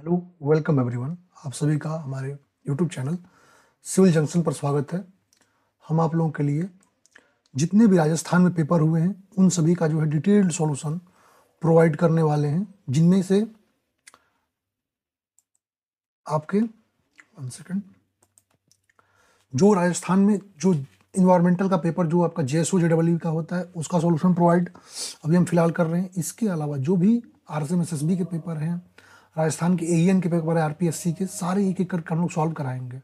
Hello welcome everyone आप सभी का हमारे यूट्यूब चैनल सिविल जंक्शन पर स्वागत है हम आप लोगों के लिए जितने भी राजस्थान में पेपर हुए हैं उन सभी का जो है डिटेल्ड सॉल्यूशन प्रोवाइड करने वाले हैं जिनमें से आपके वन सेकंड जो राजस्थान में जो इन्वायरमेंटल का पेपर जो आपका जे एस का होता है उसका सोल्यूशन प्रोवाइड अभी हम फिलहाल कर रहे हैं इसके अलावा जो भी आर के पेपर हैं राजस्थान के ए e के पेपर है आर के सारे एक एक करके हम लोग सॉल्व कराएंगे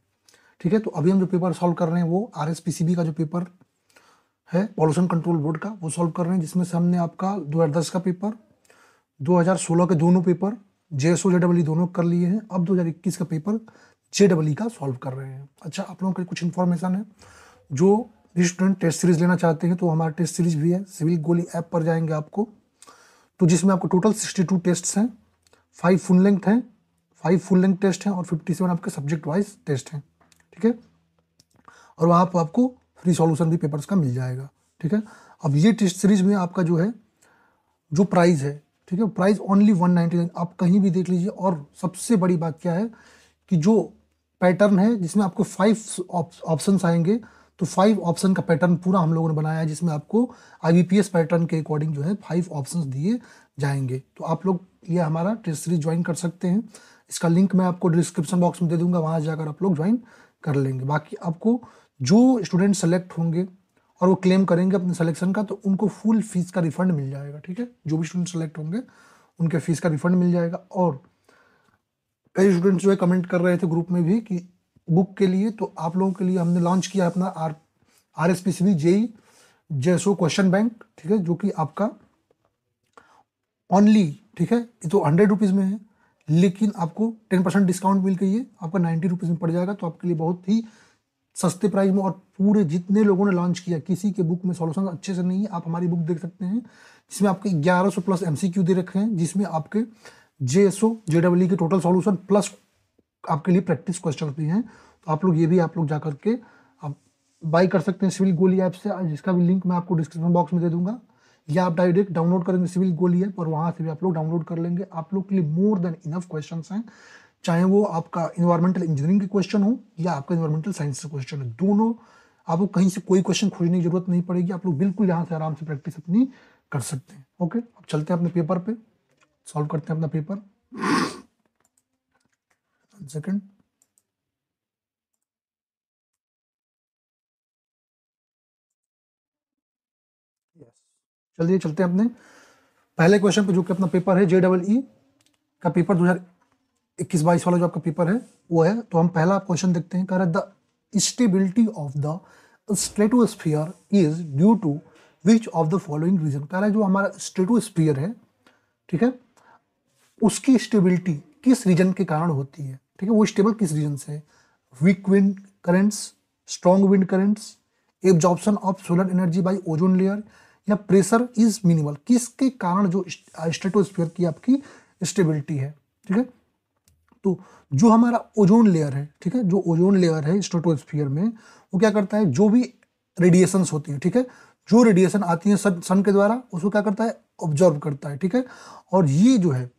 ठीक है तो अभी हम जो पेपर सॉल्व कर रहे हैं वो आर का जो पेपर है पॉल्यूशन कंट्रोल बोर्ड का वो सॉल्व कर रहे हैं जिसमें से हमने आपका दो का पेपर 2016 के दोनों पेपर जे एस दोनों कर लिए हैं अब 2021 का पेपर जे e का सॉल्व कर रहे हैं अच्छा आप लोगों के कुछ इन्फॉर्मेशन है जो स्टूडेंट टेस्ट सीरीज लेना चाहते हैं तो हमारा टेस्ट सीरीज भी है सिविल गोली ऐप पर जाएंगे आपको तो जिसमें आपको टोटल 62 टेस्ट्स हैं फाइव फुल लेंथ हैं फाइव फुल लेंथ टेस्ट हैं और फिफ्टी सेवन आपके सब्जेक्ट वाइज टेस्ट हैं ठीक है और वहाँ पर आपको फ्री सॉल्यूशन भी पेपर्स का मिल जाएगा ठीक है अब ये टेस्ट सीरीज में आपका जो है जो प्राइस है ठीक है price only one ninety nine आप कहीं भी देख लीजिए और सबसे बड़ी बात क्या है कि जो पैटर्न है जिसमें आपको फाइव ऑप्शन आएंगे तो फाइव ऑप्शन का पैटर्न पूरा हम लोगों ने बनाया है जिसमें आपको आई पैटर्न के अकॉर्डिंग जो है फाइव ऑप्शन दिए जाएंगे तो आप लोग ये हमारा टेस्ट सीरीज ज्वाइन कर सकते हैं इसका लिंक मैं आपको डिस्क्रिप्शन बॉक्स में दे दूंगा वहाँ जाकर आप लोग ज्वाइन कर लेंगे बाकी आपको जो स्टूडेंट सेलेक्ट होंगे और वो क्लेम करेंगे अपने सिलेक्शन का तो उनको फुल फीस का रिफंड मिल जाएगा ठीक है जो भी स्टूडेंट सेलेक्ट होंगे उनके फीस का रिफंड मिल जाएगा और कई स्टूडेंट्स जो है कमेंट कर रहे थे ग्रुप में भी कि बुक के लिए तो आप लोगों के लिए हमने लॉन्च किया अपना R R S P C B JE जैसो क्वेश्चन बैंक ठीक है जो कि आपका ओनली ठीक है ये तो हंड्रेड रुपीज़ में है लेकिन आपको टेन परसेंट डिस्काउंट मिल गई है आपका नाइन्टी रुपीज़ में पड़ जाएगा तो आपके लिए बहुत ही सस्ते प्राइस में और पूरे जितने लोगों ने लॉन्च किया किसी के बुक में सोल्यूशन अच्छे से नहीं है आप हमारी बुक देख सकते हैं जिसमें आपके सौ प्लस क्यू दे रखे हैं जिसमें आपके J S O J W के टोटल सोल्यूशन प्लस आपके लिए प्रैक्टिस क्वेश्चन भी हैं तो आप लोग ये भी आप लोग जा करके आप बाई कर सकते हैं सिविल गोली ऐप से जिसका भी लिंक मैं आपको डिस्क्रिप्शन बॉक्स में दे दूंगा या आप डायरेक्ट डाउनलोड करेंगे सिविल गोली ऐप और वहाँ से भी आप लोग डाउनलोड कर लेंगे आप लोग के लिए मोर देन इनफ क्वेश्चन हैं चाहे वो आपका इन्वायरमेंटल इंजीनियरिंग के क्वेश्चन हो या आपका इन्वायरमेंटल साइंस के क्वेश्चन है दोनों आपको कहीं से कोई क्वेश्चन खोजने की जरूरत नहीं पड़ेगी आप लोग बिल्कुल यहाँ से आराम से प्रैक्टिस अपनी कर सकते हैं ओके अब चलते हैं अपने पेपर पे सॉल्व करते हैं अपना पेपर सेकंड चलिए चलते हैं अपने पहले क्वेश्चन पे जो कि अपना पेपर है जे डबल ई का पेपर दो हज़ार इक्कीस बाईस वाला जो आपका पेपर है वो है तो हम पहला क्वेश्चन देखते हैं कह रहे the stability of the stratosphere is due to which of the following reason कह रहा है जो हमारा स्ट्रेटोस्फियर है ठीक है उसकी स्टेबिलिटी किस रीजन के कारण होती है ठीक है वो स्टेबल किस रीजन से weak wind currents strong wind currents absorption of solar energy by ozone layer या प्रेशर इज मिनिमल किसके कारण जो स्टेटोस्फेयर की आपकी स्टेबिलिटी है ठीक है तो जो हमारा ओजोन लेयर है ठीक है जो ओजोन लेयर है स्टेटोस्फीयर में वो क्या करता है जो भी रेडिएशंस होती है ठीक है जो रेडिएशन आती है सन सन के द्वारा उसको क्या करता है ऑब्जॉर्व करता है ठीक है और ये जो है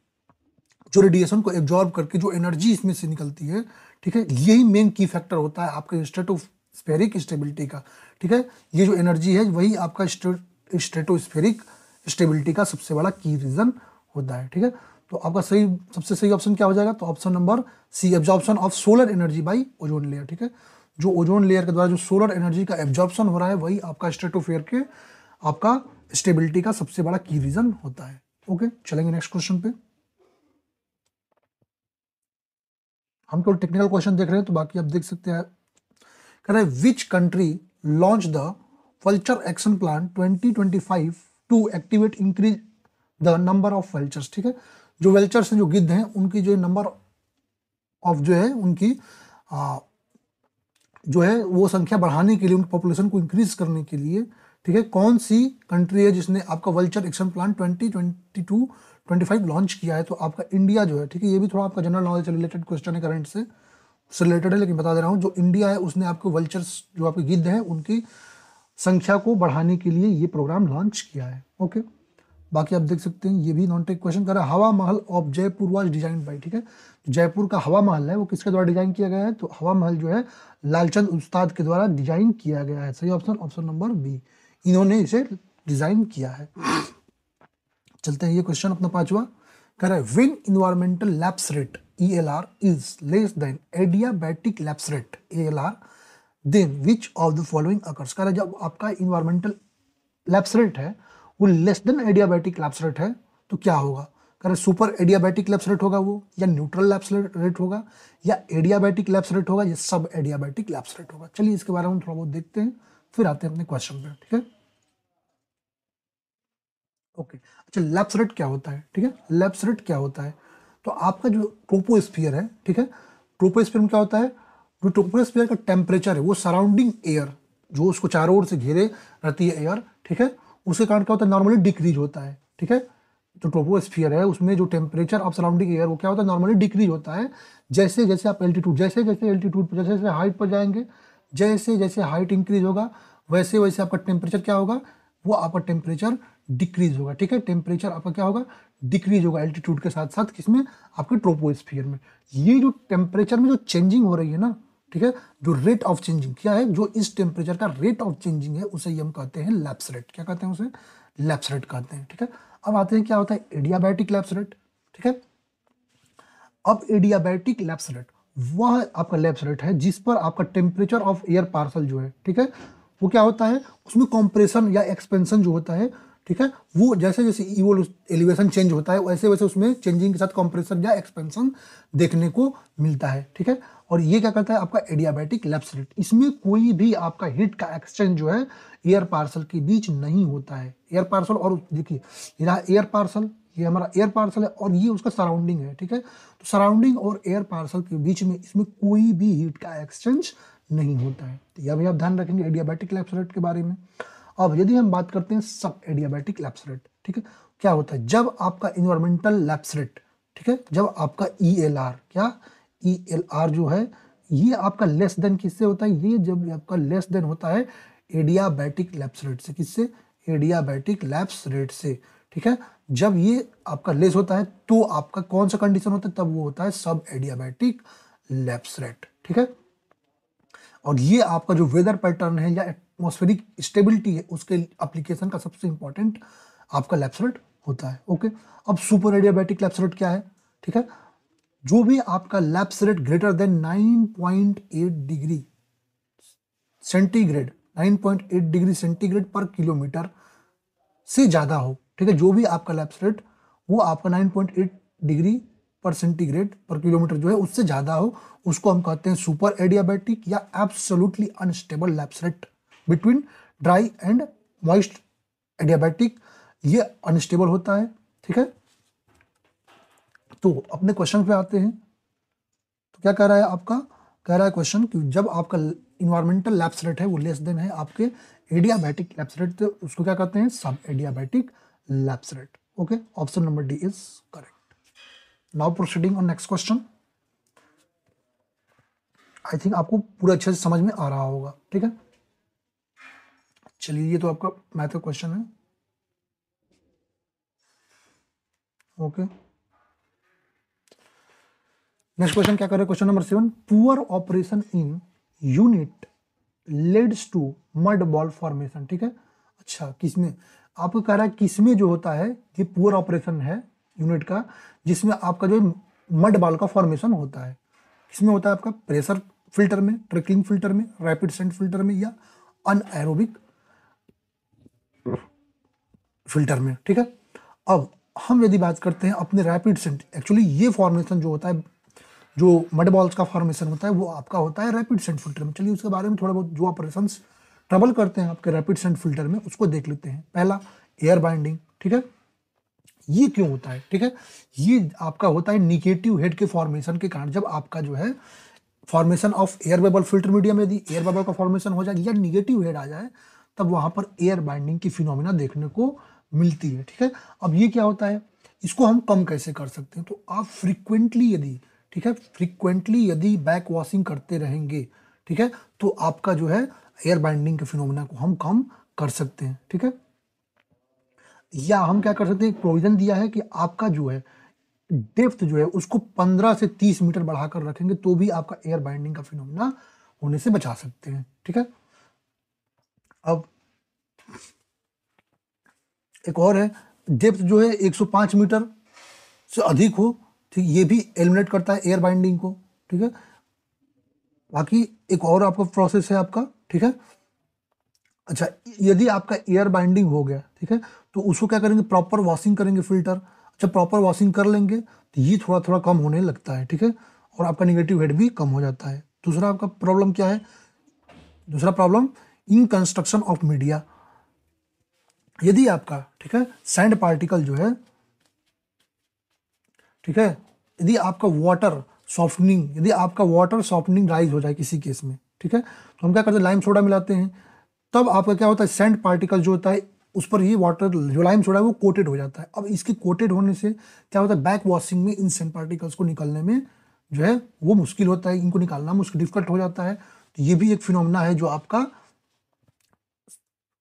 जो रेडिएशन को एब्जॉर्व करके जो एनर्जी इसमें से निकलती है ठीक है यही मेन की फैक्टर होता है आपके स्टेटोस्फेरिक स्टेबिलिटी का ठीक है ये जो एनर्जी है वही आपका स्टेट स्टेटोस्फेरिक स्टेबिलिटी का सबसे बड़ा की रीजन होता है ठीक है तो आपका सही सबसे सही ऑप्शन क्या हो जाएगा तो option number C absorption of solar energy by ozone layer ठीक है जो ओजोन लेयर के द्वारा जो सोलर एनर्जी का एब्जॉर्प्शन हो रहा है वही आपका स्टेटोफेयर के आपका स्टेबिलिटी का सबसे बड़ा की रीजन होता है ओके चलेंगे नेक्स्ट क्वेश्चन पे हम तो टेक्निकल क्वेश्चन देख रहे हैं तो बाकी आप देख सकते हैं कह रहे हैं which country launch the vulture action plan 2025 to activate increase the number of vultures ठीक है जो वेल्चर्स हैं जो गिद्ध हैं उनकी जो नंबर ऑफ जो है उनकी आ, जो है वो संख्या बढ़ाने के लिए उनकी पॉपुलेशन को इंक्रीज करने के लिए ठीक है कौन सी कंट्री है जिसने आपका वल्चर एक्शन प्लान 2022 25 लॉन्च किया है तो आपका इंडिया जो है ठीक है ये भी थोड़ा आपका जनरल नॉलेज से रिलेटेड क्वेश्चन है करंट से उससे रिलेटेड है लेकिन बता दे रहा हूँ जो इंडिया है उसने आपके वल्चर्स जो आपके गिद्ध हैं उनकी संख्या को बढ़ाने के लिए ये प्रोग्राम लॉन्च किया है ओके बाकी आप देख सकते हैं ये भी नॉन टेक क्वेश्चन कर रहा है Hawa Mahal of Jaipur was design by ठीक है तो जयपुर का हवा महल है वो किसके द्वारा डिजाइन किया गया है तो हवा महल जो है लालचंद उस्ताद के द्वारा डिजाइन किया गया है सही ऑप्शन ऑप्शन नंबर बी इन्होंने इसे डिजाइन किया है चलते हैं ये क्वेश्चन अपना पांचवा कर रहा है when environmental lapse rate E L R is less than adiabatic lapse rate A L R then which of the following occurs कह रहा है जब आपका इन्वायरमेंटल लैप्स रेट है वो less than adiabatic lapse rate है तो क्या होगा कह रहे सुपर एडियाबैटिक लैप्स रेट होगा वो या न्यूट्रल लैप्स रेट होगा या एडियाबैटिक लैप्स रेट होगा या सब एडियाबैटिक लैप्स रेट होगा चलिए इसके बारे में थोड़ा बहुत देखते हैं फिर आते हैं अपने क्वेश्चन पर ठीक है ओके अच्छा लैप्स रेट क्या होता है ठीक है लैप्स रेट क्या होता है तो आपका जो ट्रोपोस्फियर है ठीक है ट्रोपोस्फियर में क्या होता है जो ट्रोपोस्फेयर का टेम्परेचर है वो सराउंडिंग एयर जो उसको चारों ओर से घेरे रहती है एयर ठीक है उसके कारण क्या होता है नॉर्मली डिक्रीज होता है ठीक है जो ट्रोपोस्फियर है उसमें जो टेम्परेचर ऑफ सराउंडिंग एयर वो क्या होता है नॉर्मली डिक्रीज होता है जैसे जैसे आप एल्टीट्यूड जैसे जैसे एल्टीट्यूड पर जैसे जैसे हाइट पर जाएंगे जैसे जैसे हाइट इंक्रीज होगा वैसे वैसे आपका टेम्परेचर क्या होगा वो आपका टेम्परेचर डिक्रीज होगा ठीक है टेम्परेचर आपका क्या होगा डिक्रीज होगा एल्टीट्यूड के साथ साथ किसमें आपके ट्रोपोस्फियर में ये जो टेम्परेचर में जो चेंजिंग हो रही है ना ठीक है जो रेट ऑफ चेंजिंग क्या है जो इस टेम्परेचर का रेट ऑफ चेंजिंग है उसे हम कहते हैं लैप्स रेट क्या कहते हैं उसे लैप्स रेट कहते हैं ठीक है अब आते हैं क्या होता है एडियाबैटिक लैप्स रेट ठीक है अब एडियाबैटिक लैप्स रेट वह आपका लैप्स रेट है जिस पर आपका टेम्परेचर ऑफ एयर पार्सल जो है ठीक है वो क्या होता है उसमें कॉम्प्रेशन या एक्सपेंशन जो होता है ठीक है वो जैसे जैसे एलिवेशन चेंज होता है वैसे वैसे उसमें चेंजिंग के साथ कॉम्प्रेशन या एक्सपेंशन देखने को मिलता है ठीक है और ये क्या करता है आपका एडियाबैटिक लैप्स रेट इसमें कोई भी आपका हीट का एक्सचेंज जो है एयर पार्सल के बीच नहीं होता है एयर पार्सल और देखिए यहाँ एयर पार्सल ये हमारा एयर पार्सल है और ये उसका सराउंडिंग है ठीक है तो सराउंडिंग और एयर पार्सल के बीच में इसमें कोई भी हीट का एक्सचेंज नहीं होता है तो यह भी आप ध्यान रखेंगे एडियाबैटिक लैप्स के बारे में अब यदि हम बात करते हैं सब एडियाबैटिक लैप्सरेट ठीक है क्या होता है जब आपका इन्वायरमेंटल लैप्सरेट ठीक है जब आपका ई एल आर क्या ई एल आर जो है ये आपका लेस देन किससे होता है ये जब आपका लेस देन होता है एडियाबैटिक लैप्सरेट से किससे एडियाबैटिक लैप्सरेट से ठीक है जब ये आपका लेस होता है तो आपका कौन सा कंडीशन होता है तब वो होता है सब एडियाबैटिक लैप्सरेट ठीक है और ये आपका जो वेदर पैटर्न है या एटमोस्फेरिक स्टेबिलिटी है उसके अप्लीकेशन का सबसे इंपॉर्टेंट आपका लेप्सरट होता है ओके अब सुपर एडियाबैटिक लेप्सरट क्या है ठीक है जो भी आपका lapse rate greater than 9.8 degree centigrade 9.8 degree centigrade per kilometre से ज़्यादा हो ठीक है जो भी आपका लैप्स वो आपका 9.8 डिग्री पर सेंटीग्रेड पर किलोमीटर जो है उससे ज़्यादा हो उसको हम कहते हैं सुपर एडियाबैटिक या absolutely unstable lapse rate between dry and moist adiabatic ये अनस्टेबल होता है ठीक है तो अपने क्वेश्चन पे आते हैं तो क्या कह रहा है आपका कह रहा है क्वेश्चन कि जब आपका इन्वायरमेंटल लैप्स रेट है वो लेस देन है आपके एडियाबैटिक लैप्स रेट तो उसको क्या कहते हैं सब adiabatic lapse rate okay option number D is correct now proceeding on next question I think आपको पूरा अच्छे से समझ में आ रहा होगा ठीक है चलिए ये तो आपका मैथ का क्वेश्चन है ओके नेक्स्ट क्वेश्चन क्या कर रहे question number seven poor operation in unit leads to mud ball formation ठीक है अच्छा किसमें आपको कह रहा है किसमें जो होता है ये पुअर ऑपरेशन है यूनिट का जिसमें आपका जो मड बॉल का फॉर्मेशन होता है किसमें होता है आपका प्रेशर फिल्टर में ट्रिकलिंग फिल्टर में रैपिड सेंट फिल्टर में या अन एरोबिक फिल्टर में ठीक है अब हम यदि बात करते हैं अपने रैपिड सेंट एक्चुअली ये फॉर्मेशन जो होता है जो मड बॉल्स का फॉर्मेशन होता है वो आपका होता है रैपिड सेंट फिल्टर में चलिए उसके बारे में थोड़ा बहुत जो ऑपरेशन ट्रबल करते हैं आपके रैपिड सेंट फिल्टर में उसको देख लेते हैं पहला एयर बाइंडिंग ठीक है ये क्यों होता है ठीक है ये आपका होता है निगेटिव हेड के फॉर्मेशन के कारण जब आपका जो है formation of air bubble filter medium यदि एयर बबल का फॉर्मेशन हो जाए या निगेटिव हेड आ जाए तब वहां पर एयर बाइंडिंग की फिनोमिना देखने को मिलती है ठीक है अब ये क्या होता है इसको हम कम कैसे कर सकते हैं तो आप फ्रिक्वेंटली यदि ठीक है फ्रिक्वेंटली यदि बैक वॉशिंग करते रहेंगे ठीक है तो आपका जो है एयर बाइंडिंग के फिनोमिना को हम कम कर सकते हैं ठीक है या हम क्या कर सकते हैं प्रोविजन दिया है कि आपका जो है डेफ्थ जो है उसको 15 से 30 मीटर बढ़ाकर रखेंगे तो भी आपका एयर बाइंडिंग का फिनोमिना होने से बचा सकते हैं ठीक है अब एक और है डेप्थ जो है 105 मीटर से अधिक हो ठीक ये भी एलिमिनेट करता है एयर बाइंडिंग को ठीक है बाकी एक और आपका प्रोसेस है आपका ठीक है अच्छा यदि आपका एयर बाइंडिंग हो गया ठीक है तो उसको क्या करेंगे प्रॉपर वॉशिंग करेंगे फिल्टर अच्छा प्रॉपर वॉशिंग कर लेंगे तो ये थोड़ा थोड़ा कम होने लगता है ठीक है और आपका निगेटिव हेड भी कम हो जाता है दूसरा आपका प्रॉब्लम क्या है दूसरा problem in construction of media यदि आपका ठीक है सैंड पार्टिकल जो है ठीक है यदि आपका वाटर सॉफ्टनिंग यदि आपका वाटर सॉफ्टनिंग राइज हो जाए किसी केस में ठीक है तो हम क्या करते हैं लाइम सोडा मिलाते हैं तब आपका क्या होता है सैंड पार्टिकल जो होता है उस पर ये वाटर जो लाइम सोडा है वो कोटेड हो जाता है अब इसके कोटेड होने से क्या होता है बैक वॉशिंग में इन सैंड पार्टिकल्स को निकलने में जो है वो मुश्किल होता है इनको निकालना मुश्किल डिफिकल्ट हो जाता है तो ये भी एक फिनोमिना है जो आपका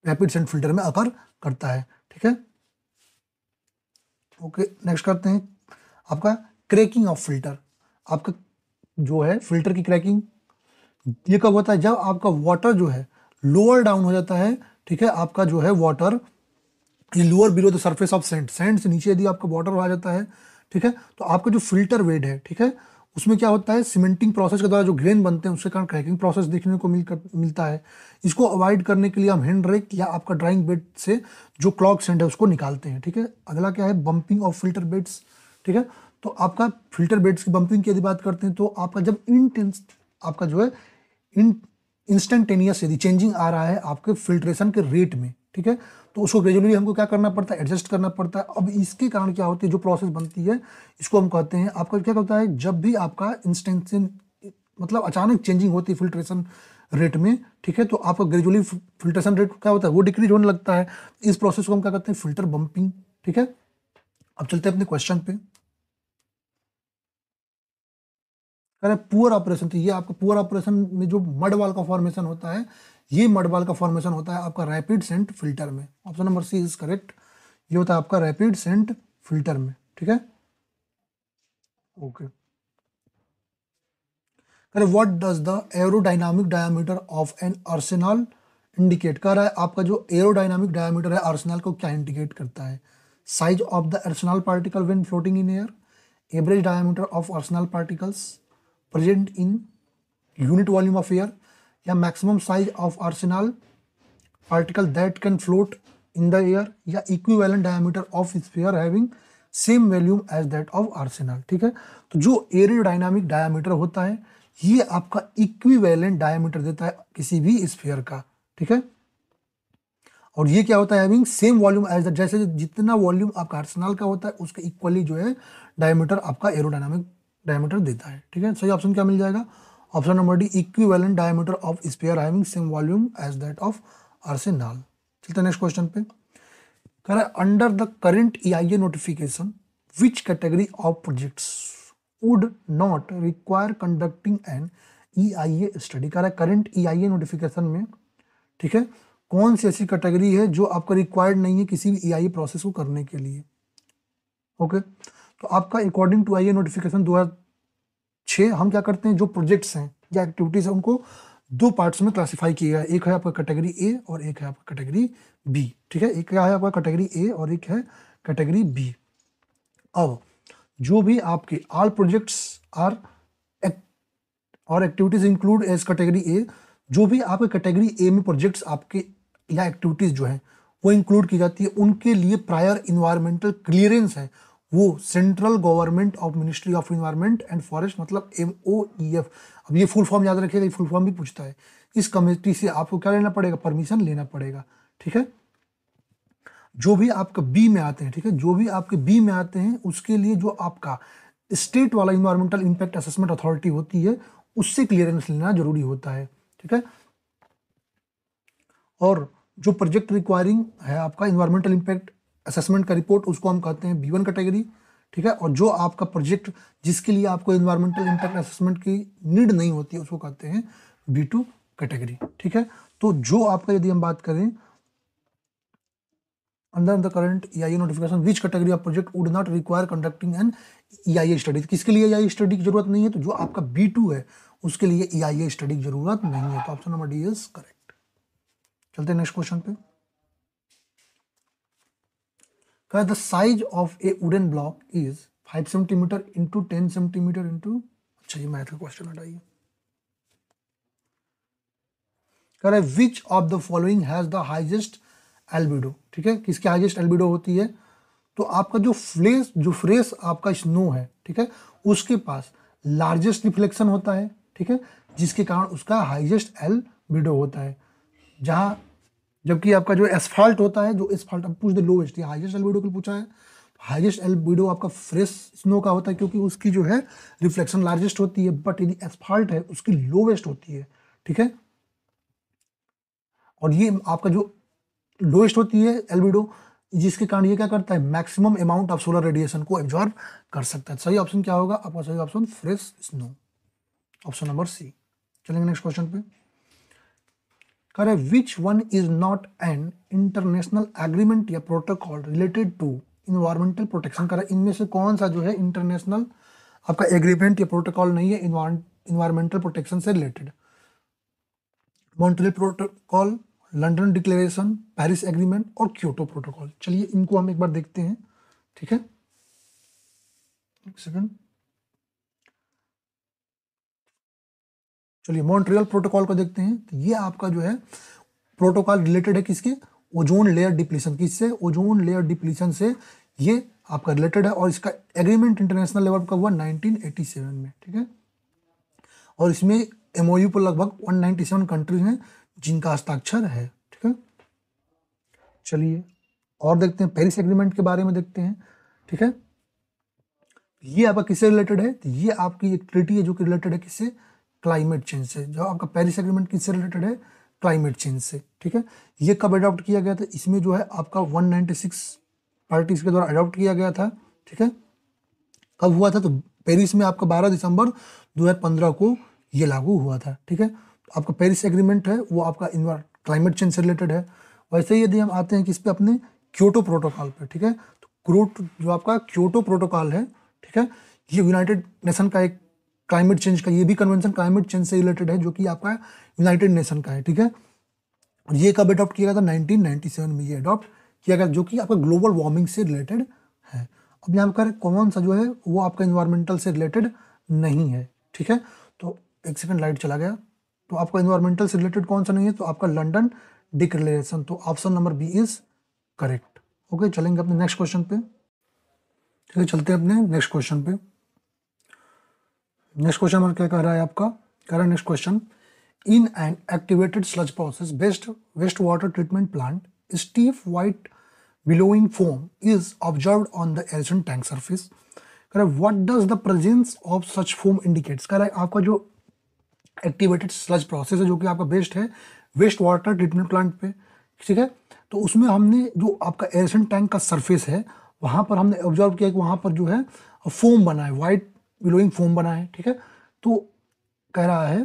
रैपिड सैंड फिल्टर में अकर करता है ठीक है ओके नेक्स्ट करते हैं आपका क्रैकिंग ऑफ फिल्टर आपका जो है फिल्टर की क्रैकिंग ये कब होता है जब आपका वाटर जो है लोअर डाउन हो जाता है ठीक है आपका जो है water lower below the surface of sand sand से नीचे यदि आपका वाटर आ जाता है ठीक है तो आपका जो फिल्टर वेड है ठीक है उसमें क्या होता है सीमेंटिंग प्रोसेस के द्वारा जो ग्रेन बनते हैं उसके कारण क्रैकिंग प्रोसेस देखने को मिल कर, मिलता है इसको अवॉइड करने के लिए हम हैंड रेक या आपका ड्राइंग बेड से जो क्लॉक सेंड है उसको निकालते हैं ठीक है अगला क्या है बम्पिंग ऑफ फिल्टर बेड्स ठीक है तो आपका फिल्टर बेड्स की बम्पिंग की यदि बात करते हैं तो आपका जब इंटेंस आपका जो है इन इंस्टेंटेनियस यदि चेंजिंग आ रहा है आपके फिल्ट्रेशन के रेट में ठीक है तो उसको ग्रेजुअली हमको क्या करना पड़ता है एडजस्ट करना पड़ता है अब इसके कारण क्या होती है जो प्रोसेस बनती है इसको हम कहते हैं आपका क्या कहता है जब भी आपका इंस्टेंसन मतलब अचानक चेंजिंग होती है फिल्ट्रेशन रेट में ठीक है तो आपका ग्रेजुअली फिल्ट्रेशन रेट क्या होता है वो डिक्रीज होने लगता है इस प्रोसेस को हम क्या कहते हैं फिल्टर बम्पिंग ठीक है अब चलते हैं अपने क्वेश्चन पे पुअर ऑपरेशन तो ये आपका पुअर ऑपरेशन में जो मड वाल का फॉर्मेशन होता है ये मडबाल का फॉर्मेशन होता है आपका रैपिड सेंट फिल्टर में option number C is correct ये होता है आपका रैपिड सेंट फिल्टर में ठीक है ओके अरे what does the aerodynamic diameter of an aerosol indicate कर रहा है आपका जो एरोडाइनामिक डायमीटर है अर्सेनल को क्या इंडिकेट करता है size of the aerosol particle when floating in air average diameter of aerosol particles present in unit volume of air या maximum size of aerosol particle that can float in the air या equivalent diameter of sphere having same volume as that of aerosol ठीक है तो जो एरियोडाइनामिक diameter होता है ये आपका इक्विवेलेंट डायमीटर देता है किसी भी स्पेयर का ठीक है और ये क्या होता है having same volume as the जैसे जितना वॉल्यूम आपका आर्सेनाल का होता है उसका इक्वली जो है डायमीटर आपका एरोडायनामिक डायमीटर देता है ठीक है सही ऑप्शन क्या मिल जाएगा Option number D equivalent diameter of sphere having same volume as that of arsenal. चलते नेक्स्ट क्वेश्चन पे कह रहा है under the current EIA notification which category of projects would not require conducting an EIA study कह रहा है current EIA notification में ठीक है कौन सी ऐसी कैटेगरी है जो आपका रिक्वायर्ड नहीं है किसी भी ईआईए e प्रोसेस को करने के लिए ओके okay? तो आपका according to I A notification दो हज़ार छः हम क्या करते हैं जो प्रोजेक्ट्स हैं या एक्टिविटीज़ हैं उनको दो पार्ट्स में क्लासिफाई किया है एक है आपका कैटेगरी ए और एक है आपका कैटेगरी बी ठीक है एक क्या है आपका कैटेगरी ए और एक है कैटेगरी बी अब जो भी आपके आल प्रोजेक्ट्स आर और activities include as category A जो भी आपके कैटेगरी ए में प्रोजेक्ट्स आपके या एक्टिविटीज़ जो हैं वो इंक्लूड की जाती है उनके लिए प्रायर इन्वायरमेंटल क्लियरेंस है वो central government of ministry of environment and forest मतलब एम ओ ई एफ अब ये फुल फॉर्म याद रखिएगा ये फुल फॉर्म भी पूछता है इस कमेटी से आपको क्या लेना पड़ेगा परमिशन लेना पड़ेगा ठीक है जो भी आपका बी में आते हैं ठीक है जो भी आपके बी में आते हैं उसके लिए जो आपका स्टेट वाला इन्वायरमेंटल इंपैक्ट असेसमेंट अथॉरिटी होती है उससे क्लियरेंस लेना जरूरी होता है ठीक है और जो प्रोजेक्ट रिक्वायरिंग है आपका इन्वायरमेंटल इंपैक्ट असेसमेंट का रिपोर्ट उसको हम कहते हैं बी वन कैटेगरी ठीक है और जो आपका प्रोजेक्ट जिसके लिए आपको इन्वायरमेंटल इम्पैक्ट असेसमेंट की नीड नहीं होती उसको कहते हैं बी टू कैटेगरी ठीक है तो जो आपका यदि हम बात करें under the current E notification which category of project would not require conducting an E study किसके लिए ई e स्टडी की जरूरत नहीं है तो जो आपका बी टू है उसके लिए ई e स्टडी की जरूरत नहीं है तो option number D is correct चलते हैं नेक्स्ट क्वेश्चन पे where the size of a wooden block is 5 centimeter into 10 centimeter into अच्छा ये मैथ का क्वेश्चन आ हटाइए कह रहा है which of the following has the highest albedo ठीक है किसकी हाइजेस्ट एल्बिडो होती है तो आपका जो फ्लेस जो फ्रेस आपका स्नो है ठीक है उसके पास लार्जेस्ट रिफ्लेक्शन होता है ठीक है जिसके कारण उसका हाइजेस्ट एल्बिडो होता है जहां जबकि आपका जो एसफॉल्ट होता है जो एसफॉल्ट आप पूछ दे लोवेस्ट या हाइएस्ट एल्बिडो को पूछा है हाइएस्ट एल्बिडो आपका फ्रेश स्नो का होता है क्योंकि उसकी जो है रिफ्लेक्शन लार्जेस्ट होती है बट यदि एसफॉल्ट है उसकी लोवेस्ट होती है ठीक है और ये आपका जो लोएस्ट होती है एल्बिडो जिसके कारण ये क्या करता है maximum amount of solar radiation को एब्जॉर्ब कर सकता है सही ऑप्शन क्या होगा आपका सही option fresh snow option number C चलेंगे नेक्स्ट क्वेश्चन पे कह रहे which one is not an international agreement या protocol related to environmental protection कह रहे इनमें से कौन सा जो है इंटरनेशनल आपका एग्रीमेंट या प्रोटोकॉल नहीं है इन्वायरमेंटल प्रोटेक्शन से related Montreal protocol London declaration Paris agreement और क्योटो प्रोटोकॉल चलिए इनको हम एक बार देखते हैं ठीक है एक सेकंड चलिए मॉन्ट्रियल प्रोटोकॉल को देखते हैं तो ये आपका जो है प्रोटोकॉल रिलेटेड है किसके ओजोन लेयर डिप्लीशन किससे ओजोन लेयर डिप्लीशन से ये आपका रिलेटेड है और इसका एग्रीमेंट इंटरनेशनल लेवल का हुआ 1987 में ठीक है और इसमें एमओयू पर लगभग 197 कंट्रीज हैं जिनका हस्ताक्षर है ठीक है चलिए और देखते हैं पेरिस एग्रीमेंट के बारे में देखते हैं ठीक है ये आपका किससे रिलेटेड है तो ये आपकी एक ट्रिटी है जो कि रिलेटेड है किससे क्लाइमेट चेंज से जो आपका पेरिस एग्रीमेंट किससे रिलेटेड है क्लाइमेट चेंज से ठीक है ये कब अडॉप्ट किया गया था इसमें जो है आपका 196 पार्टीज के द्वारा अडॉप्ट किया गया था ठीक है कब हुआ था तो पेरिस में आपका 12 दिसंबर 2015 को ये लागू हुआ था ठीक है तो आपका पेरिस एग्रीमेंट है वो आपका इन्वार क्लाइमेट चेंज से रिलेटेड है वैसे ही यदि हम आते हैं किस पे अपने क्योटो प्रोटोकॉल पर ठीक है तो क्रोट जो आपका क्योटो प्रोटोकॉल है ठीक है ये यूनाइटेड नेशन का एक क्लाइमेट चेंज का ये भी कन्वेंशन क्लाइमेट चेंज से रिलेटेड है जो कि आपका यूनाइटेड नेशन का है ठीक है और ये कब अडॉप्ट किया गया था नाइनटीन में ये अडॉप्ट किया गया जो कि आपका ग्लोबल वार्मिंग से रिलेटेड है अब यहाँ पर कौन सा जो है वो आपका इन्वायरमेंटल से रिलेटेड नहीं है ठीक है तो एक सेकेंड लाइट चला गया तो आपका इन्वायरमेंटल से रिलेटेड कौन सा नहीं है तो आपका लंडन डिक्लेरेशन तो option number B is correct okay चलेंगे अपने नेक्स्ट क्वेश्चन पे ठीक है चलते हैं अपने नेक्स्ट क्वेश्चन पे नेक्स्ट क्वेश्चन नंबर क्या कह रहा है आपका कह रहा है next question in an activated sludge process based waste water treatment plant stiff white billowing foam is billowing foam is observed on the erosion tank what does the presence of such foam such कह रहा है आपका जो activated sludge process है जो कि आपका based है वेस्ट वाटर ट्रीटमेंट प्लांट पे ठीक है तो उसमें हमने जो आपका एरोशन टैंक का सरफेस है वहाँ पर हमने ऑब्जर्व किया कि वहाँ पर जो है फोम बना है वाइट विलोइंग फोम बना है ठीक है तो कह रहा है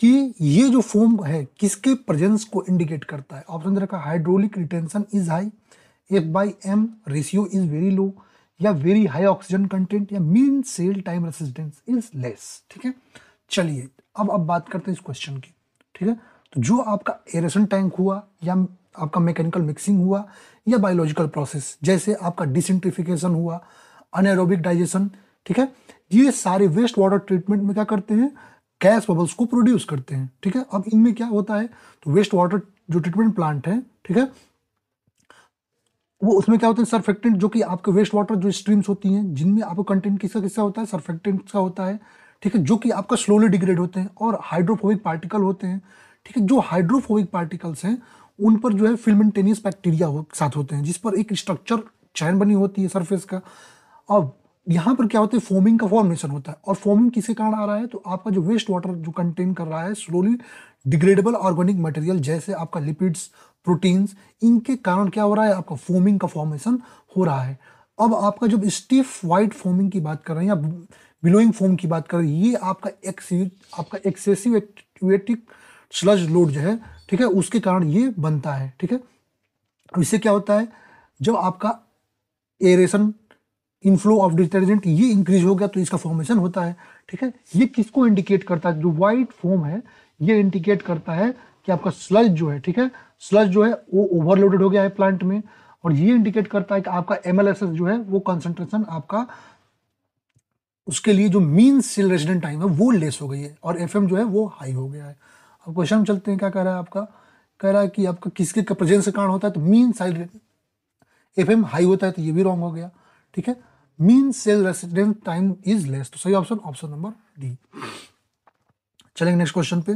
कि ये जो फोम है किसके प्रेजेंस को इंडिकेट करता है ऑप्शन रखा hydraulic retention is high F by M ratio is very low या वेरी हाई ऑक्सीजन कंटेंट या mean cell time resistance is less ठीक है चलिए अब अब बात करते हैं इस क्वेश्चन की ठीक है तो जो आपका एरेसन टैंक हुआ या आपका मैकेनिकल मिक्सिंग हुआ या बायोलॉजिकल प्रोसेस जैसे आपका डिसेंट्रिफिकेशन हुआ अनएरोबिक डाइजेशन ठीक है ये सारे वेस्ट वाटर ट्रीटमेंट में क्या करते हैं गैस बबल्स को प्रोड्यूस करते हैं ठीक है अब इनमें क्या होता है तो वेस्ट वाटर जो ट्रीटमेंट प्लांट है ठीक है वो उसमें क्या होते हैं सरफेक्टेंट जो कि आपके वेस्ट वाटर जो स्ट्रीम्स होती हैं जिनमें आपको कंटेंट किसका किसका होता है सरफेक्टेंट का होता है ठीक है जो कि आपका स्लोली डिग्रेड होते हैं और हाइड्रोफोबिक पार्टिकल होते हैं ठीक है जो हाइड्रोफोबिक पार्टिकल्स हैं उन पर जो है फिल्मेंटेनियस बैक्टीरिया हो, साथ होते हैं जिस पर एक स्ट्रक्चर चैन बनी होती है सरफेस का अब यहाँ पर क्या होता है फोमिंग का फॉर्मेशन होता है और फोमिंग किसके कारण आ रहा है तो आपका जो वेस्ट वाटर जो कंटेन कर रहा है स्लोली डिग्रेडेबल ऑर्गेनिक मटेरियल जैसे आपका लिपिड्स प्रोटीन्स इनके कारण क्या हो रहा है आपका फोमिंग का फॉर्मेशन हो रहा है अब आपका जब स्टीफ वाइट फोमिंग की बात कर रहे हैं या बिलोइंग फोम की बात कर रहे हैं ये आपका आपका एक्सेसिव एक्टिवेटिक स्लज लोड जो है ठीक है उसके कारण ये बनता है ठीक है इससे क्या होता है जब आपका एरेशन इनफ्लो ऑफ डिटर्जेंट ये इंक्रीज हो गया तो इसका फॉर्मेशन होता है ठीक है ये किसको इंडिकेट करता है जो व्हाइट फॉर्म है ये इंडिकेट करता है कि आपका स्लज जो है ठीक है स्लज जो है वो ओवरलोडेड हो गया है प्लांट में और ये इंडिकेट करता है कि आपका एम जो है वो कंसनट्रेशन आपका उसके लिए जो मीन सेल रेजिडेंट टाइम है वो लेस हो गई है और एफ जो है वो हाई हो गया है अब क्वेश्चन चलते हैं क्या कह रहा है आपका कह रहा है कि आपका किसके प्रेजेंस कारण होता है तो मीन साइड एफ हाई होता है तो ये भी रॉन्ग हो गया ठीक है mean cell residence time is less तो सही ऑप्शन ऑप्शन नंबर डी चलेंगे नेक्स्ट क्वेश्चन पे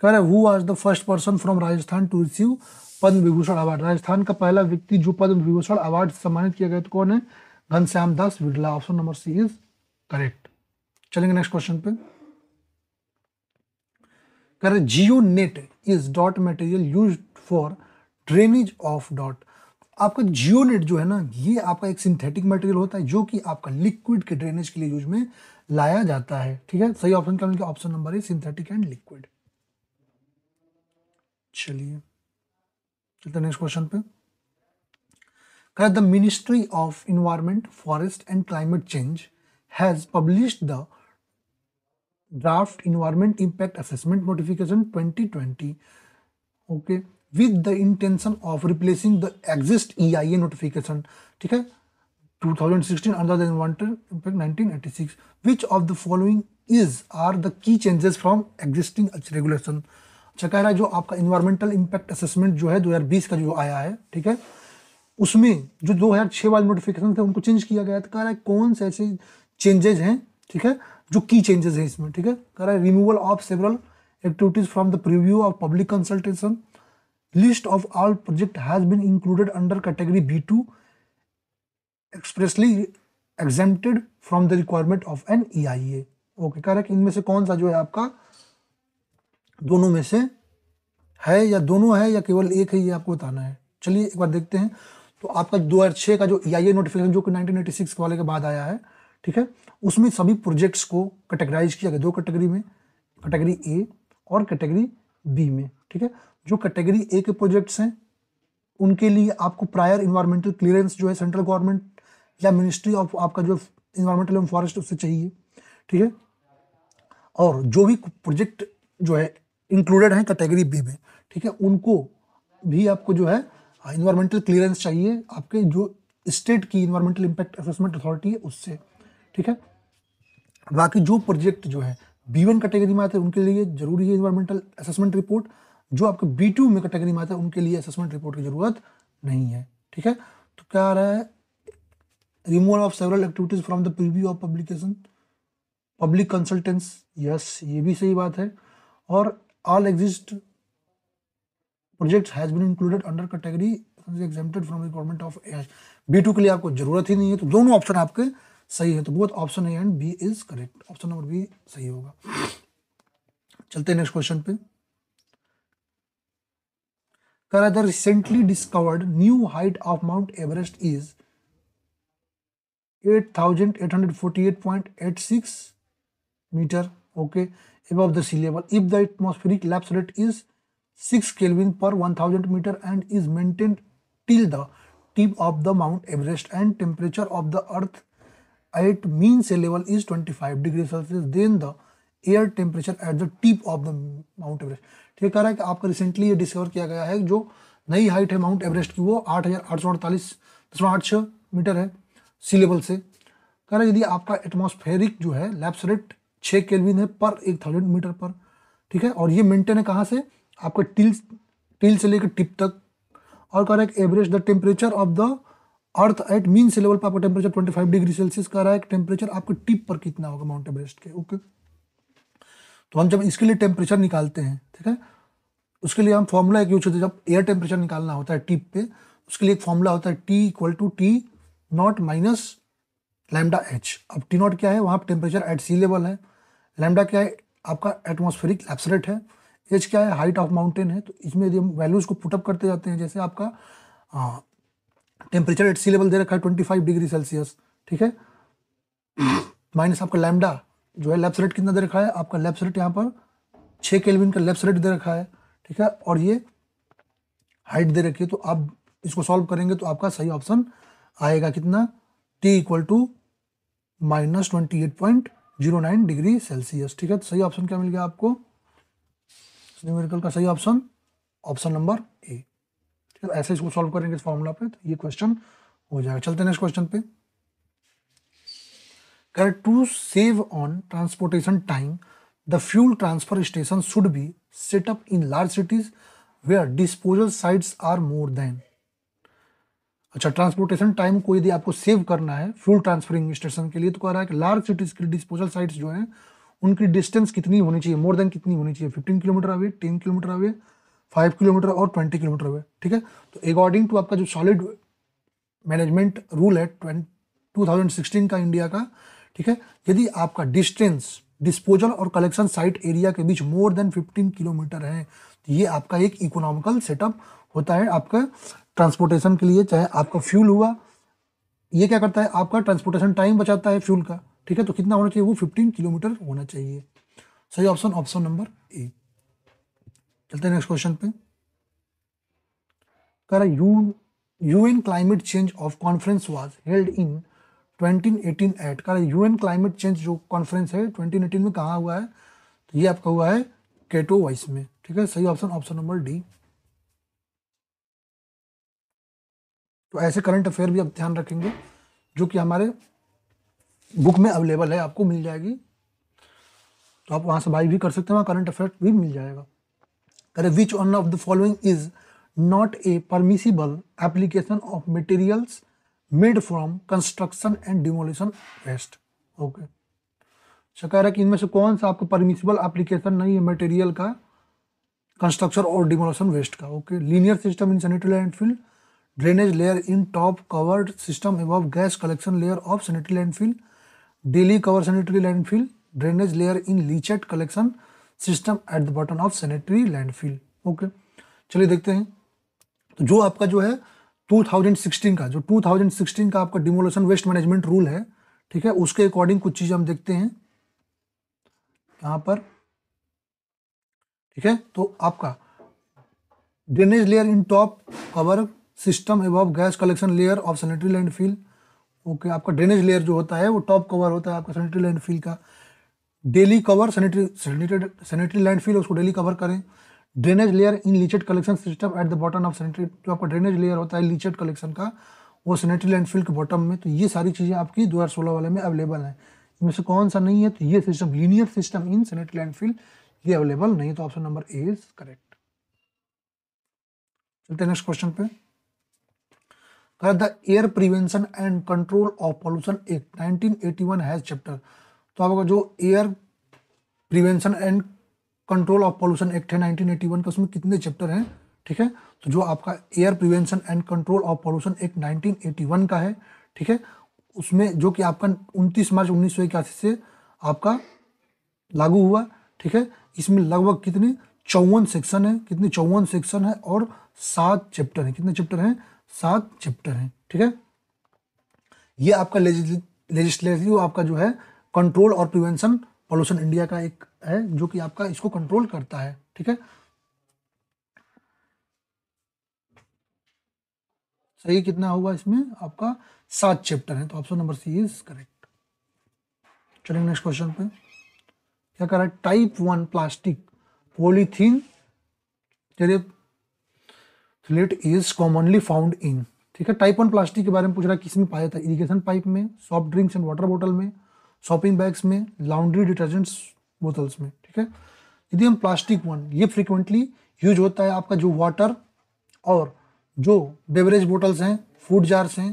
कह रहे who is the first person from Rajasthan to receive Padma Vibhushan award Rajasthan का पहला व्यक्ति जो पद्म विभूषण अवार्ड सम्मानित किया गया तो कौन है Ghanshyam Das Birla option number C is correct चलेंगे नेक्स्ट क्वेश्चन पे कह रहे geo net is dot material use for drainage of dot आपका जियोनेट जो है ना ये आपका एक सिंथेटिक मटेरियल होता है जो कि आपका लिक्विड के ड्रेनेज के लिए यूज में लाया जाता है ठीक है सही ऑप्शन क्या ऑप्शन नंबर है सिंथेटिक एंड लिक्विड चलिए चलते नेक्स्ट क्वेश्चन पे correct the ministry of environment forest and climate change has publish the draft environment impact assessment notification 2020 okay with the intention of replacing the exist E I A notification ठीक है 2016 under the Inventor Impact 1986. Which of the following is are the key changes from existing regulation अच्छा कह रहा है जो आपका environmental impact assessment जो है 2020 का जो आया है ठीक है उसमें जो 2006 वाले नोटिफिकेशन थे उनको चेंज किया गया था तो कह रहा है कौन से ऐसे चेंजेज हैं ठीक है जो की चेंजेस हैं इसमें ठीक है कह रहा है removal of several activities from the preview of public consultation List of all project has been included under category B2 expressly exempted from the requirement of an EIA. Okay correct इनमें से कौन सा जो है आपका दोनों में से है या दोनों है या केवल एक है ये आपको बताना है चलिए एक बार देखते हैं तो आपका दो हज़ार छह का जो ई आई ए नोटिफिकेशन जो कि नाइनटीन एटी सिक्स वाले के बाद आया है ठीक है उसमें सभी प्रोजेक्ट्स को कैटेगराइज किया गया दो कैटेगरी में कैटेगरी ए और कैटेगरी बी में ठीक है जो कैटेगरी ए के प्रोजेक्ट्स हैं उनके लिए आपको प्रायर इन्वायरमेंटल क्लियरेंस जो है सेंट्रल गवर्नमेंट या मिनिस्ट्री ऑफ आपका जो इन्वायरमेंटल एंड फॉरेस्ट उससे चाहिए ठीक है और जो भी प्रोजेक्ट जो है इंक्लूडेड हैं कैटेगरी बी में ठीक है उनको भी आपको जो है इन्वायरमेंटल क्लियरेंस चाहिए आपके जो स्टेट की इन्वायरमेंटल इम्पैक्ट असेसमेंट अथॉरिटी है उससे ठीक है बाकी जो प्रोजेक्ट जो है बी वन कैटेगरी में आते हैं उनके लिए जरूरी है इन्वायरमेंटल असेसमेंट रिपोर्ट जो आपके बी टू में कैटेगरी में आता है उनके लिए असेसमेंट रिपोर्ट की ज़रूरत नहीं है ठीक है तो क्या आ रहा है removal of several activities from the preview of publication public consultants yes ये भी सही बात है और all exist project has been included under category exempted from requirement of H B two के लिए आपको ज़रूरत ही नहीं है तो दोनों ऑप्शन आपके सही है तो बहुत option A and B is correct option number B सही होगा चलते हैं नेक्स्ट क्वेश्चन पे Rather, recently discovered new height of Mount Everest is 8848.86 meter okay above the sea level if the atmospheric lapse rate is 6 kelvin per 1000 meter and is maintained till the tip of the mount everest and temperature of the earth at mean sea level is 25 degrees celsius then the air temperature at the tip of the mount everest ठीक कह रहा है कि आपका recently ये discover किया गया है जो नई हाइट है माउंट एवरेस्ट की वो आठ हज़ार आठ सौ अड़तालीस आठ छः मीटर है सी लेवल से कह रहा है यदि आपका एटमॉस्फेरिक जो है लैप्स रेट छः केलविन है पर एक थाउजेंड मीटर पर ठीक है और ये मेंटेन है कहाँ से आपका टील टील से लेकर टिप तक और कह रहा है average the temperature of the earth at mean sea level पर आपका टेम्परेचर ट्वेंटी डिग्री सेल्सियस कह रहा है टेम्परेचर आपके टिप पर कितना होगा माउंट एवरेस्ट के ओके okay? तो हम जब इसके लिए टेम्परेचर निकालते हैं ठीक है उसके लिए हम फॉर्मूला एक यूज होता हैं जब एयर टेम्परेचर निकालना होता है टिप पे उसके लिए एक फॉर्मूला होता है T equal to T not minus lambda H अब टी नॉट क्या है वहाँ टेम्परेचर एट सी लेवल है लैमडा क्या है आपका एटमोस्फेरिक लैप्स है एच क्या है हाइट ऑफ माउंटेन है तो इसमें यदि हम वैल्यूज़ को पुटअप करते जाते हैं जैसे आपका टेम्परेचर एट सी लेवल दे रखा है ट्वेंटी फाइव डिग्री सेल्सियस ठीक है माइनस आपका लैमडा जो है लेफ्ट साइड कितना दे रखा है आपका लेफ्ट साइड यहाँ पर छः केल्विन का लेफ्ट साइड दे रखा है ठीक है और ये हाइट दे रखी है तो आप इसको सॉल्व करेंगे तो आपका सही ऑप्शन आएगा कितना T equal to minus twenty eight point zero nine degree Celsius ठीक है तो सही ऑप्शन क्या मिल गया आपको न्यूमेरिकल का सही ऑप्शन ऑप्शन नंबर ए ठीक है ऐसे इसको सॉल्व करेंगे इस फॉर्मूला पे तो ये क्वेश्चन हो जाएगा चलते नेक्स्ट क्वेश्चन पे कर to save on transportation time the fuel transfer station should be set up in large cities cities where disposal sites are more than. अच्छा ट्रांसपोर्टेशन टाइम को यदि आपको सेव करना है फ्यूल ट्रांसफरिंग स्टेशन के लिए तो कह रहा है कि लार्ज सिटीज़ की डिस्पोजल साइट्स जो हैं उनकी डिस्टेंस कितनी होनी चाहिए मोर देन कितनी होनी चाहिए fifteen kilometre away ten kilometre away five kilometre और ट्वेंटी किलोमीटर अवे ठीक है तो अकॉर्डिंग टू आपका जो सॉलिड मैनेजमेंट रूल है टू थाउजेंड सिक्सटीन का इंडिया का ठीक है यदि आपका डिस्टेंस डिस्पोजल और कलेक्शन साइट एरिया के बीच मोर देन 15 किलोमीटर है तो ये आपका एक इकोनॉमिकल सेटअप होता है आपका ट्रांसपोर्टेशन के लिए चाहे आपका फ्यूल हुआ ये क्या करता है आपका ट्रांसपोर्टेशन टाइम बचाता है फ्यूल का ठीक है तो कितना होना चाहिए वो 15 किलोमीटर होना चाहिए सही ऑप्शन ऑप्शन नंबर ए चलते हैं नेक्स्ट क्वेश्चन पे कह रहा U UN climate change of conference was held in 2018 at का यूएन क्लाइमेट चेंज जो कॉन्फ्रेंस है 2018 में कहा हुआ है तो ये आपका हुआ है केटो वाइस में ठीक है सही ऑप्शन ऑप्शन नंबर डी तो ऐसे करंट अफेयर भी आप ध्यान रखेंगे जो कि हमारे बुक में अवेलेबल है आपको मिल जाएगी तो आप वहां से बाई भी कर सकते हैं वहाँ करंट अफेयर भी मिल जाएगा अरे which one of the following is not a permissible application of materials made from construction and demolition waste okay अच्छा कह रहा है कि इनमें से कौन सा आपको परमिशिबल एप्लीकेशन नहीं है मटेरियल का कंस्ट्रक्शन और डिमोलिशन वेस्ट का okay linear system in sanitary landfill drainage layer in top covered system above gas collection layer of sanitary landfill daily cover sanitary landfill drainage layer in leachate collection system at the bottom of sanitary landfill okay चलिए देखते हैं तो जो आपका जो है 2016 का जो 2016 का आपका डिमोलेशन वेस्ट मैनेजमेंट रूल है ठीक है उसके अकॉर्डिंग कुछ चीज़ें हम देखते हैं यहां पर ठीक है तो आपका drainage layer in top cover system above gas collection layer of sanitary landfill okay आपका ड्रेनेज लेयर जो होता है वो टॉप कवर होता है आपका सैनिटरी लैंड फील का daily cover sanitary sanitary landfill उसको डेली कवर करें drainage layer in leachate collection system at the bottom of sanitary जो आपका ड्रेनेज लेयर होता है लीचेड कलेक्शन का वो सैनिटरी लैंडफिल के बॉटम में तो ये सारी चीज़ें आपकी दो हज़ार सोलह वाले में अवेलेबल हैं इनमें से कौन सा नहीं है तो ये system linear system in sanitary landfill ये अवेलेबल नहीं है तो option number A is correct चलते नेक्स्ट क्वेश्चन पे the air prevention and control of pollution act 1981 has chapter तो आपका जो air prevention and control of pollution act है नाइनटीन एटी वन का उसमें कितने चैप्टर हैं ठीक है तो जो आपका air prevention and control of pollution act nineteen eighty one का है ठीक है उसमें जो कि आपका उनतीस मार्च उन्नीस सौ इक्यासी से आपका लागू हुआ ठीक है इसमें लगभग कितने चौवन सेक्शन है कितने चौवन सेक्शन है और सात चैप्टर हैं कितने चैप्टर हैं सात चैप्टर हैं ठीक है ये आपका लेजिस्लेटिव आपका जो है कंट्रोल और प्रिवेंशन पॉल्यूशन इंडिया का एक है जो कि आपका इसको कंट्रोल करता है ठीक है सही कितना होगा इसमें आपका सात चैप्टर है तो option number C is correct चलिए नेक्स्ट क्वेश्चन पे क्या कह रहा है टाइप वन प्लास्टिक पोलिथीन चलिए let is commonly found in ठीक है टाइप वन प्लास्टिक के बारे में पूछ रहा है किसमें पाया था इरिगेशन पाइप में soft drinks and water bottle में शॉपिंग बैग्स में लाउंड्री डिटर्जेंट्स बोतल्स में ठीक है यदि हम प्लास्टिक वन ये फ्रिक्वेंटली यूज होता है आपका जो वाटर और जो बेवरेज बोटल्स हैं फूड जार्स हैं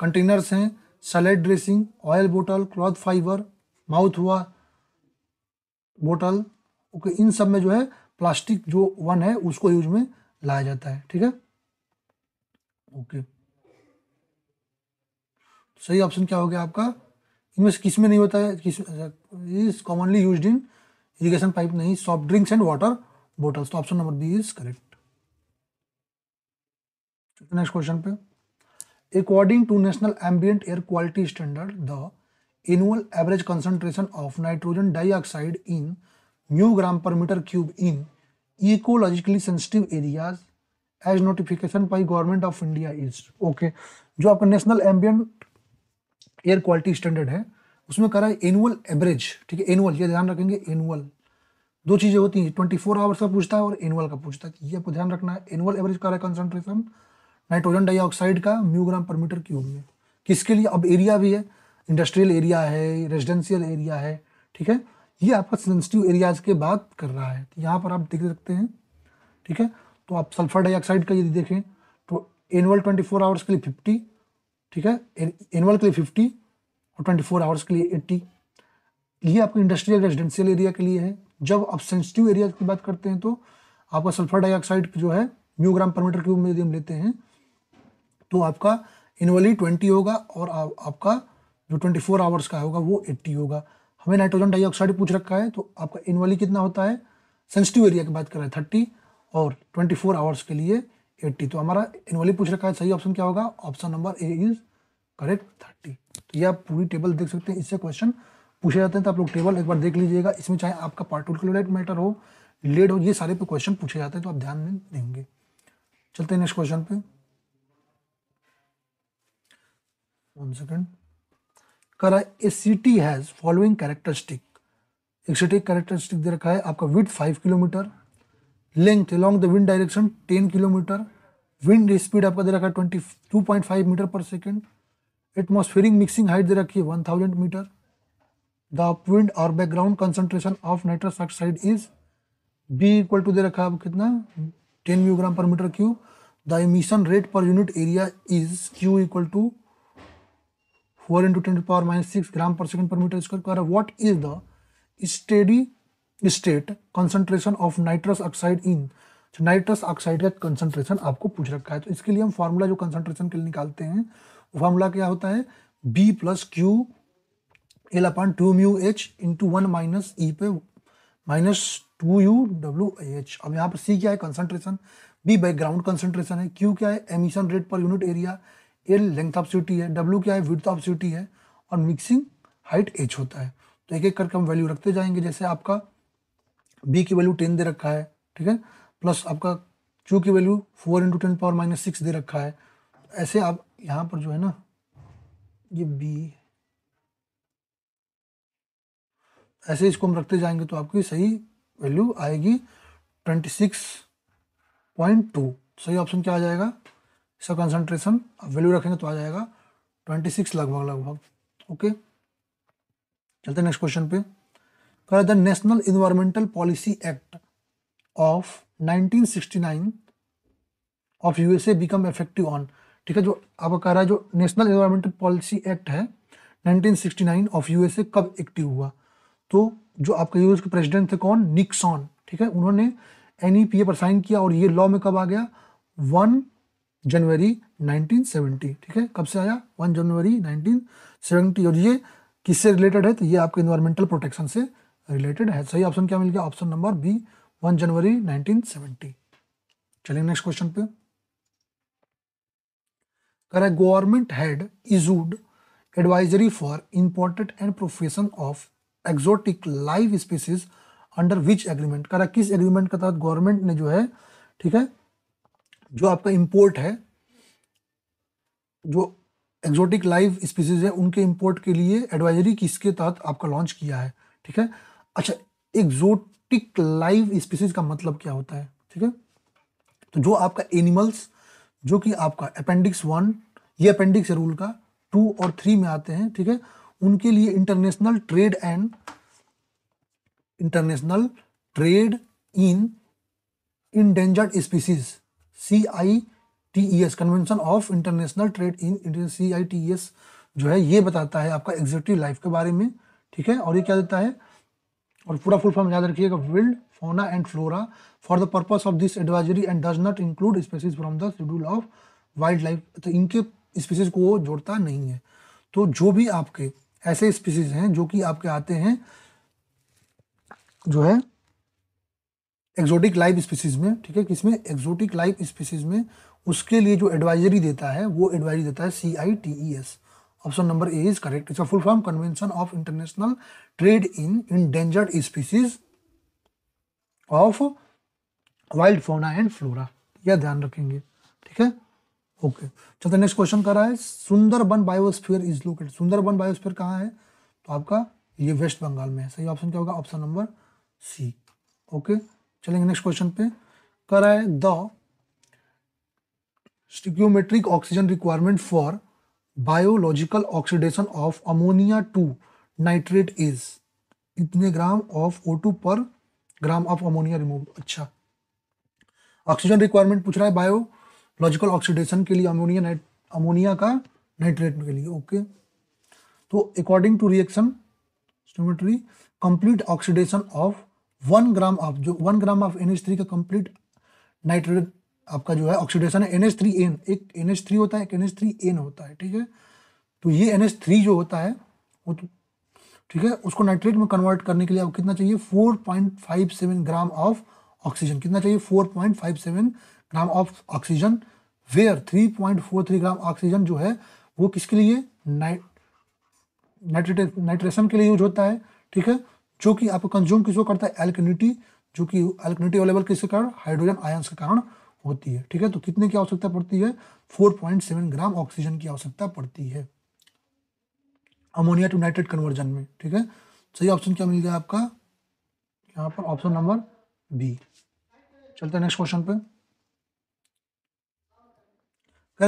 कंटेनर्स हैं salad dressing oil bottle cloth fibre mouth हुआ बोटल ओके इन सब में जो है प्लास्टिक जो वन है उसको यूज में लाया जाता है ठीक है ओके सही ऑप्शन क्या हो गया आपका इनमें किस में नहीं होता है किस is commonly use in irrigation pipe नहीं soft drinks and water bottles तो option number B is correct next question पे according to national ambient air quality standard the annual average concentration of nitrogen dioxide in mu gram per metre cube in ecologically sensitive areas as notification by government of India is okay जो आपका national ambient air quality standard है उसमें करा है annual average ठीक है annual ये ध्यान रखेंगे एनुअल दो चीज़ें होती हैं ट्वेंटी फोर आवर्स का पूछता है और एनुअल का पूछता है तो ये आपको ध्यान रखना है एनुअल एवरेज का है कंसनट्रेशन नाइट्रोजन डाइऑक्साइड का म्यूग्राम पर मीटर क्यूब में किसके लिए अब एरिया भी है इंडस्ट्रियल एरिया है रेजिडेंशियल एरिया है ठीक है ये आपका सेंसिटिव एरियाज के बाद कर रहा है तो यहाँ पर आप देख सकते हैं ठीक है तो आप सल्फर डाइऑक्साइड का यदि देखें तो एनुअल ट्वेंटी फोर आवर्स के लिए फिफ्टी ठीक है एनुअल के लिए फिफ्टी और ट्वेंटी फोर आवर्स के लिए एट्टी ये आपके इंडस्ट्रियल रेजिडेंशियल एरिया के लिए है जब आप सेंसिटिव एरिया की बात करते हैं तो आपका सल्फर डाइऑक्साइड जो है न्यूग्राम पर मीटर क्यूब में यदि हम लेते हैं तो आपका एनुअली ट्वेंटी होगा और आ, आपका जो ट्वेंटी फोर आवर्स का होगा वो एट्टी होगा हमें नाइट्रोजन डाइऑक्साइड पूछ रखा है तो आपका एनुअली कितना होता है सेंसिटिव एरिया की बात कर रहे हैं थर्टी और ट्वेंटी फोर आवर्स के लिए एट्टी तो हमारा एनुअली पूछ रखा है सही ऑप्शन क्या होगा option number A is correct thirty तो ये आप पूरी टेबल देख सकते हैं इससे क्वेश्चन पूछे जाते हैं तो आप लोग टेबल एक बार देख लीजिएगा इसमें चाहे आपका पार्टिकुलर मैटर हो लेट हो ये सारे पे क्वेश्चन पूछे जाते हैं तो आप ध्यान में देंगे चलते हैं नेक्स्ट क्वेश्चन पे वन सेकेंड कर a city has following characteristic एक सिटी कैरेक्टरिस्टिक दे रखा है आपका with five kilometre length along the wind direction ten kilometre wind speed आपका दे रखा है twenty two point five metre per second atmospheric mixing height दे रखी है one thousand metre the upwind और background concentration of nitrous oxide is be equal to दे रखा है कितना ten mu gram per metre cube the emission rate per unit area is Q equal to four into ten power minus six gram per second per metre square what is the steady state concentration of nitrous oxide in nitrous oxide का concentration आपको पूछ रखा है तो इसके लिए हम formula जो कंसंट्रेशन के लिए निकालते हैं वो फार्मूला क्या होता है B plus Q L upon two mu H into one minus E पे minus two U W H अब यहाँ पर सी क्या है कंसंट्रेशन बी बैकग्राउंड कंसंट्रेशन है क्यू क्या है emission rate per unit area L length of city है डब्ल्यू क्या है विथ ऑफ सिटी है और मिक्सिंग हाइट एच होता है तो एक एक करके हम वैल्यू रखते जाएंगे जैसे आपका बी की वैल्यू टेन दे रखा है ठीक है प्लस आपका क्यू की value four into ten power minus six दे रखा है ऐसे आप यहाँ पर जो है ना ये बी ऐसे इसको हम रखते जाएंगे तो आपकी सही वैल्यू आएगी ट्वेंटी सिक्स पॉइंट टू सही ऑप्शन क्या आ जाएगा इसका कंसंट्रेशन आप वैल्यू रखेंगे तो आ जाएगा ट्वेंटी सिक्स लगभग लगभग ओके चलते नेक्स्ट क्वेश्चन पे the national environmental policy act of 1969 of USA become effective on ठीक है जो अब कह रहा है जो नेशनल इन्वायरमेंटल पॉलिसी एक्ट है 1969 ऑफ यूएसए कब एक्टिव हुआ तो जो आपका यूएस के प्रेसिडेंट थे कौन निकसॉन ठीक है उन्होंने एन ई पी ए पर साइन किया और ये लॉ में कब आ गया वन जनवरी 1970 ठीक है कब से आया वन जनवरी 1970 और ये किससे रिलेटेड है तो ये आपके इन्वायरमेंटल प्रोटेक्शन से रिलेटेड है सही ऑप्शन क्या मिल गया option number B one January 1970 चलिए नेक्स्ट क्वेश्चन पे correct government had issued advisory for imported and profession of exotic live species under which agreement correct किस एग्रीमेंट के तहत गवर्नमेंट ने जो है ठीक है जो आपका इंपोर्ट है जो एक्सोटिक लाइव स्पीसीज है उनके इंपोर्ट के लिए एडवाइजरी किसके तहत आपका लॉन्च किया है ठीक है अच्छा एग्जोटिक लाइव स्पीसीज का मतलब क्या होता है ठीक है तो जो आपका एनिमल्स जो कि आपका अपेंडिक्स वन ये अपेंडिक्स रूल का टू और थ्री में आते हैं ठीक है उनके लिए international trade and international trade in endangered species C I T E S convention of international trade in C I T E S जो है ये बताता है आपका एग्जिटिव लाइफ के बारे में ठीक है और ये क्या देता है और पूरा फुल फॉर्म याद रखिएगा wild fauna and flora for the purpose of this advisory and does not include include from the schedule of wildlife तो इनके स्पीसीज को जोड़ता नहीं है तो जो भी आपके ऐसे स्पीसीज हैं जो कि आपके आते हैं जो है एक्जोटिक लाइफ स्पीसीज में ठीक है किसमें एक्जोटिक लाइफ स्पीसीज में उसके लिए जो एडवाइजरी देता है वो एडवाइजरी देता है C I T E S Option number A is correct. It's a full form convention of international trade in endangered species of wild fauna and flora यह ध्यान रखेंगे ठीक है ओके चलते नेक्स्ट क्वेश्चन कर रहा है Sundarban biosphere is located Sundarban biosphere कहाँ है तो आपका ये वेस्ट बंगाल में है सही ऑप्शन क्या होगा ऑप्शन नंबर सी ओके चलेंगे नेक्स्ट क्वेश्चन पे कर रहा है the stoichiometric oxygen requirement for biological oxidation of ammonia to nitrate is इतने gram of O two per gram of ammonia remove अच्छा ऑक्सीजन रिक्वायरमेंट पूछ रहा है बायोलॉजिकल ऑक्सीडेशन के लिए अमोनिया अमोनिया का नाइट्रेट के लिए ओके तो according to reaction stoichiometry complete oxidation of one gram of जो वन ग्राम ऑफ एन का कंप्लीट नाइट्रेट आपका जो है ऑक्सीडेशन है एन एच थ्री एन एक एन एच थ्री होता है एक एन एच थ्री एन होता है ठीक है तो ये एन एच थ्री जो होता है वो तो ठीक है उसको नाइट्रेट में कन्वर्ट करने के लिए आपको कितना चाहिए four point five seven gram of oxygen कितना चाहिए four point five seven gram of oxygen where three point four three gram oxygen जो है वो किसके लिए नाइट नाइट्रेशन के लिए यूज होता है ठीक है जो कि आपको कंज्यूम किसको करता है एल्कनिटी जो कि एल्कनिटी अवेलेबल किसके कारण हाइड्रोजन आयंस के कारण होती है ठीक है तो कितने की आवश्यकता पड़ती है 4.7 ग्राम ऑक्सीजन की आवश्यकता पड़ती है अमोनिया टू नाइट्रेट कन्वर्जन में ठीक है सही ऑप्शन क्या मिल गया आपका यहाँ पर ऑप्शन नंबर बी चलते हैं नेक्स्ट क्वेश्चन पे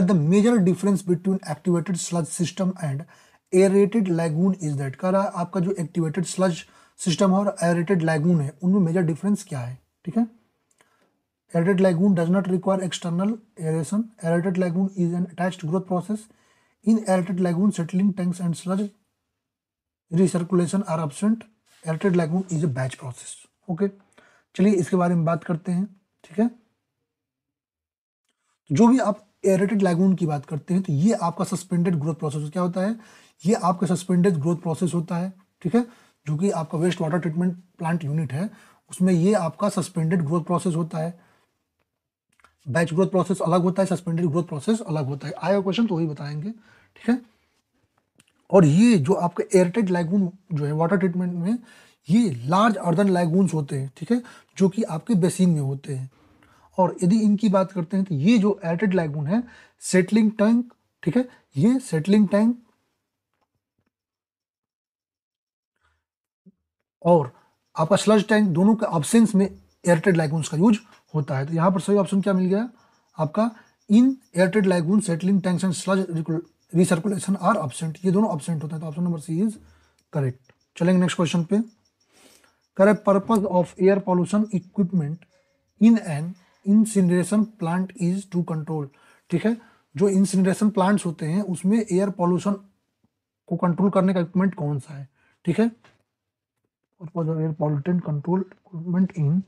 the major difference between activated sludge system and aerated lagoon is that कह रहा है आपका जो एक्टिवेटेड स्लज सिस्टम है और एरेटेड लैगून है उनमें मेजर डिफरेंस क्या है ठीक है Aerated lagoon does not require external aeration. Aerated lagoon is an attached growth process. In aerated lagoon, settling tanks and sludge recirculation are absent. Aerated lagoon is a batch process. Okay. चलिए इसके बारे में बात करते हैं ठीक है जो भी आप एरेटेड लैगून की बात करते हैं तो ये आपका सस्पेंडेड ग्रोथ प्रोसेस क्या होता है ये आपका सस्पेंडेड ग्रोथ प्रोसेस होता है ठीक है जो कि आपका waste water treatment plant unit है उसमें ये आपका सस्पेंडेड ग्रोथ प्रोसेस होता है बैच ग्रोथ प्रोसेस अलग होता है सस्पेंडेड ग्रोथ प्रोसेस अलग होता है आया क्वेश्चन तो वही बताएंगे ठीक है और ये जो आपके एयरटेड लैगून जो है वाटर ट्रीटमेंट में ये लार्ज अर्दन लैगून्स होते हैं ठीक है जो कि आपके बेसिन में होते हैं और यदि इनकी बात करते हैं तो ये जो एयरटेड लैगून है सेटलिंग टैंक ठीक है ये सेटलिंग टैंक और आपका स्लज टैंक दोनों के ऑप्शंस में एयरटेड लैगून्स का यूज होता है तो यहाँ पर सही ऑप्शन क्या मिल गया आपका in aerated lagoon settling tanks and sludge recirculation are optional ये दोनों ऑप्शेंट होता है तो option number C is correct चलेंगे नेक्स्ट क्वेश्चन पे करें purpose of air pollution equipment in an incineration plant is to control ठीक है जो इंसिनरेशन प्लांट्स होते हैं उसमें एयर पॉल्यूशन को कंट्रोल करने का इक्विपमेंट कौन सा है ठीक है air pollutant control equipment in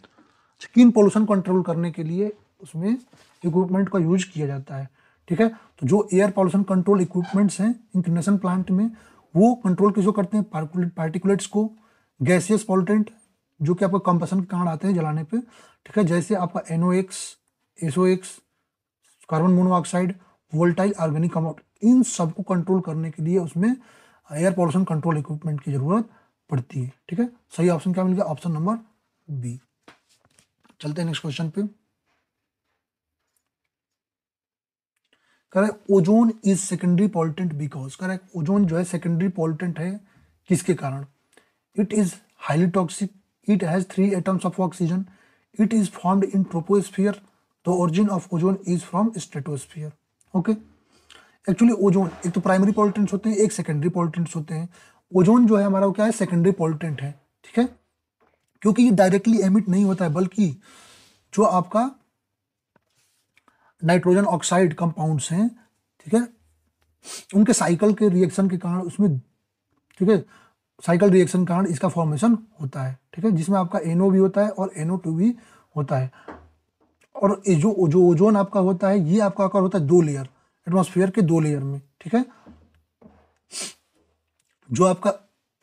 skin pollution control करने के लिए उसमें इक्विपमेंट का यूज किया जाता है ठीक है तो जो एयर पॉल्यूशन कंट्रोल इक्विपमेंट्स हैं इंटरनेशनल प्लांट में वो कंट्रोल किसको करते हैं पार्टिकुलेट्स को गैसियस पॉल्यूटेंट जो कि आपका कंपसन के कारण आते हैं जलाने पे ठीक है जैसे आपका NO X SO X carbon monoxide volatile organic commode इन सबको कंट्रोल करने के लिए उसमें एयर पॉल्यूशन कंट्रोल इक्विपमेंट की ज़रूरत पड़ती है ठीक है सही ऑप्शन क्या मिल गया ऑप्शन नंबर बी चलते हैं नेक्स्ट क्वेश्चन पे correct ozone is secondary pollutant because correct ozone जो है सेकेंडरी पॉलिटेंट है किसके कारण it is highly toxic it has three atoms of oxygen it is formed in troposphere the origin of ozone is from stratosphere okay actually ozone एक तो primary pollutants होते हैं एक सेकेंडरी पॉलिटेंट्स होते हैं ओजोन जो है हमारा वो क्या है सेकेंडरी पॉलिटेंट है ठीक है क्योंकि ये डायरेक्टली एमिट नहीं होता है बल्कि जो आपका नाइट्रोजन ऑक्साइड कंपाउंड्स हैं ठीक है उनके साइकिल के रिएक्शन के कारण उसमें ठीक है साइकिल रिएक्शन कारण इसका फॉर्मेशन होता है ठीक है जिसमें आपका एनओ भी होता है और एनओ टू भी होता है और जो जो ओजोन आपका होता है ये आपका आकार होता है दो लेयर एटमॉस्फेयर के दो लेयर में ठीक है जो आपका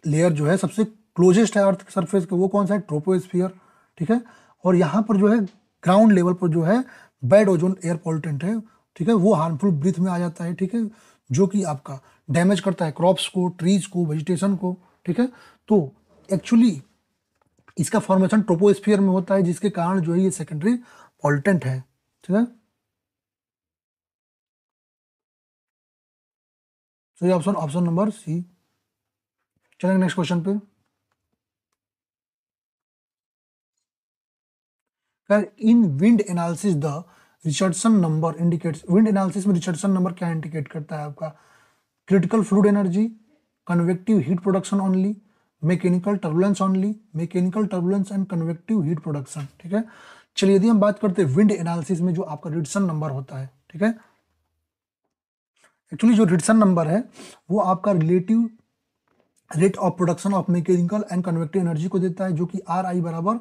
लेयर जो है सबसे क्लोजेस्ट है अर्थ सरफेस का वो कौन सा है ट्रोपोस्फियर ठीक है और यहाँ पर जो है ग्राउंड लेवल पर जो है बैड ओजोन एयर पॉल्यूटेंट है ठीक है वो हार्मफुल ब्रीथ में आ जाता है ठीक है जो कि आपका डैमेज करता है क्रॉप्स को ट्रीज को वेजिटेशन को ठीक है तो एक्चुअली इसका फॉर्मेशन ट्रोपोस्फियर में होता है जिसके कारण जो है ये सेकेंडरी पॉल्यूटेंट है ठीक है ऑप्शन ऑप्शन नंबर सी चलेंगे नेक्स्ट क्वेश्चन पे where in wind analysis the Richardson number indicate wind analysis में रिचर्डसन नंबर क्या इंडिकेट करता है आपका critical fluid energy convective heat production only mechanical turbulence only mechanical turbulence and convective heat production ठीक है चलिए यदि हम बात करते हैं विंड एनालिसिस में जो आपका रिडसन नंबर होता है ठीक है एक्चुअली जो रिडसन नंबर है वो आपका relative rate of production of mechanical and convective energy को देता है जो कि आर आई बराबर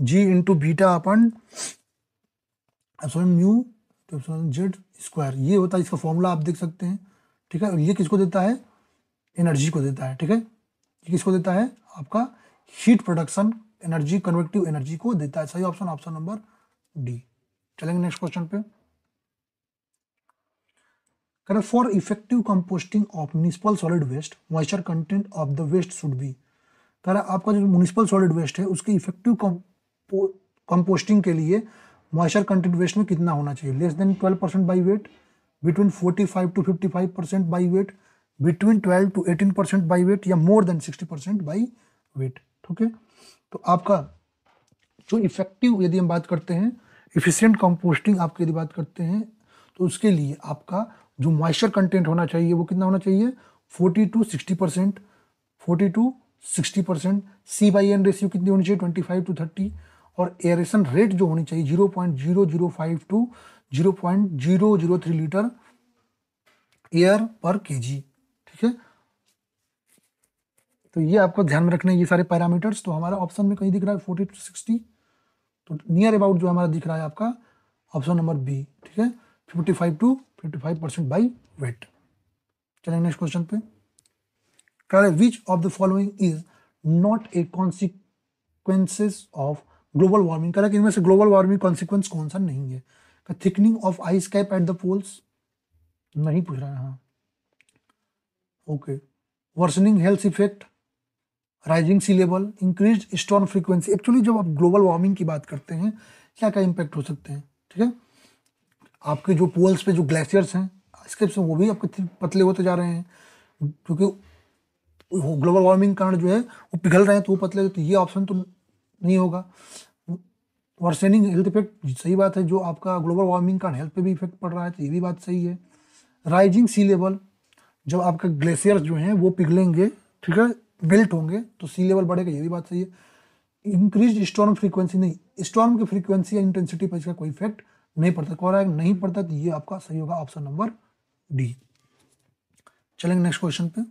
g into beta upon epsilon mu तो जेड स्क्वायर ये होता है इसका फॉर्मूला आप देख सकते हैं ठीक है ये किसको देता है एनर्जी को देता है ठीक है ये किसको देता है आपका heat production energy convective energy को देता है सही ऑप्शन ऑप्शन नंबर डी चलेंगे नेक्स्ट क्वेश्चन पे करें for effective composting of municipal solid waste moisture content of the waste should be करें आपका जो म्यूनिसिपल सॉलिड वेस्ट है उसके इफेक्टिव कंपोस्टिंग के लिए मॉइस्चर कंटेंट वेस्ट में कितना होना चाहिए less than 12 percent by weight between 45 to fifty five percent by weight between 12 to 18 percent by weight या more than 60 percent by weight ठीक है तो आपका जो इफेक्टिव यदि हम बात करते हैं इफिशियंट कंपोस्टिंग आपकी यदि बात करते हैं तो उसके लिए आपका जो मॉइस्चर कंटेंट होना चाहिए वो कितना होना चाहिए forty to sixty percent forty to sixty percent C by N ratio कितनी होनी चाहिए ट्वेंटी फाइव टू थर्टी और एरेशन रेट जो होनी चाहिए zero point zero zero five to zero point zero zero three litre air per के ठीक है तो ये आपको ध्यान में रखना है ये सारे पैरामीटर्स तो हमारा ऑप्शन में कहीं दिख रहा है फोर्टी टू सिक्सटी तो नियर अबाउट जो हमारा दिख रहा है आपका ऑप्शन नंबर बी ठीक है fifty five to fifty five percent by weight चलें नेक्स्ट क्वेश्चन पे कह रहे which of the following is not a consequences of global warming करा कि इनमें से ग्लोबल वार्मिंग कॉन्सिक्वेंस कौन सा नहीं है thickening of ice cap at the poles नहीं पूछ रहा है हाँ okay worsening health effect rising sea level increase storm frequency actually जब आप ग्लोबल वार्मिंग की बात करते हैं क्या क्या इम्पैक्ट हो सकते हैं ठीक है आपके जो पोल्स पे जो ग्लेशियर्स हैं इसके से वो भी आपके पतले होते जा रहे हैं क्योंकि ग्लोबल वार्मिंग कारण जो है वो पिघल रहे हैं तो वो पतले तो ये ऑप्शन तो नहीं होगा वर्सनिंग हेल्थ इफेक्ट सही बात है जो आपका ग्लोबल वार्मिंग का हेल्थ पे भी इफेक्ट पड़ रहा है तो ये भी बात सही है राइजिंग सी लेवल जब आपका ग्लेशियर जो हैं वो पिघलेंगे ठीक है बेल्ट होंगे तो सी लेवल बढ़ेगा ये भी बात सही है इंक्रीज स्टॉर्म फ्रीक्वेंसी नहीं स्टॉर्म की फ्रीक्वेंसी या इंटेंसिटी पर इसका कोई इफेक्ट नहीं पड़ता कौन आएगा नहीं पड़ता तो ये आपका सही होगा ऑप्शन नंबर डी चलेंगे नेक्स्ट क्वेश्चन पे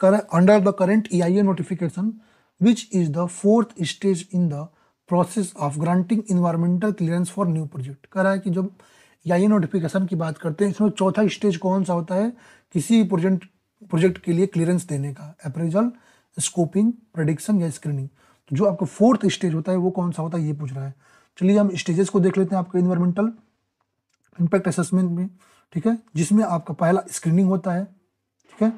कर under the current E I A notification which is the fourth stage in the process of granting environmental clearance for new project कह रहा है कि जब या ये नोटिफिकेशन की बात करते हैं इसमें चौथा स्टेज कौन सा होता है किसी प्रोजेक्ट प्रोजेक्ट के लिए क्लियरेंस देने का अप्रेजल स्कोपिंग प्रोडिक्शन या स्क्रीनिंग तो जो आपका फोर्थ स्टेज होता है वो कौन सा होता है ये पूछ रहा है चलिए हम स्टेजेस को देख लेते हैं आपके इन्वायरमेंटल इम्पैक्ट असेसमेंट में ठीक है जिसमें आपका पहला स्क्रीनिंग होता है ठीक है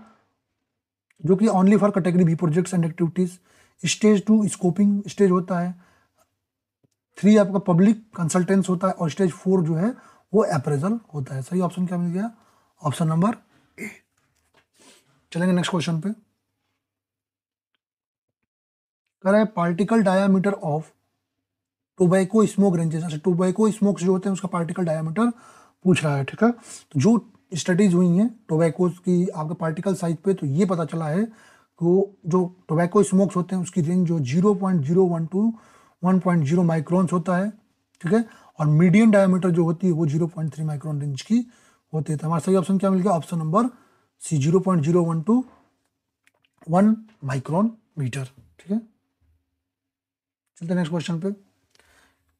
जो कि only for category B projects and activities stage two scoping stage होता है थ्री आपका पब्लिक कंसल्टेंस होता है और स्टेज फोर जो है वो अप्रेजल होता है सही ऑप्शन क्या मिल गया ऑप्शन नंबर ए चलेंगे नेक्स्ट क्वेश्चन पे कह particle diameter of tobacco smoke ranges अच्छा टोबैको स्मोक्स जो होते हैं उसका पार्टिकल डायामीटर पूछ रहा है ठीक है तो जो स्टडीज हुई हैं टोबैकोज की आपके पार्टिकल साइज पे तो ये पता चला है तो जो टोबैको स्मोक्स होते हैं उसकी रेंज जो zero point zero one to one point zero microns होता है ठीक है और मीडियम डायमीटर जो होती है वो zero point three micron range की होती है तो हमारा सही ऑप्शन क्या मिल गया option number C zero point zero one to one micron metre ठीक है चलते नेक्स्ट क्वेश्चन पे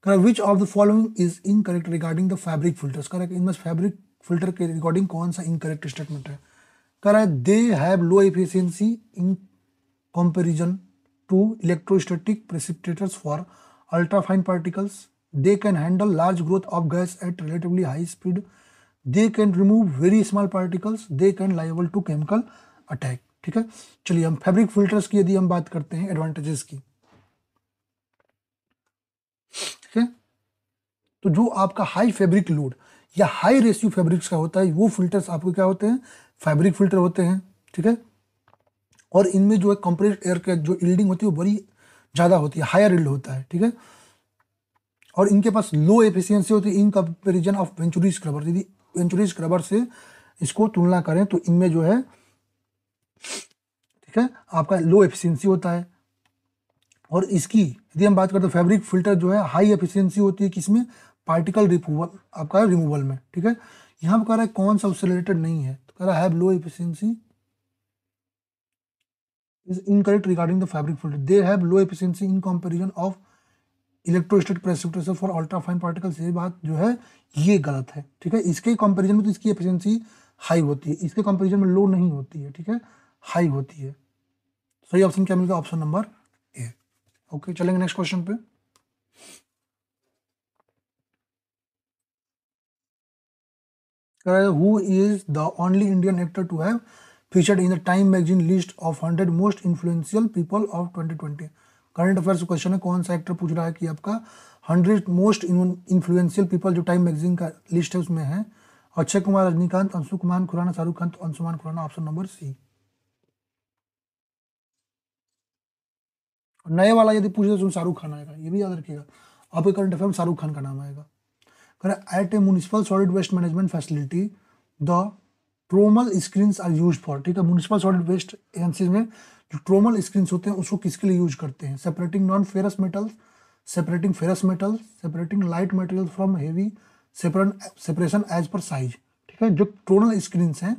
correct which of the following is incorrect regarding the fabric filters correct इनमें फैब्रिक फिल्टर के रिगार्डिंग कौन सा इनकरेक्ट स्टेटमेंट है करा they have low efficiency in comparison to electrostatic precipitators for ultrafine particles they can handle large growth of gas at relatively high speed they can remove very small particles they can liable to chemical attack ठीक है चलिए हम fabric filters की यदि हम बात करते हैं एडवांटेजेस की ठीक है तो जो आपका हाई फैब्रिक लोड या हाई रेशियो फैब्रिक्स का होता है वो फिल्टर्स आपको क्या होते हैं फैब्रिक फिल्टर होते हैं ठीक है और इनमें जो है कंप्रेस्ड एयर का जो इल्डिंग होती है वो बड़ी ज़्यादा होती है हायर इल्ड होता है ठीक है और इनके पास लो एफिशिएंसी होती है in comparison of venturi scrubber यदि वेंचुरी स्क्रबर से इसको तुलना करें तो इनमें जो है ठीक है आपका लो एफिशिएंसी होता है और इसकी यदि हम बात करते हैं फैब्रिक फिल्टर जो है हाई एफिशिएंसी होती है किसमें पार्टिकल रिमूवल आपका रिमूवल में ठीक है यहाँ पर कह रहा है कौन सा उससे रिलेटेड नहीं है that I have low efficiency is incorrect regarding the fabric filter. They have low efficiency in comparison of electrostatic precipitation for ultrafine particles ये बात जो है ये गलत है ठीक है इसके कंपैरिजन में तो इसकी एफिशिएंसी हाई होती है इसके कंपैरिजन में लो नहीं होती है ठीक है हाई होती है सही ऑप्शन क्या मिलेगा ऑप्शन नंबर ए ओके चलेंगे नेक्स्ट क्वेश्चन पे who is the only Indian actor to have featured in the Time Magazine list of 100 most influential people of 2020. Current affairs question है कौन सा एक्टर पूछ रहा है कि आपका हंड्रेड मोस्ट इन्फ्लुएंशियल पीपल जो टाइम मैगजीन का लिस्ट है उसमें है अक्षय कुमार रजनीकांत अंशु कुमार खुराना शाहरुख खान तो Anshuman Khurana option number C नए वाला यदि पूछे तो शाहरुख खान आएगा ये भी याद रखिएगा आपके करंट अफेयर में शाहरुख खान का नाम आएगा at a municipal solid waste management facility the trommel screen are use for ठीक है म्यूनसिपल सॉलिड वेस्ट एजेंसीज में जो ट्रोमल स्क्रीन होते हैं उसको किसके लिए यूज करते हैं separating non ferrous metals separating ferrous metals separating light material from heavy separation as per size ठीक है जो ट्रोनल स्क्रीन हैं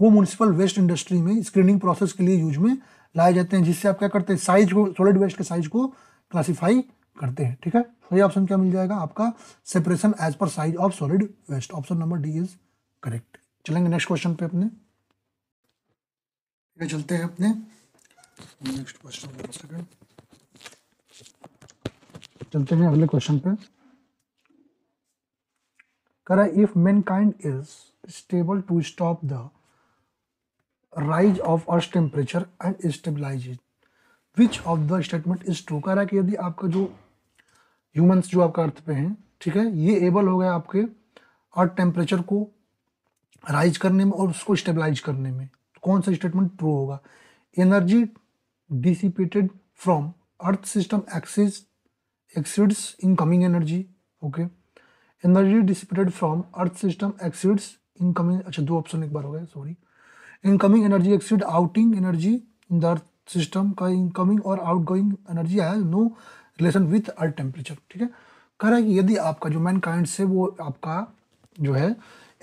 वो म्यूनसिपल वेस्ट इंडस्ट्री में स्क्रीनिंग प्रोसेस के लिए यूज में लाए जाते हैं जिससे आप क्या करते हैं साइज को सॉलिड वेस्ट के साइज को क्लासीफाई करते हैं ठीक है तो ये ऑप्शन क्या मिल जाएगा आपका separation as per size of solid waste option number D is correct चलेंगे नेक्स्ट क्वेश्चन पे अपने चलते हैं अपने नेक्स्ट क्वेश्चन चलते हैं अगले क्वेश्चन पे करा if kind is stable to stop the rise of earth temperature and stabilize it which of the statement is true कह कि यदि आपका जो ह्यूमंस जो आपका अर्थ पे हैं ठीक है ये एबल हो गए आपके अर्थ टेम्परेचर को राइज करने में और उसको स्टेबलाइज करने में तो कौन सा स्टेटमेंट ट्रू होगा energy dissipated from earth system excess exceeds incoming energy okay energy dissipated from earth system exceeds incoming अच्छा दो ऑप्शन एक बार हो गए sorry incoming energy exceed outgoing energy in the earth system का इनकमिंग और outgoing energy है no relation with earth temperature ठीक है कह रहा है कि यदि आपका जो मैन काइंड से वो आपका जो है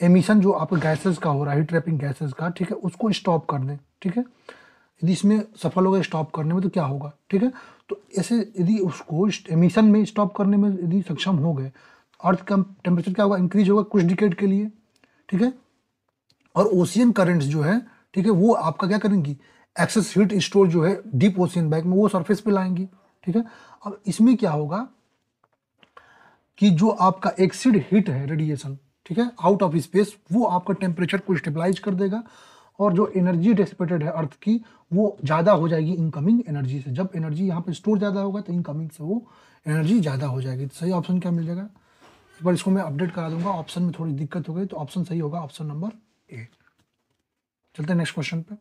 एमिशन जो आपका गैसेस का हो रहा है ट्रैपिंग गैसेस का ठीक है उसको स्टॉप कर दें ठीक है यदि इसमें सफल होगा स्टॉप करने में तो क्या होगा ठीक है तो ऐसे यदि उसको एमिशन में स्टॉप करने में यदि सक्षम हो गए अर्थ का टेम्परेचर क्या होगा इंक्रीज होगा कुछ डिकेट के लिए ठीक है और ओशियन करेंट्स जो है ठीक है वो आपका क्या करेंगी एक्सेस हीट स्टोर जो है डीप ओशियन बैग में वो सरफेस पे लाएंगी ठीक है अब इसमें क्या होगा कि जो आपका एक्सिड हिट है रेडिएशन ठीक है आउट ऑफ स्पेस वो आपका टेम्परेचर को स्टेबलाइज कर देगा और जो एनर्जी डिसिपेटेड है अर्थ की वो ज़्यादा हो जाएगी इनकमिंग एनर्जी से जब एनर्जी यहाँ पे स्टोर ज़्यादा होगा तो इनकमिंग से वो एनर्जी ज़्यादा हो जाएगी तो सही ऑप्शन क्या मिल जाएगा एक बार इसको मैं अपडेट करा दूंगा ऑप्शन में थोड़ी दिक्कत हो गई तो ऑप्शन सही होगा ऑप्शन नंबर ए चलते नेक्स्ट क्वेश्चन पे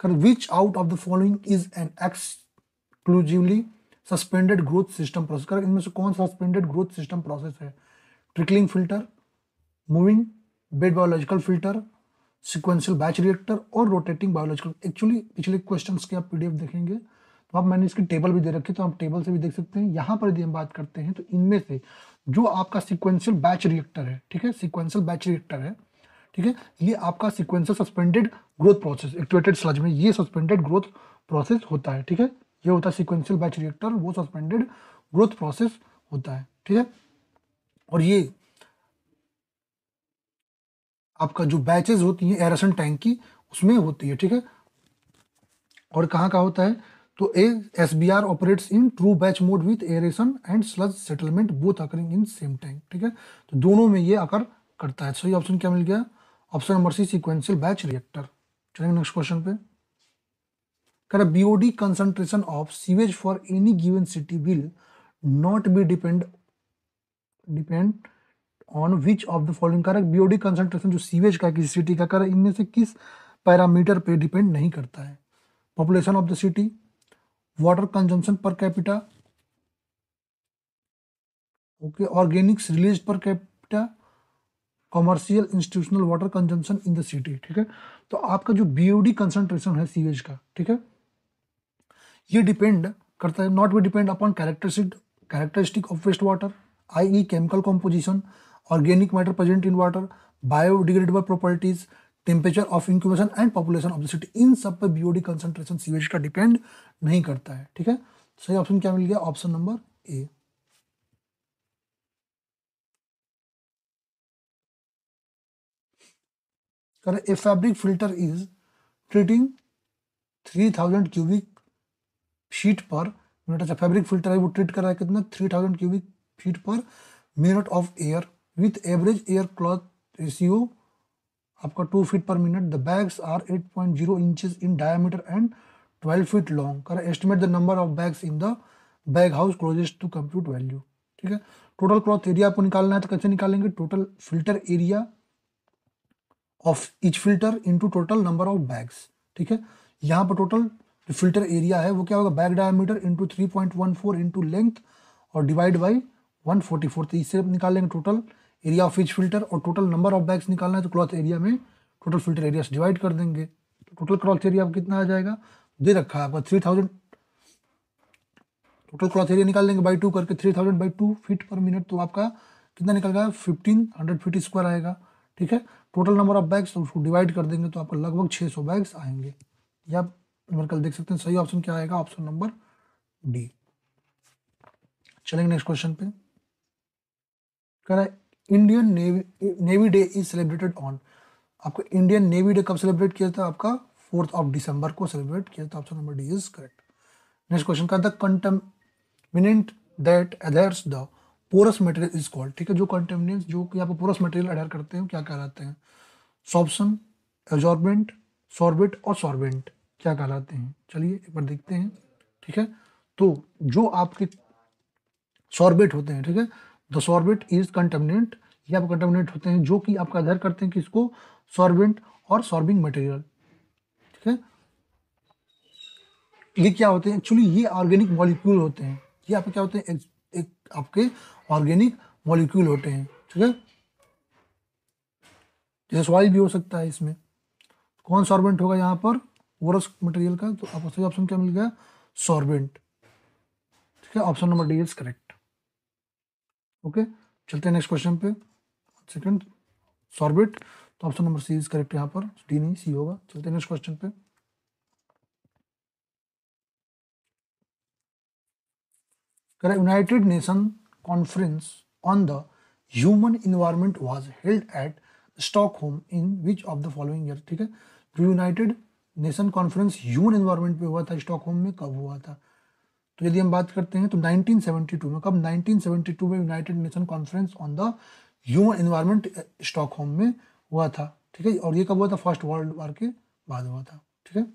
कर which out of the following is an exclusively suspended growth system process correct इनमें से कौन सा सस्पेंडेड ग्रोथ सिस्टम प्रोसेस है trickling filter moving bed biological filter sequential batch reactor और rotating biological actually पिछले question के आप पीडीएफ देखेंगे तो आप मैंने इसकी टेबल भी दे रखी तो आप टेबल से भी देख सकते हैं यहाँ पर यदि हम बात करते हैं तो इनमें से जो आपका सिक्वेंशियल बैच रिएक्टर है ठीक है सिक्वेंशियल बैच रिएक्टर है ठीक है ये आपका sequential suspended growth process activated sludge में ये सस्पेंडेड ग्रोथ प्रोसेस होता है ठीक है ये होता है सिक्वेंशियल बैच रिएक्टर वो सस्पेंडेड ग्रोथ प्रोसेस होता है ठीक है और ये आपका जो बैचेस होती है एरसन टैंक की उसमें होती है ठीक है और कहाँ का होता है तो A S B R operate in true batch mode with aeration and sludge settlement both occurring in same tank ठीक है तो दोनों में ये अकर करता है सही ऑप्शन क्या मिल गया option number C sequential batch reactor चलेंगे नेक्स्ट क्वेश्चन पे Correct. BOD concentration of sewage for any given city will not be depend depend on which of the following correct BOD concentration जो sewage का किसी city का कर इनमें से किस पैरामीटर पे डिपेंड नहीं करता है population of the city water consumption per capita okay organics release per capita commercial institutional water consumption in the city ठीक है तो आपका जो बीओडी कंसंट्रेशन है सीवेज का ठीक है ये डिपेंड करता है not we depend upon characteristic characteristic of waste water I E chemical composition organic matter present in water biodegradable properties temperature of incubation and population of the city इन सब पर BOD concentration sewage का depend नहीं करता है ठीक है सही option क्या मिल गया ऑप्शन नंबर ए करें a fabric filter is treating 3000 cubic feet per minute अच्छा फैब्रिक फिल्टर है वो ट्रीट कर रहा है कितना three thousand cubic feet per minute of air with average air cloth ratio आपका two feet per minute the bags are eight point zero inches in diameter and twelve feet long कर estimate the number of bags in the bag house closest to compute value ठीक है total cloth area आपको निकालना है तो कैसे निकालेंगे total filter area of each filter into total number of bags ठीक है यहाँ पर टोटल जो फिल्टर एरिया है वो क्या होगा bag diameter into three point one four into length और divide by one forty four तो इससे निकाल लेंगे total area of each filter और टोटल नंबर ऑफ बैग्स निकालना है तो क्लॉथ एरिया में टोटल फिल्टर एरिया डिवाइड कर देंगे तो टोटल क्लॉथ एरिया कितना आ जाएगा दे रखा है आपका three thousand total cloth area निकाल लेंगे बाई टू करके three thousand by two feet per minute तो आपका कितना निकल गया फिफ्टीन हंड्रेड फीट स्क्वायर आएगा ठीक है टोटल नंबर ऑफ बैग्स तो उसको डिवाइड कर देंगे तो आपका लगभग छः सौ बैग्स आएंगे या नंबर कल देख सकते हैं सही ऑप्शन क्या आएगा ऑप्शन नंबर डी चलेंगे नेक्स्ट क्वेश्चन पे कह रहा है Indian navy navy day is celebrated on आपको इंडियन नेवी डे कब सेलिब्रेट किया था आपका फोर्थ ऑफ दिसंबर को सेलिब्रेट किया था option number D is correct next question का था contaminant that adheres the porous material is called ठीक है जो कंटेमिनेंट जो कि आप पोरस मटेरियल अडेयर करते हैं क्या कहलाते हैं सॉप्सन एब्जॉर्बेंट सॉर्बेट और सॉर्बेंट क्या कहलाते हैं चलिए एक बार देखते हैं ठीक है तो जो आपके सॉर्बेट होते हैं ठीक है द सॉर्बेट इज कंटेमिनेंट या आप कंटेमिनेंट होते हैं जो कि आपका आधार करते हैं कि इसको सॉर्बेंट और सॉर्बिंग मटेरियल ठीक है ये क्या होते हैं एक्चुअली ये ऑर्गेनिक मॉलिक्यूल होते हैं ये आपके क्या होते हैं एक, एक आपके ऑर्गेनिक मॉलिक्यूल होते हैं ठीक है जैसे सॉइल भी हो सकता है इसमें कौन सॉर्बेंट होगा यहाँ पर ओवरऑल मटेरियल का तो आपको सही ऑप्शन क्या मिल गया सॉर्बेंट ठीक है option number D is correct okay चलते हैं नेक्स्ट क्वेश्चन पे सेकंड सॉर्बेट तो option number C is correct यहाँ पर डी नहीं सी होगा चलते हैं नेक्स्ट क्वेश्चन पे The United Nations conference on the human environment was held at Stockholm in which of the following year ठीक है? The United Nation conference human environment पे हुआ था स्टॉकहोम में कब हुआ था तो यदि हम बात करते हैं तो 1972 में कब 1972 में United Nation conference on the human environment Stockholm में हुआ था ठीक है और ये कब हुआ था फर्स्ट वर्ल्ड वॉर के बाद हुआ था ठीक है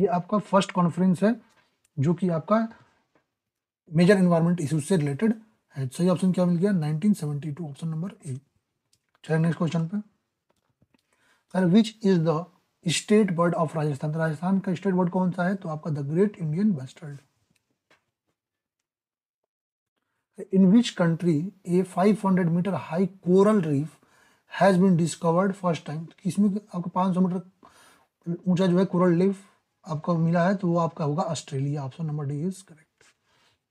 ये आपका फर्स्ट कॉन्फ्रेंस है जो कि आपका मेजर एनवायरमेंट इश्यूज से रिलेटेड है सही ऑप्शन क्या मिल गया 1972 ऑप्शन नंबर ए चलिए नेक्स्ट क्वेश्चन पे sir which is the state bird of Rajasthan Rajasthan का स्टेट बर्ड कौन सा है तो आपका the great Indian bustard in which country a 500 meter high coral reef has been discovered first time इसमें आपको 500 मीटर ऊंचा जो है कोरल रीफ आपको मिला है तो वो आपका होगा Australia option number D is correct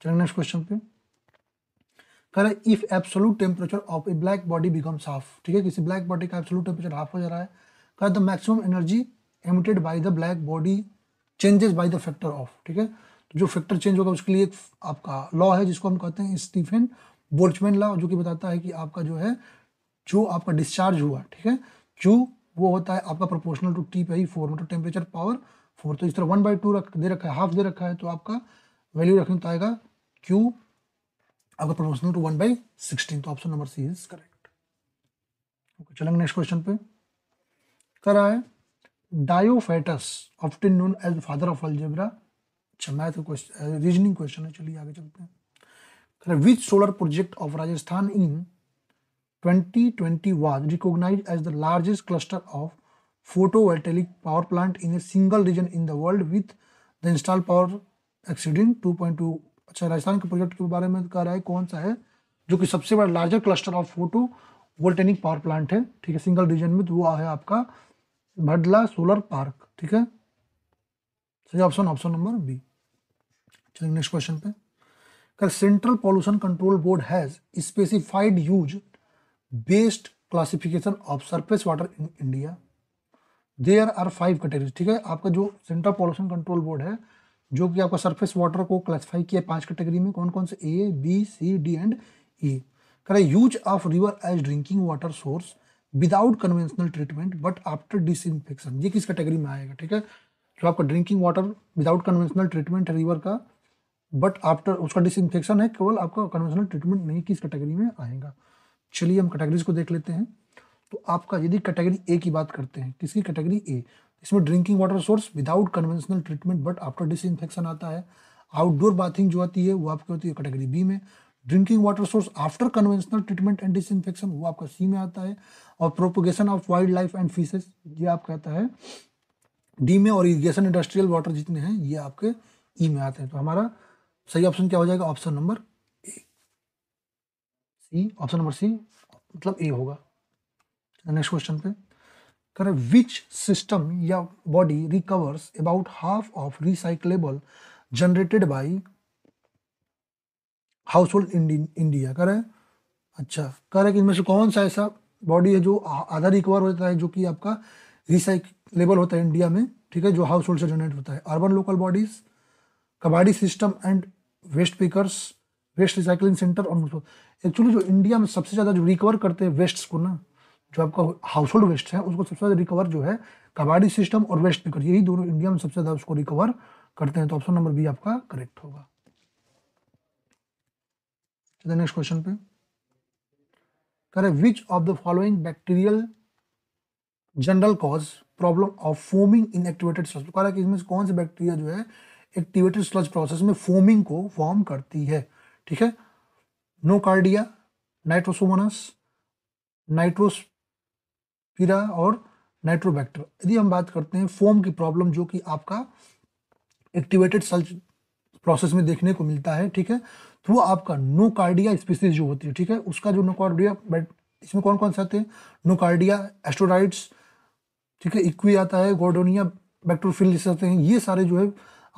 चलिए नेक्स्ट क्वेश्चन पे कर if absolute temperature of a black body becomes half ठीक है किसी ब्लैक बॉडी का एब्सोलूट टेम्परेचर हाफ हो जा रहा है का the maximum energy emitted by the black body changes by the factor of ठीक है तो जो फैक्टर चेंज होगा उसके लिए एक आपका लॉ है जिसको हम कहते हैं स्टीफन बोर्चमैन लॉ जो कि बताता है कि आपका जो है जो आपका डिस्चार्ज हुआ ठीक है जो वो होता है आपका प्रोपोर्शनल टू टी पे ही फोर मतलब टेम्परेचर पावर फोर तो इस तरह वन बाई टू रख दे रखा है हाफ दे रखा है तो आपका वैल्यू रखने तो आएगा क्यू आपका proportional to one by sixteen तो option number C is correct okay चलेंगे नेक्स्ट क्वेश्चन पे तरह है Diophantus often known as father of algebra अच्छा मैथ क्वेश्चन रीजनिंग क्वेश्चन है चलिए आगे चलते हैं करें which solar project of Rajasthan in 2020 was recognized as the largest cluster of photovoltaic power plant in a single region in the world with the installed power exceeding 2.2 अच्छा राजस्थान के project के बारे में कह रहा है कौन सा है जो कि सबसे बड़ा larger cluster of photovoltaic power plant है ठीक है सिंगल रीजन में तो वो है आपका भडला सोलर पार्क ठीक है सही ऑप्शन ऑप्शन नंबर बी चलिए नेक्स्ट क्वेश्चन पे कर central pollution control board has specified use based classification of surface water in India there are five categories ठीक है आपका जो सेंट्रल पॉल्यूशन कंट्रोल बोर्ड है जो कि आपका सरफेस वाटर को क्लासिफाई किया पांच कैटेगरी में कौन कौन से A B C D and E करें use of river as drinking water source without conventional treatment but after disinfection ये किस कैटेगरी में आएगा ठीक है जो आपका drinking water without conventional treatment है रिवर का बट आफ्टर उसका डिस इन्फेक्शन है केवल आपका कन्वेंशनल ट्रीटमेंट नहीं किस कैटेगरी में आएगा चलिए हम कैटेगरीज को देख लेते हैं तो आपका यदि कैटेगरी ए की बात करते हैं किसकी कैटेगरी ए इसमें drinking water source without conventional treatment but after dis आता है आउटडोर बाथिंग जो आती है वो आपकी होती है कैटेगरी बी में drinking water source after conventional treatment and disinfection वो आपका सी में आता है और propagation of wildlife and fishes ये आपका आता है डी में और इरीगेशन इंडस्ट्रियल वाटर जितने हैं ये आपके ई e में आते हैं तो हमारा सही ऑप्शन क्या हो जाएगा option number A C option number C मतलब ए होगा नेक्स्ट क्वेश्चन पे करें विच सिस्टम या body recovers about half of recyclable generated by household India करें अच्छा करें कि इनमें से कौन सा ऐसा बॉडी है जो आधा रिकवर होता है जो कि आपका रिसाइकलेबल होता है इंडिया में ठीक है जो हाउस होल्ड से जनरेट होता है अर्बन लोकल बॉडीज कबाड़ी system and waste pickers waste recycling center और एक्चुअली जो इंडिया में सबसे ज़्यादा जो रिकवर करते हैं वेस्ट को ना जो आपका हाउस होल्ड वेस्ट है उसको सबसे ज़्यादा रिकवर जो है कबाड़ी सिस्टम और वेस्ट पिकर यही दोनों इंडिया में सबसे ज़्यादा उसको रिकवर करते हैं तो ऑप्शन नंबर बी आपका करेक्ट होगा चलो नेक्स्ट क्वेश्चन पे करें which of the following bacterial general cause problem of foaming in activated sludge कह रहा है कि इसमें कौन सी बैक्टीरिया जो है एक्टिवेटेड स्लज प्रोसेस में फोमिंग को फॉर्म करती है ठीक है नो कार्डिया नाइट्रोसोमोनस नाइट्रोस्पिरा और नाइट्रोबैक्टर यदि हम बात करते हैं फोम की प्रॉब्लम जो कि आपका एक्टिवेटेड सेल प्रोसेस में देखने को मिलता है ठीक है थ्रू आपका नोकार्डिया स्पीसीज जो होती है ठीक है उसका जो नोकार्डिया बट इसमें कौन कौन से आते हैं नोकार्डिया एस्ट्रोराइड्स ठीक है इक्वी आता है गोडोनिया बैक्टोफिल आते हैं ये सारे जो है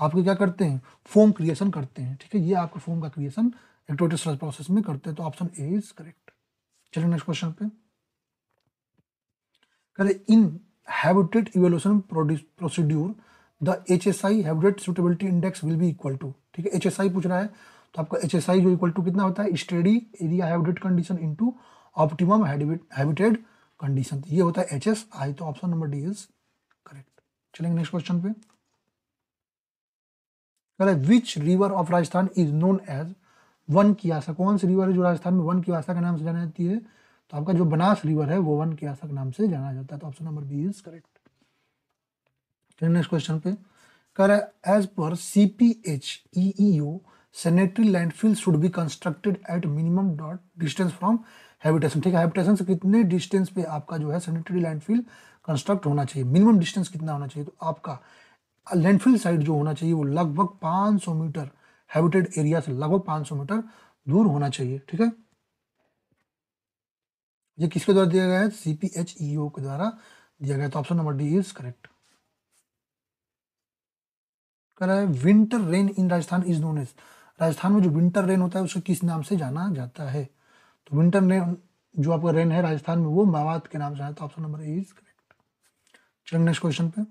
आपके क्या करते हैं फोम क्रिएशन करते हैं ठीक है ये आपका फोम का क्रिएशन एक्टोटिस प्रोसेस में करते हैं तो ऑप्शन ए इज करेक्ट चलिए नेक्स्ट क्वेश्चन पे करें in habitat evaluation procedure the H S I habitat suitability index will be equal to ठीक है एच एस आई पूछ रहा है तो आपका एच एस आई जो इक्वल टू कितना होता है study area habitat condition into optimum habitat condition ये होता है एच एस आई तो option number D is correct चलेंगे नेक्स्ट क्वेश्चन पे कह which river of Rajasthan is known as one की आशा कौन सी रिवर है जो राजस्थान में वन की आशा के नाम से जाना जाती है तो आपका जो बनास रिवर है वो वन की आशा के नाम से जाना जाता है तो option number B is correct next question पे कह रहा है as per C P H E O sanitary landfill should be constructed at minimum dot distance from habitation ठीक है हैबिटेशन से कितने डिस्टेंस पे आपका जो है सेनेटरी लैंडफिल कंस्ट्रक्ट होना चाहिए मिनिमम डिस्टेंस कितना होना चाहिए तो आपका लैंडफिल साइड जो होना चाहिए वो लगभग 500 मीटर हैबिटेड एरिया से लगभग 500 मीटर दूर होना चाहिए ठीक है ये किसके द्वारा दिया गया है C P H E O के द्वारा दिया गया तो option number D is correct कह रहा है winter rain in Rajasthan is known as Rajasthan में जो विंटर रेन होता है उसे किस नाम से जाना जाता है तो विंटर रेन जो आपका रेन है राजस्थान में वो मावात के नाम से आता option number A is correct चलो नेक्स्ट क्वेश्चन पे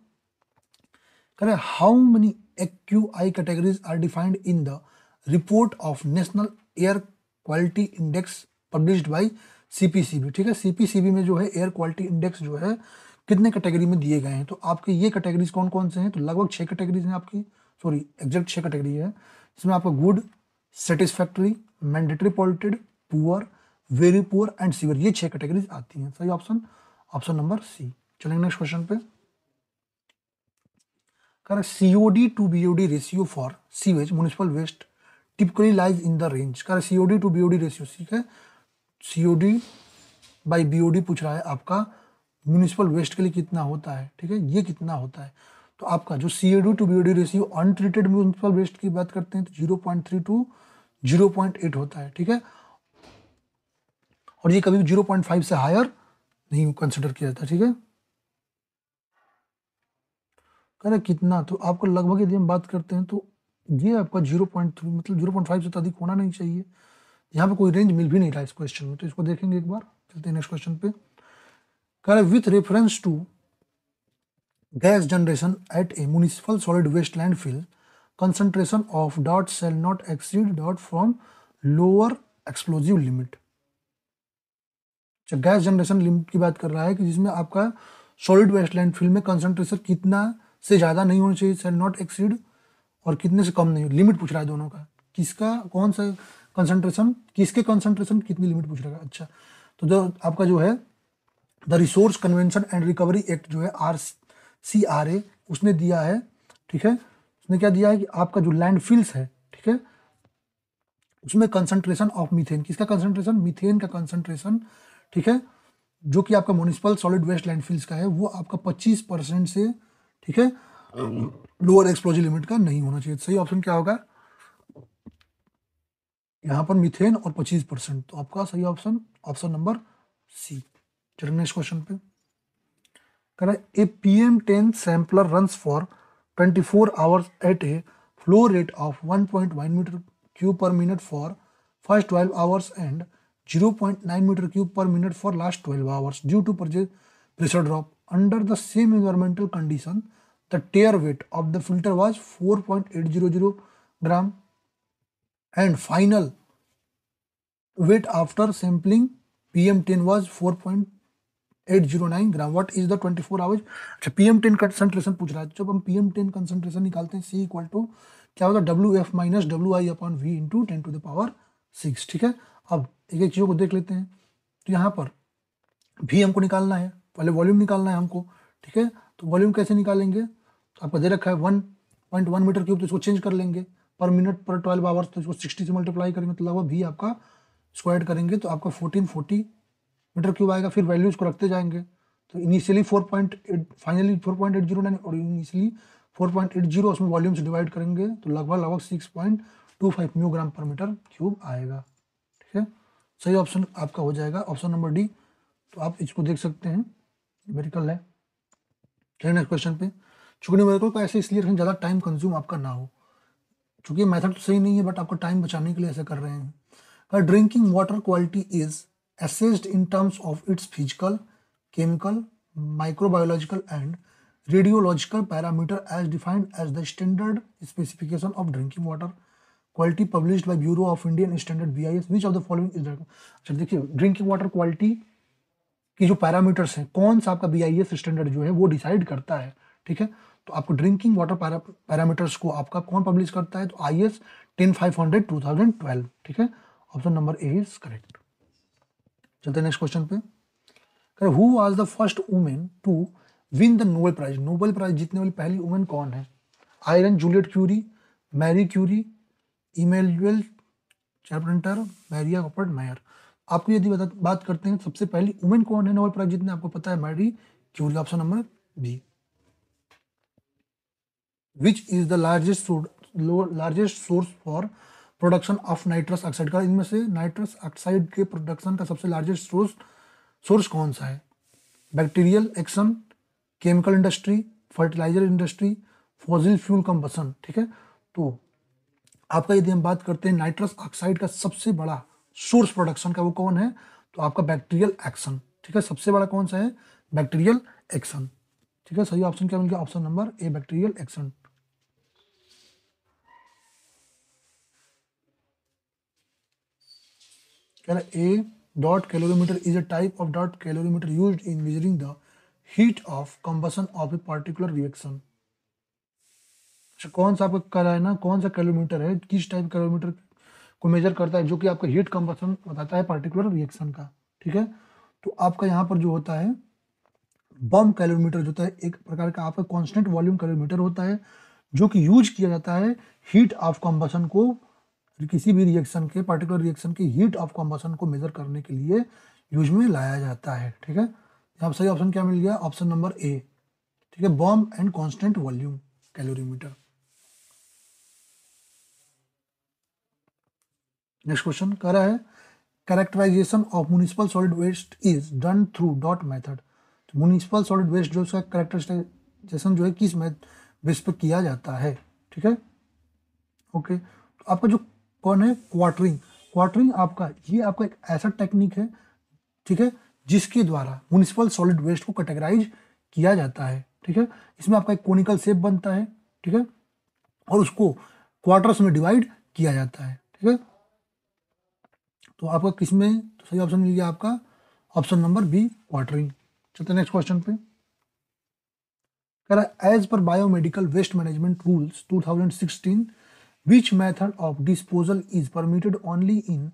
करें how many AQI categories are defined in the report of national air quality index publish by CPCB ठीक है सीपीसीबी में जो है एयर क्वालिटी इंडेक्स जो है कितने कैटेगरी में दिए गए हैं तो आपके ये कैटेगरीज कौन कौन से हैं तो लगभग छः कैटेगरीज हैं आपकी सॉरी एग्जैक्ट छः कैटेगरी है इसमें आपका good satisfactory mandatory polluted poor very poor and severe ये छह कैटेगरीज आती हैं सही ऑप्शन ऑप्शन नंबर सी चलेंगे नेक्स्ट क्वेश्चन पे कर COD to BOD ratio for sewage municipal waste typically lies in the range कर सीओडी टू बीओडी रेशियो ठीक है सीओडी बाई बीओडी पूछ रहा है आपका म्यूनिसिपल वेस्ट के लिए कितना होता है ठीक है ये कितना होता है तो आपका जो C edu to B ratio untreated municipal waste की बात करते हैं तो zero point three to zero point eight होता है ठीक है और ये कभी जीरो पॉइंट फाइव से हायर नहीं कंसिडर किया जाता ठीक है करें कितना तो आपको लगभग यदि हम बात करते हैं तो ये आपका जीरो पॉइंट थ्री मतलब जीरो पॉइंट फाइव से अधिक होना नहीं चाहिए यहाँ पे कोई रेंज मिल भी नहीं रहा इस क्वेश्चन में तो इसको देखेंगे एक बार चलते हैं नेक्स्ट क्वेश्चन पे कह रहे with reference to gas generation at a municipal solid waste landfill, concentration of dot shall not exceed dot from lower explosive limit. अच्छा गैस जनरेशन लिमिट की बात कर रहा है कि जिसमें आपका सॉलिड वेस्ट लैंड फिल्म में कंसनट्रेशन कितना से ज़्यादा नहीं होना चाहिए सेल नॉट एक्सीड और कितने से कम नहीं लिमिट पूछ रहा है दोनों का किसका कौन सा कंसनट्रेशन किसके कंसनट्रेशन कितनी लिमिट पूछ रहा है अच्छा तो जो आपका जो है the resource convention and recovery act जो है आर सी आर ए उसने दिया है ठीक है उसने क्या दिया है कि आपका जो लैंड फिल्स है ठीक है उसमें कंसंट्रेशन ऑफ मीथेन किसका कंसंट्रेशन मीथेन का कंसंट्रेशन ठीक है जो कि आपका municipal solid waste landfills का है वो आपका पच्चीस परसेंट से ठीक है लोअर एक्सप्लोजर लिमिट का नहीं होना चाहिए सही ऑप्शन क्या होगा यहाँ पर मिथेन और 25 परसेंट तो आपका सही ऑप्शन ऑप्शन नंबर सी चलिए नेक्स्ट क्वेश्चन पे A PM10 sampler runs for 24 hours at a flow rate of 1.1 meter cube per minute for first 12 hours and 0.9 meter cube per minute for last 12 hours due to pressure drop. Under the same environmental condition, the tear weight of the filter was 4.800 gram and final weight after sampling PM10 was 4.2 809 gram what is the 24 hours अच्छा PM 10 concentration पूछ रहा है जब हम PM 10 concentration निकालते हैं C equal to क्या होता है W F minus W I upon V into ten to the power six ठीक है अब एक एक चीज़ों को देख लेते हैं तो यहाँ पर भी हमको निकालना है पहले वॉल्यूम निकालना है हमको ठीक है तो वॉल्यूम कैसे निकालेंगे तो आपका दे रखा है one point one metre cube तो इसको चेंज कर लेंगे per minute per twelve hours तो इसको सिक्सटी से मल्टीप्लाई करेंगे तो लगभग भी आपका स्क्वायर करेंगे तो आपका फोर्टीन फोर्टी मीटर क्यूब आएगा फिर वैल्यूज़ को रखते जाएंगे तो initially four point eight finally four point eight zero nine और initially four point eight zero उसमें वॉल्यूम से डिवाइड करेंगे तो लगभग लगभग six point two five mu gram per meter cube आएगा ठीक है सही ऑप्शन आपका हो जाएगा ऑप्शन नंबर डी तो आप इसको देख सकते हैं मेरिकल है चलिए नेक्स्ट क्वेश्चन पे चूंकि मेरिकल को ऐसे इसलिए रखें ज़्यादा टाइम कंज्यूम आपका ना हो चूंकि मैथड तो सही नहीं है बट आपको टाइम बचाने के लिए ऐसा कर रहे हैं drinking water quality is assessed in terms of its physical, chemical, microbiological and radiological parameter as defined as the standard specification of drinking water quality published by Bureau of Indian Standard BIS which of the following is acha dekhiye drinking water quality ki jo parameters हैं kaun sa aapka BIS standard jo hai wo decide karta hai theek hai to aapko drinking water parameters ko aapka kaun publish karta hai to is 10500 2012 theek hai option number a is correct चलते next question पे कर who was the first women to win the Nobel prize Nobel prize जीतने वाली पहली women कौन है Irene Joliot Curie Marie Curie Emmanuelle Charpentier Maria Goeppert Mayer आपको यदि बात करते हैं सबसे पहली वुमेन कौन है नोबेल प्राइज जीतने आपको पता है Marie Curie option number B which is the largest largest source for production of nitrous oxide का इनमें से नाइट्रस ऑक्साइड के प्रोडक्शन का सबसे लार्जेस्ट सोर्स सोर्स कौन सा है bacterial action chemical industry fertilizer industry fossil fuel combustion ठीक है तो आपका यदि हम बात करते हैं नाइट्रस ऑक्साइड का सबसे बड़ा सोर्स प्रोडक्शन का वो कौन है तो आपका बैक्टीरियल एक्शन ठीक है सबसे बड़ा कौन सा है बैक्टीरियल एक्शन ठीक है सही ऑप्शन क्या मिल गया option number A bacterial action कह रहा है a dot calorimeter is a type of dot calorimeter used in measuring the heat of combustion of a particular reaction अच्छा कौन सा आपका कह रहा है ना कौन सा कैलोमीटर है किस टाइप कैलोमीटर को मेजर करता है जो कि आपका हीट कंबसन बताता है पार्टिकुलर रिएक्शन का ठीक है तो आपका यहाँ पर जो होता है बम कैलोमीटर जो होता है एक प्रकार का आपका कॉन्स्टेंट वॉल्यूम कैलोमीटर होता है जो कि यूज किया जाता है हीट ऑफ कंबसन को किसी भी रिएक्शन के पार्टिकुलर रिएक्शन के हीट ऑफ कॉम्बसन को मेजर करने के लिए यूज में लाया जाता है ठीक है यहाँ सही ऑप्शन क्या मिल गया ऑप्शन नंबर ए ठीक है bomb and constant volume calorimeter next question कह रहा है characterization of municipal solid waste is done through dot method municipal solid waste जो उसका करेक्टराइजेशन जो है किस बेस पर किया जाता है ठीक है ओके तो आपका जो कौन है क्वार्टरिंग क्वार्टरिंग आपका ये आपका एक ऐसा टेक्निक है ठीक है जिसके द्वारा म्यूनिसिपल सॉलिड वेस्ट को कैटेगराइज किया जाता है ठीक है इसमें आपका एक कोनिकल सेप बनता है ठीक है और उसको क्वार्टर्स में डिवाइड किया जाता है ठीक है तो आपका किसमें तो सही ऑप्शन मिल गया आपका ऑप्शन नंबर बी क्वार्टरिंग चलते नेक्स्ट क्वेश्चन पे कह रहा है as per biomedical waste management rules 2016 which method of disposal is permitted only in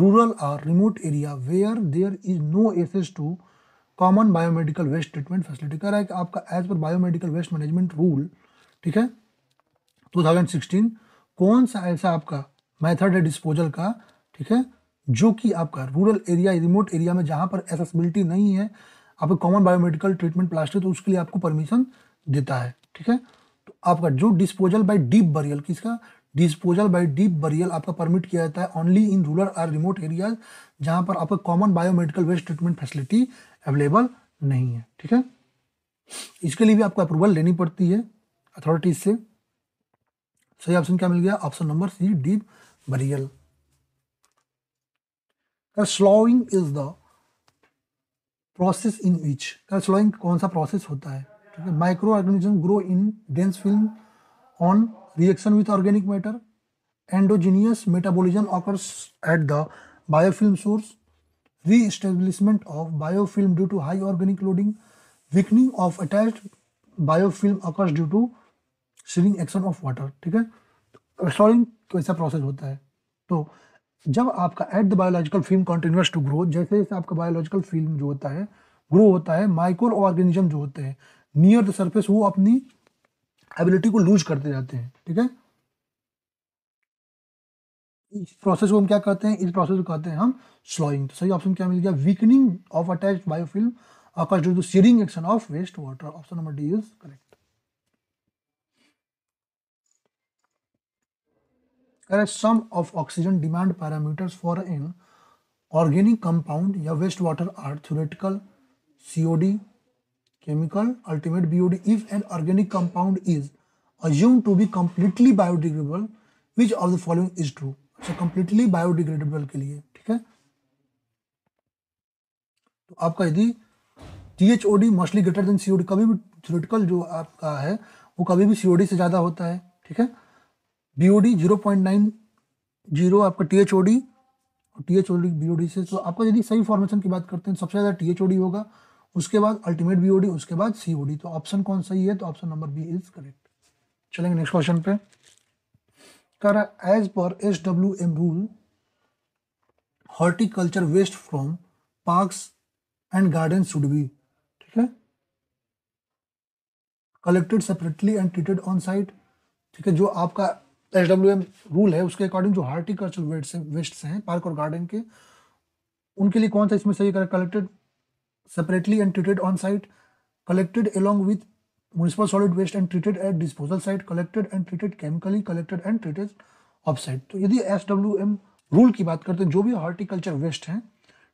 rural or remote area where there is no access to common biomedical waste treatment facility कह रहा है कि आपका as per biomedical waste management rule ठीक है 2016 कौन सा ऐसा आपका मेथड है डिस्पोजल का ठीक है जो कि आपका रूरल एरिया रिमोट एरिया में जहाँ पर एसेसिबिलिटी नहीं है आप कॉमन बायोमेडिकल ट्रीटमेंट प्लास्टिक तो उसके लिए आपको परमिशन देता है ठीक है तो आपका जो डिस्पोजल बाय डीप बरियल किसका डिस्पोजल बाई डीप बरियल आपका परमिट किया जाता है ओनली इन रूरल और रिमोट एरियाज जहां पर आपका common biomedical waste treatment facility available नहीं है ठीक है इसके लिए भी आपको अप्रूवल लेनी पड़ती है अथॉरिटीज से सही ऑप्शन क्या मिल गया option number C deep burial sloughing is the process in which sloughing कौन सा प्रोसेस होता है ठीक है microorganism grow in dense film on reaction with organic matter endogenous metabolism occurs at the biofilm source re-establishment of biofilm due to high organic loading weakening of attached biofilm occurs due to sealing action of water ठीक है restoring कैसा process होता है तो जब आपका at the biological film continues to grow जैसे जैसे आपका बायोलॉजिकल फिल्म जो होता है ग्रो होता है माइक्रो ऑर्गेनिज्म जो होते हैं नियर द सर्फेस वो अपनी एबिलिटी को लूज करते जाते हैं ठीक है इस प्रोसेस को हम क्या कहते हैं इस प्रोसेस को कहते हैं हम स्लोइंग तो सही ऑप्शन क्या मिल गया weakening of attach biofilm shearing action of waste water option number D is correct correct sum of oxygen demand parameters for an organic compound या water are theoretical COD chemical ultimate BOD if an organic compound is assumed to be completely biodegradable which of the following is true अच्छा completely biodegradable के लिए ठीक है तो आपका यदि T H O D mostly greater than C OD कभी भी थ्योरेटिकल जो आपका है वो कभी भी सी ओडी से ज़्यादा होता है ठीक है B O zero point nine zero आपका T H O D T H O D B O D से तो आपका यदि सही फॉर्मेशन की बात करते हैं तो सबसे ज़्यादा टी एच ओ डी होगा उसके बाद अल्टीमेट बीओडी उसके बाद सीओडी तो ऑप्शन कौन सा ही है तो option number B is correct चलेंगे नेक्स्ट क्वेश्चन पे कर as per S W M rule horticulture waste from parks and garden should be ठीक है collected separately and treated on site ठीक है जो आपका एस डब्ल्यू एम रूल है उसके अकॉर्डिंग जो हॉर्टिकल्चर वेस्ट हैं पार्क और गार्डन के उनके लिए कौन सा इसमें सही correct collected separately and treated on site, collected along with municipal solid waste and treated at disposal site, collected and treated chemically, collected and treated off site तो यदि एस डब्ल्यू एम रूल की बात करते हैं जो भी horticulture waste हैं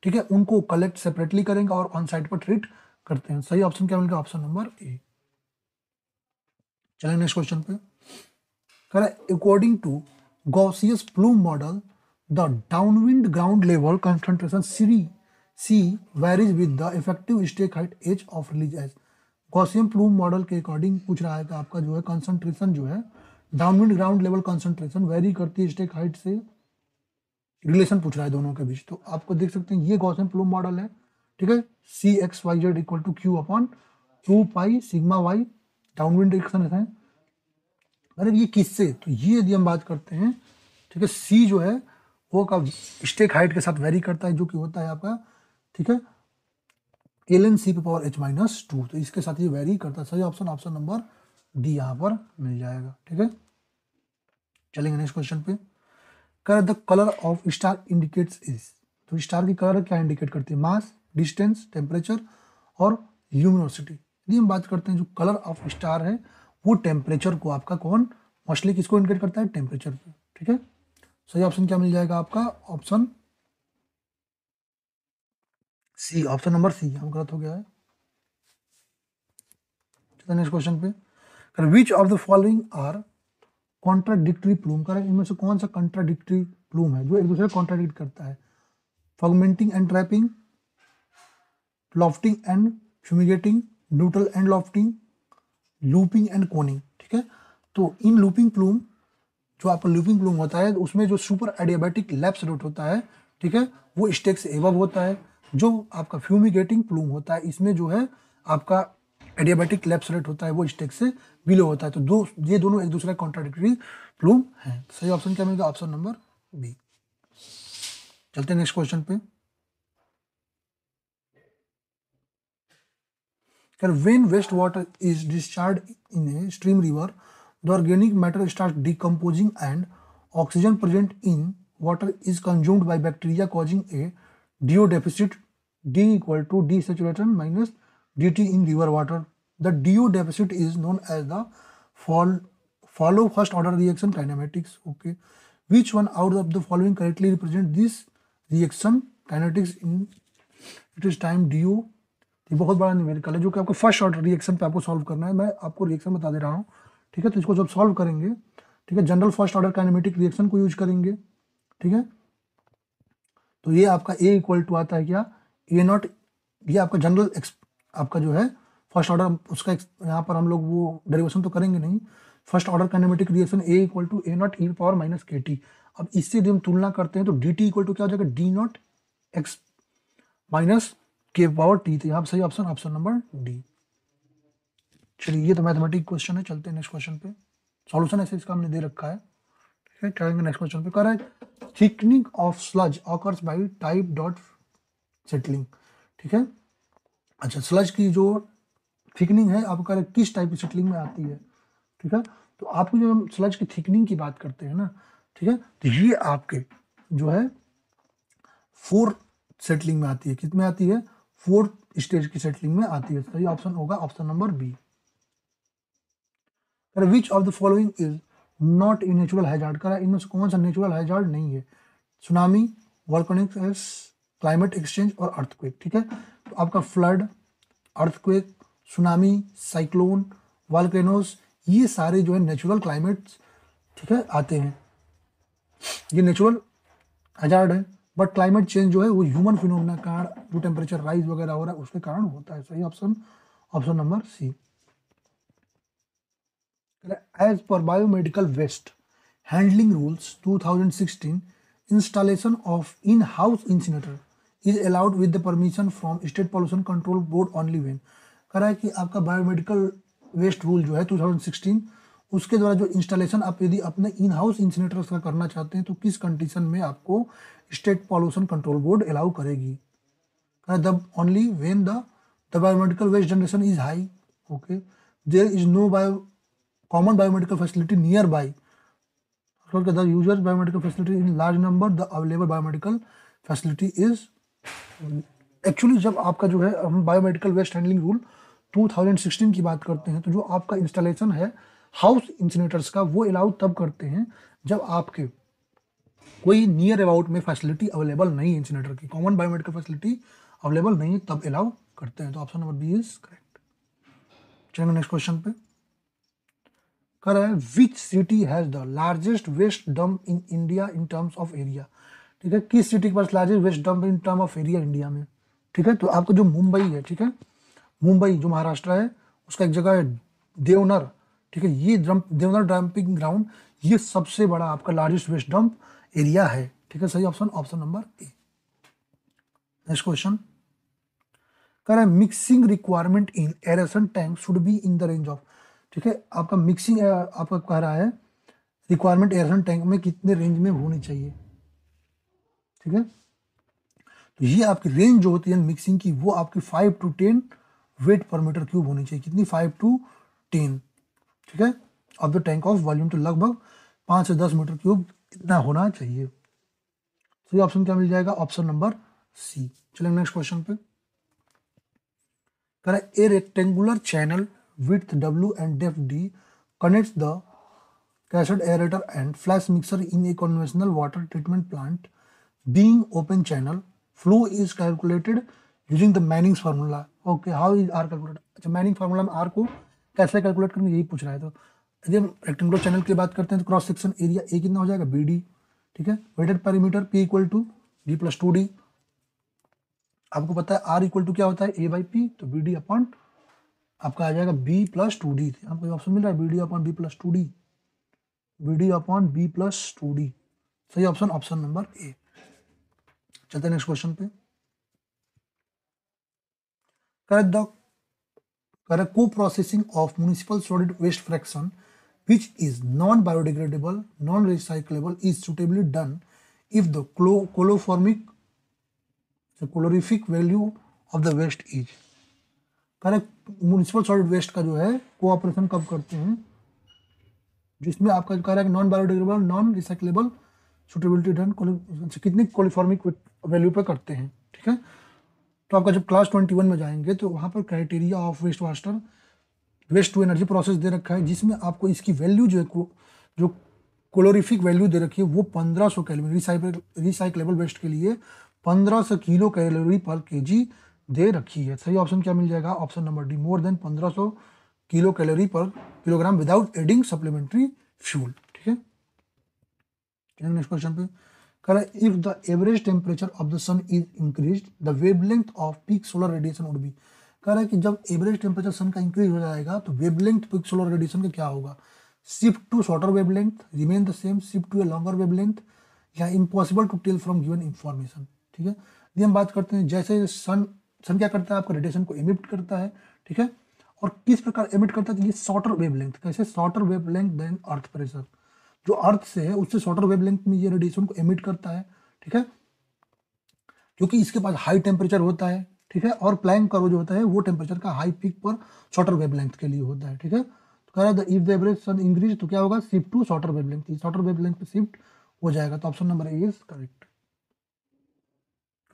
ठीक है उनको कलेक्ट सेपरेटली करेंगे और ऑन साइड पर ट्रीट करते हैं सही ऑप्शन क्या मिलेगा ऑप्शन नंबर ए चलें नेक्स्ट क्वेश्चन पे कह according to Gaussian plume model the downwind ground level concentration Siri C varies with the effective stack height H of release H. Gaussian plume model के according पूछ रहा है कि आपका जो है कॉन्सेंट्रेशन जो है downwind ground level concentration vary करती है स्टेक हाइट से रिलेशन पूछ रहा है दोनों के बीच तो आपको देख सकते हैं ये गॉसियम प्लूम मॉडल है ठीक है C X Y Z equal to Q upon two pi sigma Y downwind direction है अरे ये किससे तो ये यदि हम बात करते हैं ठीक है सी जो है वो का स्टेक हाइट के साथ वेरी करता है जो कि होता है आपका ठीक है एल एन सी पे पावर एच माइनस टू तो इसके साथ ये वेरी करता है सही ऑप्शन ऑप्शन नंबर डी यहाँ पर मिल जाएगा ठीक है चलेंगे नेक्स्ट क्वेश्चन पे कर the colour of star indicates is तो स्टार की कलर क्या इंडिकेट करती है मास डिस्टेंस टेम्परेचर और ह्यूमिनोसिटी यदि हम बात करते हैं जो कलर ऑफ स्टार है वो टेम्परेचर को आपका कौन मोस्टली किसको इंडिकेट करता है टेम्परेचर को ठीक है सही ऑप्शन क्या मिल जाएगा आपका option C option number C हम गलत हो गया है चलो नेक्स्ट क्वेश्चन पे कर which of the following are contradictory plume correct इनमें से कौन सा कॉन्ट्राडिक्टरी प्लूम है जो एक दूसरे को कॉन्ट्राडिक्ट करता है फॉगमेंटिंग and trapping lofting and fumigating neutral and lofting looping and coning ठीक है तो इन लूपिंग प्लूम जो आपका लूपिंग प्लूम होता है उसमें जो सुपर एडियाबेटिक लैप्स रोट होता है ठीक है वो स्टेक्स एवब होता है जो आपका फ्यूमिगेटिंग प्लूम होता है इसमें जो है आपका एडियाबेटिक लेप्स होता है वो स्टेक से बिलो होता है तो दो ये दोनों एक दूसरे कॉन्ट्राडिक्टरी प्लूम है सही ऑप्शन क्या मिलेगा ऑप्शन नंबर बी चलते नेक्स्ट क्वेश्चन पे कर when waste water is discharge in a stream river the organic matter start decomposing and oxygen present in water is consumed by bacteria causing a D O deficit D equal to D saturation minus DT in river water. The DU deficit is known as the fall, follow first order reaction kinematics. Okay, which one out of the following correctly represent this reaction kinetics in it is time du you ये बहुत बड़ा numerical है जो कि आपको first order reaction पे आपको solve करना है मैं आपको रिएक्शन बता दे रहा हूँ ठीक है तो इसको जब सॉल्व करेंगे ठीक है general first order kinematic reaction को यूज करेंगे ठीक है तो ये आपका ए इक्वल टू आता है क्या ये नॉट ये आपका जनरल आपका जो है फर्स्ट ऑर्डर उसका यहाँ पर हम लोग वो डेरिवेशन तो करेंगे नहीं first order kinematic reaction A equal to A not E power minus K T अब इससे जब हम तुलना करते हैं तो डी टी इक्वल टू क्या हो जाएगा D not X minus K power T तो यहाँ सही ऑप्शन ऑप्शन नंबर डी चलिए ये तो मैथमेटिक क्वेश्चन है चलते हैं नेक्स्ट क्वेश्चन पे सॉल्यूशन ऐसे इसका हमने दे रखा है ठीक है चलेंगे नेक्स्ट क्वेश्चन पे करें thickening of sludge occurs by type dot settling ठीक है अच्छा स्लज की जो थिकनिंग है आपको कह रहे किस टाइप की सेटलिंग में आती है ठीक है तो आपको जब हम स्लज की थिकनिंग की बात करते हैं ना ठीक है तो ये आपके जो है फोर सेटलिंग में आती है कितने आती है फोर्थ स्टेज की सेटलिंग में आती है सही ऑप्शन तो होगा option number B which of the following is not a natural hazard करा इनमें से कौन सा नेचुरल हैजार्ड नहीं है सुनामी वर्कोनिक्स क्लाइमेट एक्सचेंज और अर्थक्वेक ठीक है तो आपका flood earthquake tsunami cyclone volcanoes ये सारे जो है नेचुरल क्लाइमेट ठीक है आते हैं ये नेचुरल हजार्ड है बट क्लाइमेट चेंज जो है वो ह्यूमन फिनोमिना कारण जो टेम्परेचर राइज वगैरह हो रहा है उसके कारण होता है सही option option number C as per biomedical waste handling rules 2016 installation of in house incinerator is allowed with the permission from state pollution control board only when कह रहा है कि आपका बायोमेडिकल वेस्ट रूल जो है 2016 उसके द्वारा जो इंस्टॉलेशन आप यदि अपने इन हाउस इंसिनेटर्स का करना चाहते हैं तो किस कंडीशन में आपको state pollution control board allow करेगी the only when the the biomedical waste generation is high okay there is no bio common biomedical facility near by the users biomedical facility in large number the available biomedical facility is actually जब आपका जो है हम biomedical waste handling rule 2016 की बात करते हैं तो जो आपका इंस्टॉलेशन है हाउस इंसिनेटर्स का वो अलाउ तब करते हैं जब आपके कोई नियर अबाउट में फैसिलिटी अवेलेबल नहीं है इंसिनेटर की कॉमन बायोमेडिकल फैसिलिटी अवेलेबल नहीं है तब अलाउ करते हैं तो option number B is correct चलेंगे नेक्स्ट क्वेश्चन पे कर रहे हैं which city has the largest waste dump in India in terms of area ठीक है किस सिटी के पास largest waste dump in term of area India में ठीक है तो आपका जो मुंबई है ठीक है मुंबई जो महाराष्ट्र है उसका एक जगह है देवनर ठीक है ये डंप देवनर डंपिंग ग्राउंड ये सबसे बड़ा आपका लार्जेस्ट वेस्ट डंप एरिया है ठीक है सही option option number A next question कह रहा है mixing requirement in aeration tank should be in the range of ठीक है आपका मिक्सिंग आपका कह रहा है रिक्वायरमेंट एरेसन टैंक में कितने रेंज में होनी चाहिए ठीक है तो ये आपकी रेंज जो होती है मिक्सिंग की वो आपकी five to ten watt per metre cube होनी चाहिए कितनी फाइव टू टेन ठीक है of the tank of volume तो लगभग पांच से दस मीटर क्यूब इतना होना चाहिए तो ये ऑप्शन क्या मिल जाएगा ऑप्शन नंबर सी चले नेक्स्ट क्वेश्चन पे कर a rectangular channel with W and depth D connect the cascade aerator and flash mixer in a conventional water treatment plant being open channel flow is calculated using the Manning's formula. Okay, how is R calculated? अच्छा Manning formula में R ko kaise calculate karna यही puch raha hai to यदि हम rectangular channel की बात करते हैं तो क्रॉस सेक्शन एरिया ए कितना हो जाएगा बी डी ठीक है wetted perimeter P equal to D plus two D आपको पता है आर इक्वल टू क्या होता है ए बाई पी तो बी डी अपॉन आपका आ जाएगा बी प्लस टू डी आपको ऑप्शन मिल रहा है B D upon B plus two D B D upon B plus two D सही ऑप्शन ऑप्शन नंबर ए चलते नेक्स्ट क्वेश्चन पे करेक्ट डॉक करेक्ट को processing of municipal solid waste fraction which is non biodegradable non recyclable is suitably done if the coloformic, the calorific value of the waste is. Correct municipal solid waste का जो है cooperation कब करते हैं जिसमें आपका जो कह रहा है non biodegradable non recyclable suitability done कितनी कोलिफॉर्मिक वैल्यू पर करते हैं ठीक है तो आपका जब क्लास ट्वेंटी वन में जाएंगे तो वहाँ पर criteria of waste वास्टर waste to energy process दे रखा है जिसमें आपको इसकी वैल्यू जो है जो क्लोरिफिक वैल्यू दे रखी है वो पंद्रह सौ कैलोरी रिसाइकल रिसाइकलेबल वेस्ट के लिए पंद्रह सौ kilo calorie per K G दे रखी है सही ऑप्शन क्या मिल जाएगा option number D more than पंद्रह सौ kilo calorie per kilogram without adding supplementary fuel ठीक है नेक्स्ट क्वेश्चन पे Correct. If the average temperature of the sun is increase the wavelength of solar solar radiation be. कह रहा है कि जब एवरेज टेम्परेचर सन का इंक्रीज हो जाएगा तो wave length peak solar radiation का क्या होगा shift to shorter wavelength remain the same shift to a longer wavelength या impossible to tell from given information ठीक है ये हम बात करते हैं जैसे सन सन क्या करता है आपका रेडिएशन को इमिट करता है ठीक है और किस प्रकार इमिट करता है तो ये शॉर्टर लेंथ कैसे shorter wavelength then earth pressure जो अर्थ से है उससे शॉर्टर वेवलेंथ में ये रेडिएशन को एमिट करता है ठीक है क्योंकि इसके पास हाई टेम्परेचर होता है ठीक है और प्लैंग करो जो होता है वो टेम्परेचर का हाई पिक पर शॉर्टर वेवलेंथ के लिए होता है ठीक है तो कह रहा है if the average sun increase तो क्या होगा shift to shorter wavelength shorter wavelength पे शिफ्ट हो जाएगा तो option number A is correct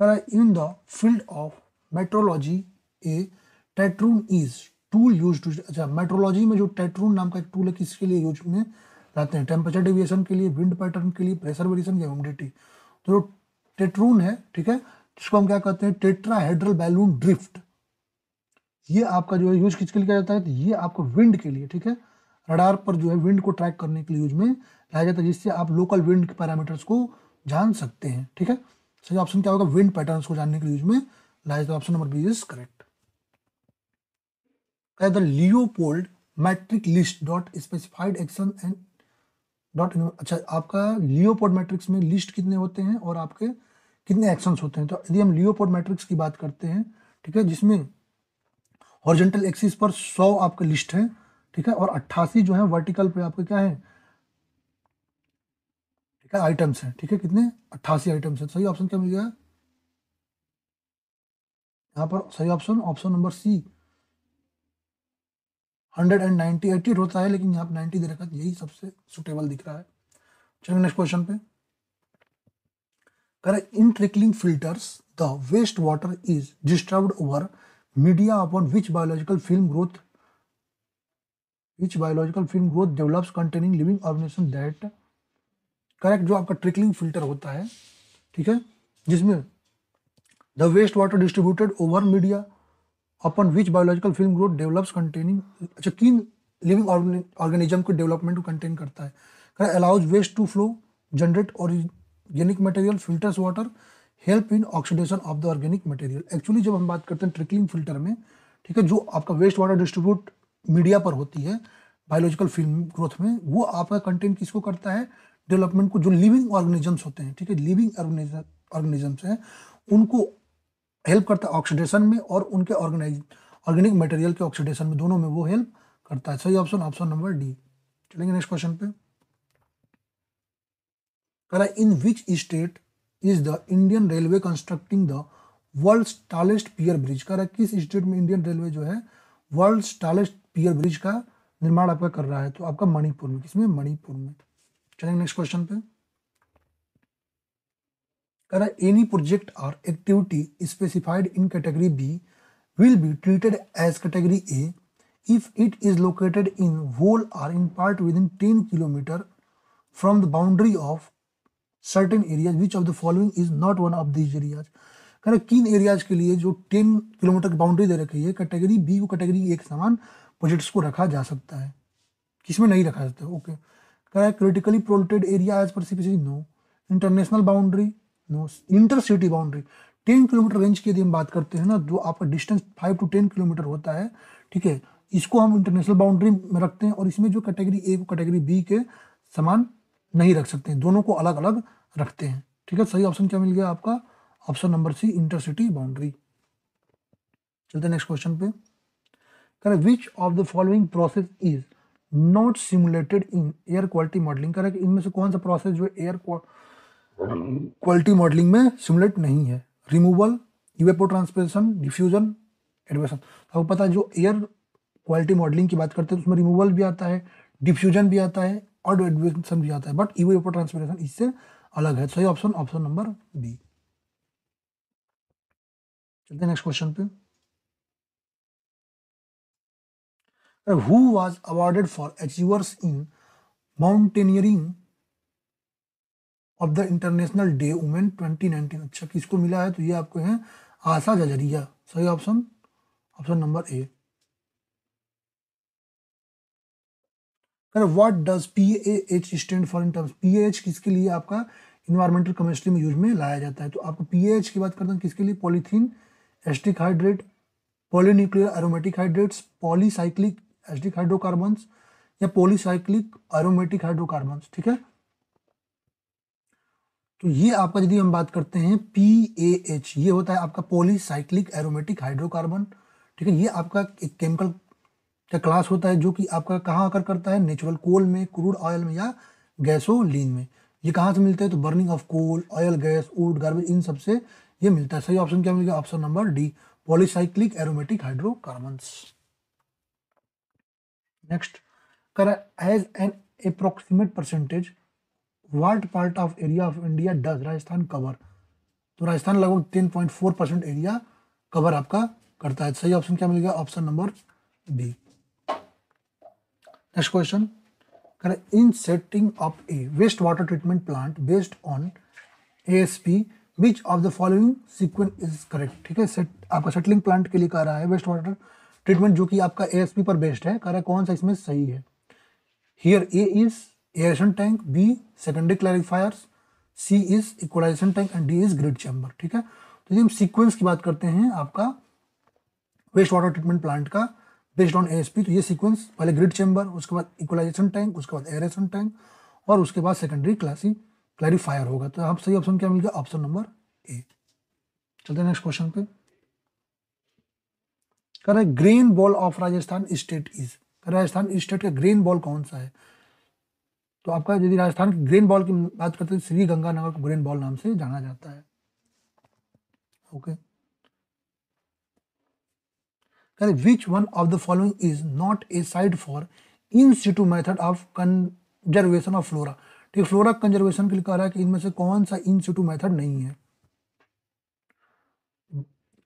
कह रहा है in the field of metrology a tetroon is tool use अच्छा मेट्रोलॉजी में जो टेट्रून नाम का एक टूल है किसके लिए यूज में रहते हैं टेम्परेचर डिविएशन के लिए विंड पैटर्न के लिए प्रेशर वेरिएशन या ह्यूमिडिटी तो जो टेट्रून है ठीक है जिसको हम क्या कहते हैं टेट्राहेड्रल बैलून ड्रिफ्ट ये आपका जो है यूज किसके लिए किया जाता है तो ये आपको विंड के लिए ठीक है रडार पर जो है विंड को ट्रैक करने के लिए यूज में लाया जाता है जिससे आप लोकल विंड के पैरामीटर्स को जान सकते हैं ठीक है सही ऑप्शन क्या होगा विंड पैटर्न्स को जानने के लिए यूज में लाया जाता है option number B is correct Leopold matrix list dot specified action and dot अच्छा आपका लियोपोड मैट्रिक्स में लिस्ट कितने होते हैं और आपके कितने एक्शंस होते हैं तो यदि हम लियोपोड मैट्रिक्स की बात करते हैं ठीक है जिसमें हॉर्जेंटल एक्सिस पर 100 आपके लिस्ट है ठीक है और 88 जो है वर्टिकल पे आपके क्या है ठीक है आइटम्स हैं ठीक है कितने 88 आइटम्स हैं सही ऑप्शन क्या मिल गया यहाँ पर सही option option number C hundred and ninety eighty होता है लेकिन यहाँ पर नाइन्टी दे रखा यही सबसे सुटेबल दिख रहा है चलिए नेक्स्ट क्वेश्चन पे correct in trickling filters the waste water is disturb over media upon which biological film growth which biological film growth develops containing living organisation that correct जो आपका ट्रिकलिंग फिल्टर होता है ठीक है जिसमें the waste water distributed over media upon which biological film growth develops containing अच्छा किन living organism को डेवलपमेंट को कंटेन करता है allows waste to flow generate organic material filters water help in oxidation of the organic material actually जब हम बात करते हैं ट्रिकलिंग फिल्टर में ठीक है जो आपका वेस्ट वाटर डिस्ट्रीब्यूट मीडिया पर होती है बायोलॉजिकल फिल्म ग्रोथ में वो आपका कंटेन किसको करता है डेवलपमेंट को जो लिविंग ऑर्गेनिजम्स होते हैं ठीक है लिविंग ऑर्गेनिजम्स हैं उनको हेल्प करता है ऑक्सीडेशन में और उनके ऑर्गेनाइज ऑर्गेनिक मटेरियल के ऑक्सीडेशन में दोनों में वो हेल्प करता है सही ऑप्शन ऑप्शन नंबर डी चलेंगे नेक्स्ट क्वेश्चन पे करा in which state is the Indian railway constructing the world tallest pier bridge कर किस स्टेट में इंडियन रेलवे जो है वर्ल्ड टालेस्ट पियर ब्रिज का निर्माण आपका कर रहा है तो आपका मणिपुर में किसमें मणिपुर में चलेंगे नेक्स्ट क्वेश्चन पे कर एनी प्रोजेक्ट और activity specified in category B will be treated as category A if it is located in whole or in part within ten kilometre from the boundary of certain areas which of the following is not one of this areas किन areas के लिए जो ten kilometre की boundary दे रखी है category B वो category एक समान प्रोजेक्ट को रखा जा सकता है किसमें नहीं रखा जाता है ओके कह रहा critically protected area as per C no international boundary no inter city boundary ten kilometre range की यदि हम बात करते हैं ना जो आपका distance five to ten kilometre होता है ठीक है इसको हम इंटरनेशनल बाउंड्री में रखते हैं और इसमें जो कैटेगरी ए को कैटेगरी बी के समान नहीं रख सकते हैं दोनों को अलग अलग रखते हैं ठीक है सही ऑप्शन क्या मिल गया आपका option number C intercity boundary चलते हैं नेक्स्ट क्वेश्चन पे correct which of the following process is not simulated in air quality modelling correct इनमें से कौन सा प्रोसेस जो एयर क्वालिटी मॉडलिंग में सिमुलेट नहीं है रिमूवल यूएपो ट्रांसपेरेशन डिफ्यूजन एडवेशन आपको पता है जो एयर क्वालिटी मॉडलिंग की बात करते हैं तो उसमें रिमूवल भी आता है डिफ्यूजन भी आता है और एडवेशन भी आता है बट एपो ट्रांसपेरेशन इससे अलग है सही ऑप्शन ऑप्शन नंबर बी चलते नेक्स्ट क्वेश्चन पे who was awarded for achievers in mountaineering of the international day women 2019 अच्छा किसको मिला है तो ये आपको है आशा जजरिया सही option option number A what does P A H stand for in terms P H किसके लिए आपका इन्वायरमेंटल केमिस्ट्री में यूज में लाया जाता है तो आपको पी एच की बात करते हैं किसके लिए polythene acetic hydrate polynuclear aromatic hydrates polycyclic acetic hydrocarbon या पॉलीसाइक्लिक एरोमेटिक हाइड्रोकार्बन्स ठीक है तो ये आपका यदि हम बात करते हैं पी ए एच ये होता है आपका पोलीसाइक्लिक एरोमेटिक हाइड्रोकार्बन ठीक है ये आपका एक केमिकल का क्लास होता है जो कि आपका कहाँ आकर करता है नेचुरल कोल में क्रूड ऑयल में या गैसोलीन में ये कहाँ से मिलते हैं तो burning of coal oil gas ऊट गार्बेज इन सबसे ये मिलता है सही ऑप्शन क्या मिलेगा option number D polycyclic aromatic hydrocarbon next कर as an approximate percentage what part of area of India does Rajasthan cover तो राजस्थान लगभग तीन point four percent area cover आपका करता है सही ऑप्शन क्या मिल गया option number B next question करें in setting of a waste water treatment plant based on A S P which of the following sequence is correct ठीक है सेट आपका सेटलिंग प्लांट के लिए कह रहा है वेस्ट वाटर ट्रीटमेंट जो कि आपका ए एस पी पर बेस्ड है कह रहा है कौन सा इसमें सही है here A is aeration tank B secondary clarifiers C is equalisation tank and D is grit chamber ठीक है तो ये हम सीक्वेंस की बात करते हैं आपका वेस्ट वाटर ट्रीटमेंट प्लांट का बेस्ड ऑन एएसपी तो ये सीक्वेंस पहले ग्रिड चैम्बर उसके बाद इक्वलाइजेशन टैंक उसके बाद एयरेशन टैंक और उसके बाद सेकेंडरी क्लासी क्लैरिफायर होगा तो आप सही ऑप्शन क्या मिल गया ऑप्शन नंबर ए चलते नेक्स्ट क्वेश्चन पे कह green ball of Rajasthan state is Rajasthan state का ग्रीन बॉल कौन सा है तो आपका यदि राजस्थान की ग्रेन बॉल की बात करते हैं श्री गंगानगर को ग्रेन बॉल नाम से जाना जाता है okay okay. Which one of the following is not a site for in situ method of conservation of flora ठीक फ्लोरा कंजर्वेशन के लिए कह रहा है कि इनमें से कौन सा इन सीटू मैथड नहीं है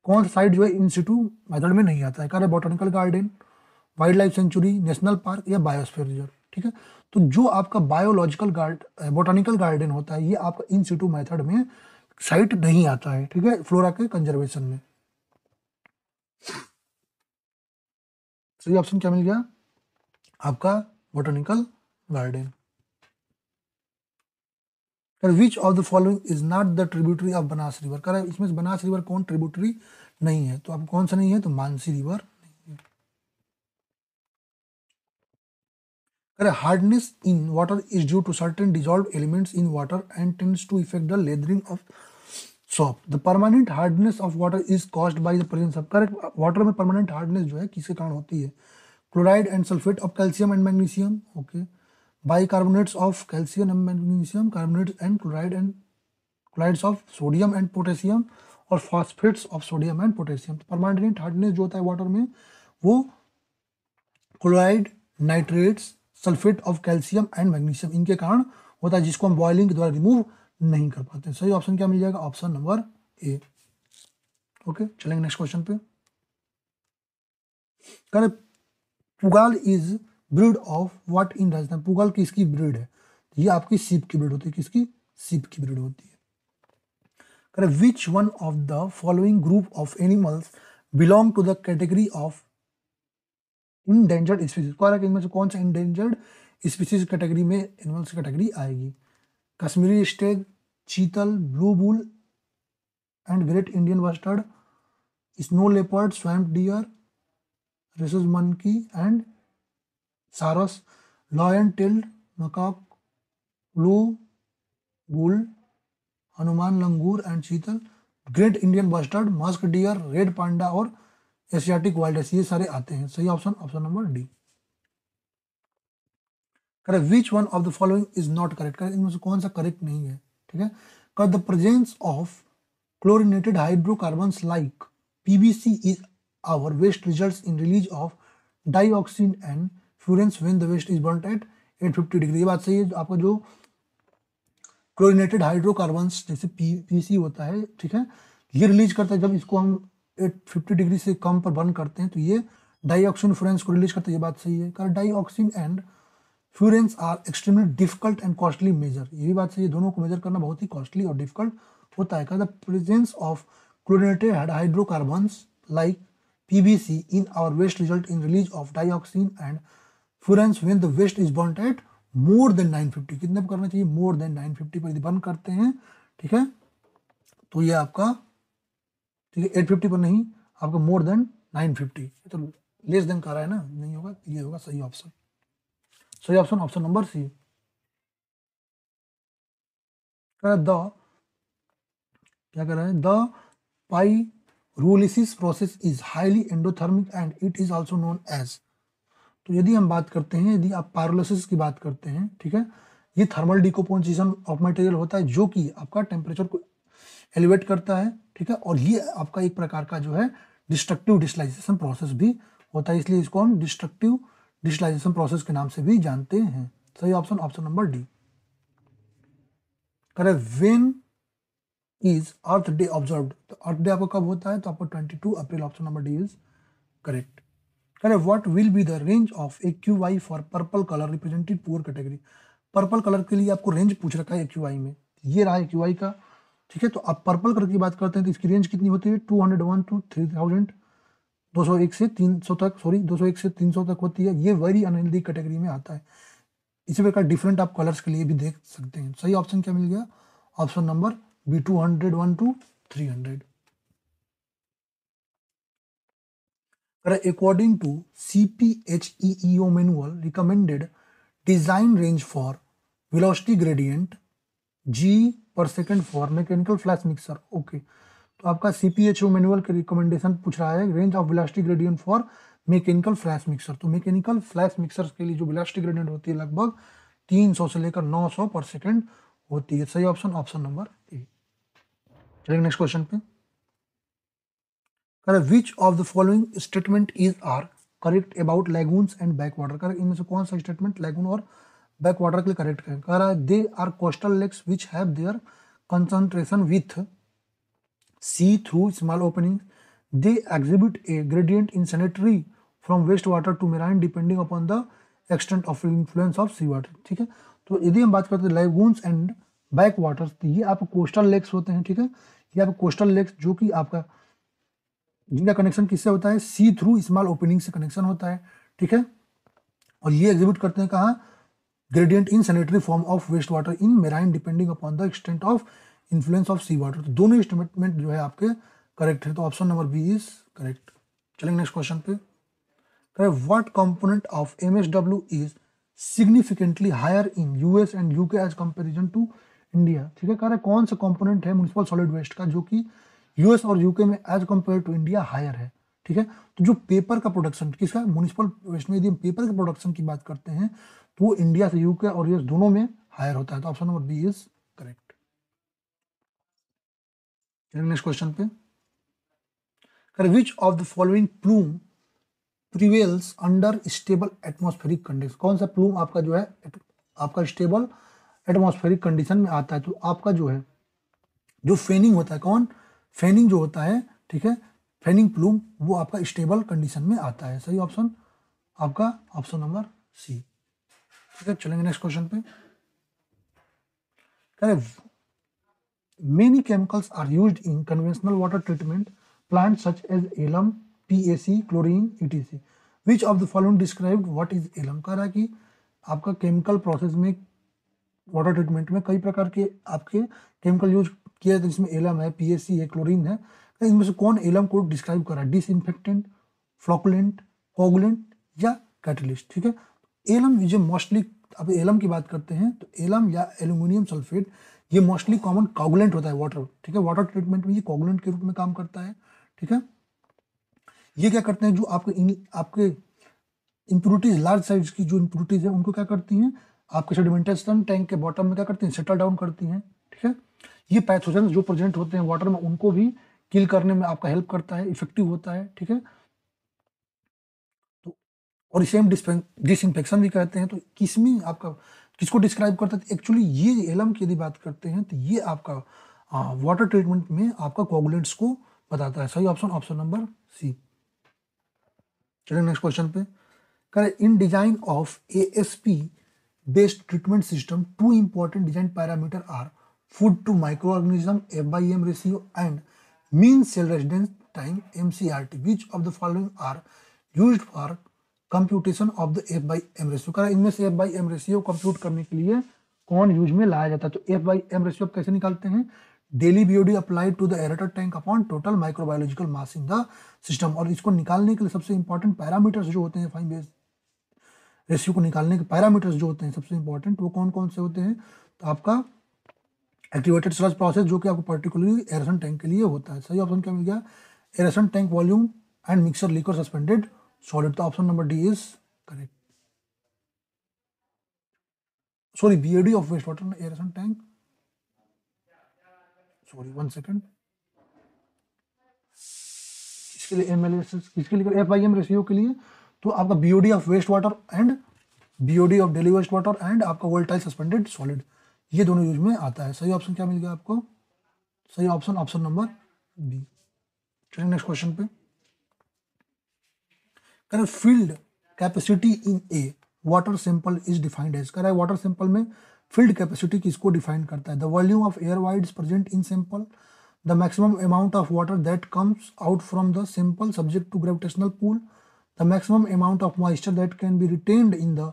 कौन सा साइड जो है इन सीटू मैथड में नहीं आता है कह रहे botanical garden wildlife sanctuary national park या बायोस्फेयर रिजर्व ठीक है तो जो आपका बायोलॉजिकल गार्ड बोटानिकल गार्डन होता है ये आपका इन सीटू मैथड में साइट नहीं आता है ठीक है फ्लोरा के कंजर्वेशन में सही ऑप्शन क्या मिल गया आपका botanical garden which of the following is not the tributary of Banas river कर इसमें बनास रिवर कौन ट्रिब्यूटरी नहीं है तो आप कौन सा नहीं है तो मानसी रिवर करें hardness in water is due to certain dissolve elements in water and tends to affect the lathering of soap the permanent hardness of water is caused by the presence of correct water में permanent hardness जो है किसके कारण होती है chloride and sulphate of calcium and magnesium okay bicarbonates of calcium and magnesium carbonates and chloride and chlorides of sodium and potassium और phosphates of sodium and potassium permanent hardness जो होता है वाटर में वो chloride nitrates sulphate of calcium and magnesium इनके कारण होता है जिसको हम बॉयलिंग के द्वारा रिमूव नहीं कर पाते सही ऑप्शन क्या मिल जाएगा ऑप्शन नंबर ए ओके चलेंगे नेक्स्ट क्वेश्चन पे करें Pugal is breed of what in Rajasthan Pugal किसकी ब्रीड है ये आपकी सीप की ब्रीड होती है किसकी सीप की ब्रीड होती है करें which one of the following group of animals belong to the category of endangered species को इनमें से कौन सा इनडेंजर्ड स्पीसीज कैटेगरी में एनिमल्स कैटेगरी आएगी Kashmiri stag chital blue bull and great Indian bustard snow leopard swamp deer rhesus monkey and sarus lion tailed macaque blue bull Hanuman langur and chital great Indian bustard musk deer red panda और Asiatic wild ये सारे आते हैं सही option option number D correct which one of the following is not correct correct इनमें से कौन सा करेक्ट नहीं है ठीक है कर the presence of chlorinated hydrocarbon like PBC is our waste result in release of dioxin and furans when the waste is burn at at fifty degree ये बात सही है आपका जो क्लोरिनेटेड हाइड्रोकार्बन जैसे पी पी सी होता है ठीक है ये रिलीज करता है जब इसको हम एट फिफ्टी डिग्री से कम पर बर्न करते हैं तो ये डाईऑक्सिन फ्यूरेंस को रिलीज करते हैं ये बात सही है कारण dioxin and furans are extremely difficult and costly measure ये भी बात सही है दोनों को मेजर करना बहुत ही कॉस्टली और डिफिकल्ट होता है the presence of chlorinated hydrocarbons like PVC in our waste result in release of dioxin and furans when the waste is burnt at more than 950 कितने पर करना चाहिए more than 950 पर यदि बर्न करते हैं ठीक है तो ये आपका ठीक है एट फिफ्टी पर नहीं आपका मोर देन नाइन फिफ्टी तो लेस देन कर रहा है ना नहीं होगा ये होगा सही ऑप्शन सही option option number C the क्या कह रहे हैं the pyrolysis process is highly endothermic and it is also known as तो यदि हम बात करते हैं यदि आप पायरोलिसिस की बात करते हैं ठीक है ये थर्मल डिकोपोजिशन ऑफ मटेरियल होता है जो कि आपका टेम्परेचर को एलिवेट करता है ठीक है और ये आपका एक प्रकार का जो है डिस्ट्रक्टिव डिस्टलाइजेशन प्रोसेस भी होता है इसलिए इसको हम डिस्ट्रक्टिव डिस्टलाइजेशन प्रोसेस के नाम से भी जानते हैं सही ऑप्शन ऑप्शन नंबर डी करें when is earth day observe तो अर्थ डे आपका कब होता है तो आपको twenty two April option number D is correct करें what will be the range of A Q Y for purple colour represented poor category purple colour के लिए आपको रेंज पूछ रखा है ए क्यू आई में ये रहा है क्यू आई का ठीक है तो अब पर्पल कलर की बात करते हैं तो इसकी रेंज कितनी होती है two hundred one two three thousand दो सौ एक से तीन सौ तक सॉरी दो सौ एक से तीन सौ तक होती है ये वेरी अनहेल्दी कैटेगरी में आता है इसी प्रकार डिफरेंट आप कलर्स के लिए भी देख सकते हैं सही ऑप्शन क्या मिल गया option number B two hundred one two three hundred according to CPHEEO manual recommended design range for velocity gradient G per second for mechanical flash mixer okay तो आपका C P H O manual के recommendation पूछ रहा है range of velocity gradient for mechanical flash mixer तो mechanical flash mixer के लिए जो विलास्टिक ग्रेडियंट होती है लगभग 300 से लेकर 900 पर सेकेंड होती है सही ऑप्शन ऑप्शन नंबर ए चलिए नेक्स्ट क्वेश्चन पे करें which of the following statement is are correct about lagoons and backwater करें इनमें से कौन सा स्टेटमेंट लेगून और बैक वाटर के लिए करेक्ट करें कह रहा है they are coastal lakes which have their concentration with sea through small opening they exhibit a gradient in salinity from waste water to marine depending upon the extent of influence of sea water ठीक है तो यदि हम बात करते हैं lagoons and back waters तो ये आप कोस्टल लेक्स होते हैं ठीक है ये आप कोस्टल लेक्स जो कि आपका जिनका कनेक्शन किससे होता है सी थ्रू स्मॉल ओपनिंग से कनेक्शन होता है ठीक है और ये एग्जिबिट करते हैं कहाँ gradient in salinity form of waste water in marine depending upon the extent of influence of sea water तो दोनों स्टेटमेंट जो है आपके करेक्ट है तो option number B is correct चलेंगे नेक्स्ट क्वेश्चन पे correct what component of M S W is significantly higher in US and UK as comparison to India ठीक है रहे कौन सा कॉम्पोनेंट है म्यूनसिपल सॉलिड वेस्ट का जो कि यूएस और यूके में as compare to India higher है ठीक है तो जो पेपर का प्रोडक्शन किसका म्यूनसिपल वेस्ट में यदि हम पेपर के प्रोडक्शन की बात करते हैं तो वो इंडिया से यूके और यूएस दोनों में हायर होता है तो option number B is correct next question पे कर which of the following plume prevails under stable atmospheric condition कौन सा प्लूम आपका जो है आपका स्टेबल एटमोस्फेरिक कंडीशन में आता है तो आपका जो है जो फेनिंग होता है कौन फेनिंग जो होता है ठीक है फेनिंग प्लूम वो आपका स्टेबल कंडीशन में आता है सही ऑप्शन आपका ऑप्शन नंबर सी ठीक है चलेंगे नेक्स्ट क्वेश्चन पे correct many chemicals are used in conventional water treatment plants such as alum PAC chlorine etc which of the following described what is alum कह रहा है कि आपका केमिकल प्रोसेस में वाटर ट्रीटमेंट में कई प्रकार के आपके केमिकल यूज किया जाता है जिसमें एलम है पीएसी है क्लोरीन है तो इनमें से कौन एलम को डिस्क्राइब कर रहा है डिसइनफेक्टेंट फ्लॉकुलेंट कोगुलेंट या कैटलिस्ट ठीक है एलम इज ए मोस्टली अब एलम की बात करते हैं तो एलम या एल्यूमिनियम सल्फेट ये मोस्टली कॉमन कागुलेंट होता है वाटर ठीक है वाटर ट्रीटमेंट में ये कागुलेंट के रूप में काम करता है ठीक है ये क्या करते हैं जो आपके इन, आपके इम्प्यूरिटीज लार्ज साइज की जो इम्प्यूरिटीज है उनको क्या करती हैं आपके सेडिमेंटेशन टैंक के बॉटम में क्या करती हैं सेटल डाउन करती हैं ठीक है ये पैथोजन जो प्रेजेंट होते हैं वाटर में उनको भी किल करने में आपका हेल्प करता है इफेक्टिव होता है ठीक है और इसे हम डिसइंफेक्शन भी कहते हैं तो किसमें आपका किसको डिस्क्राइब करता है एक्चुअली तो ये एलम की यदि बात करते हैं तो ये आपका वाटर ट्रीटमेंट में आपका कोगुलेंट्स को बताता है सही ऑप्शन ऑप्शन नंबर सी चलिए नेक्स्ट क्वेश्चन पे करें in design of A S P based treatment system two important design parameter are food to microorganism F by M ratio and mean cell residence time M C R T which of the following are use for computation of the F by M ratio करा इनमें से F by M ratio compute करने के लिए कौन use में लाया जाता है तो एफ बाई एम रेशियो कैसे निकालते हैं daily BOD applied to the aerator tank upon total microbiological mass in the system और इसको निकालने के लिए सबसे इंपॉर्टेंट पैरामीटर्स जो होते हैं फाइन बेस रेशियो को निकालने के पैरामीटर्स जो होते हैं सबसे इंपॉर्टेंट वो कौन कौन से होते हैं तो आपका एक्टिवेटेड सर्च प्रोसेस जो कि आपको पर्टिकुलरली एरेसन टैंक के लिए होता है सही ऑप्शन क्या मिल गया aeration tank volume and mixer liquor suspended solid. The option number D is correct. Sorry, BAD of wastewater aeration tank. Sorry, one second. इसके लिए एम एल एस इसके लिए एफ आई एम रेशियो के लिए तो आपका B O of waste water and B O of daily waste water and आपका volatile suspended solid ये दोनों यूज में आता है सही ऑप्शन क्या मिल गया आपको सही ऑप्शन ऑप्शन नंबर बी चलिए नेक्स्ट क्वेश्चन पे करें field capacity in a water sample is defined as करें वाटर सैंपल में फील्ड कैपेसिटी किसको डिफाइन करता है the volume of air voids present in sample the maximum amount of water that comes out from the sample subject to gravitational pull the maximum amount of moisture that can be retained in the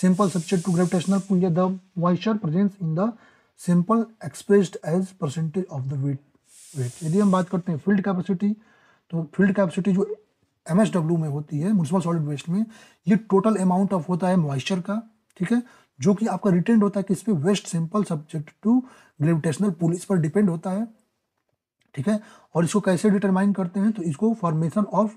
sample subject to gravitational pull या the moisture presence in the sample expressed as percentage of the wet weight यदि हम बात करते हैं field capacity तो field capacity जो M में होती है म्यूनसिपल सॉलिड वेस्ट में ये टोटल अमाउंट ऑफ होता है मॉइस्चर का ठीक है जो कि आपका रिटेंड होता है कि इस पर waste simple subject to gravitational pull इस पर डिपेंड होता है ठीक है और इसको कैसे डिटरमाइन करते हैं तो इसको formation of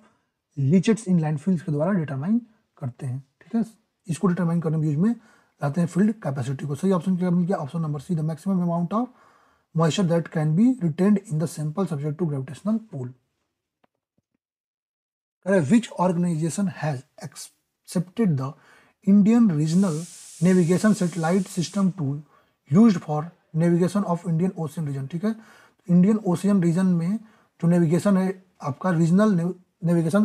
leachates in landfills के द्वारा डिटरमाइन करते हैं ठीक है इसको डिटरमाइन करने में यूज में लाते हैं फील्ड कैपेसिटी को सही ऑप्शन क्या option number C the maximum amount of moisture that can be retained in the simple subject to gravitational pull which organisation has accepted the Indian regional navigation satellite system tool use for navigation of Indian ocean region ठीक है Indian ocean region में जो navigation है आपका regional navigation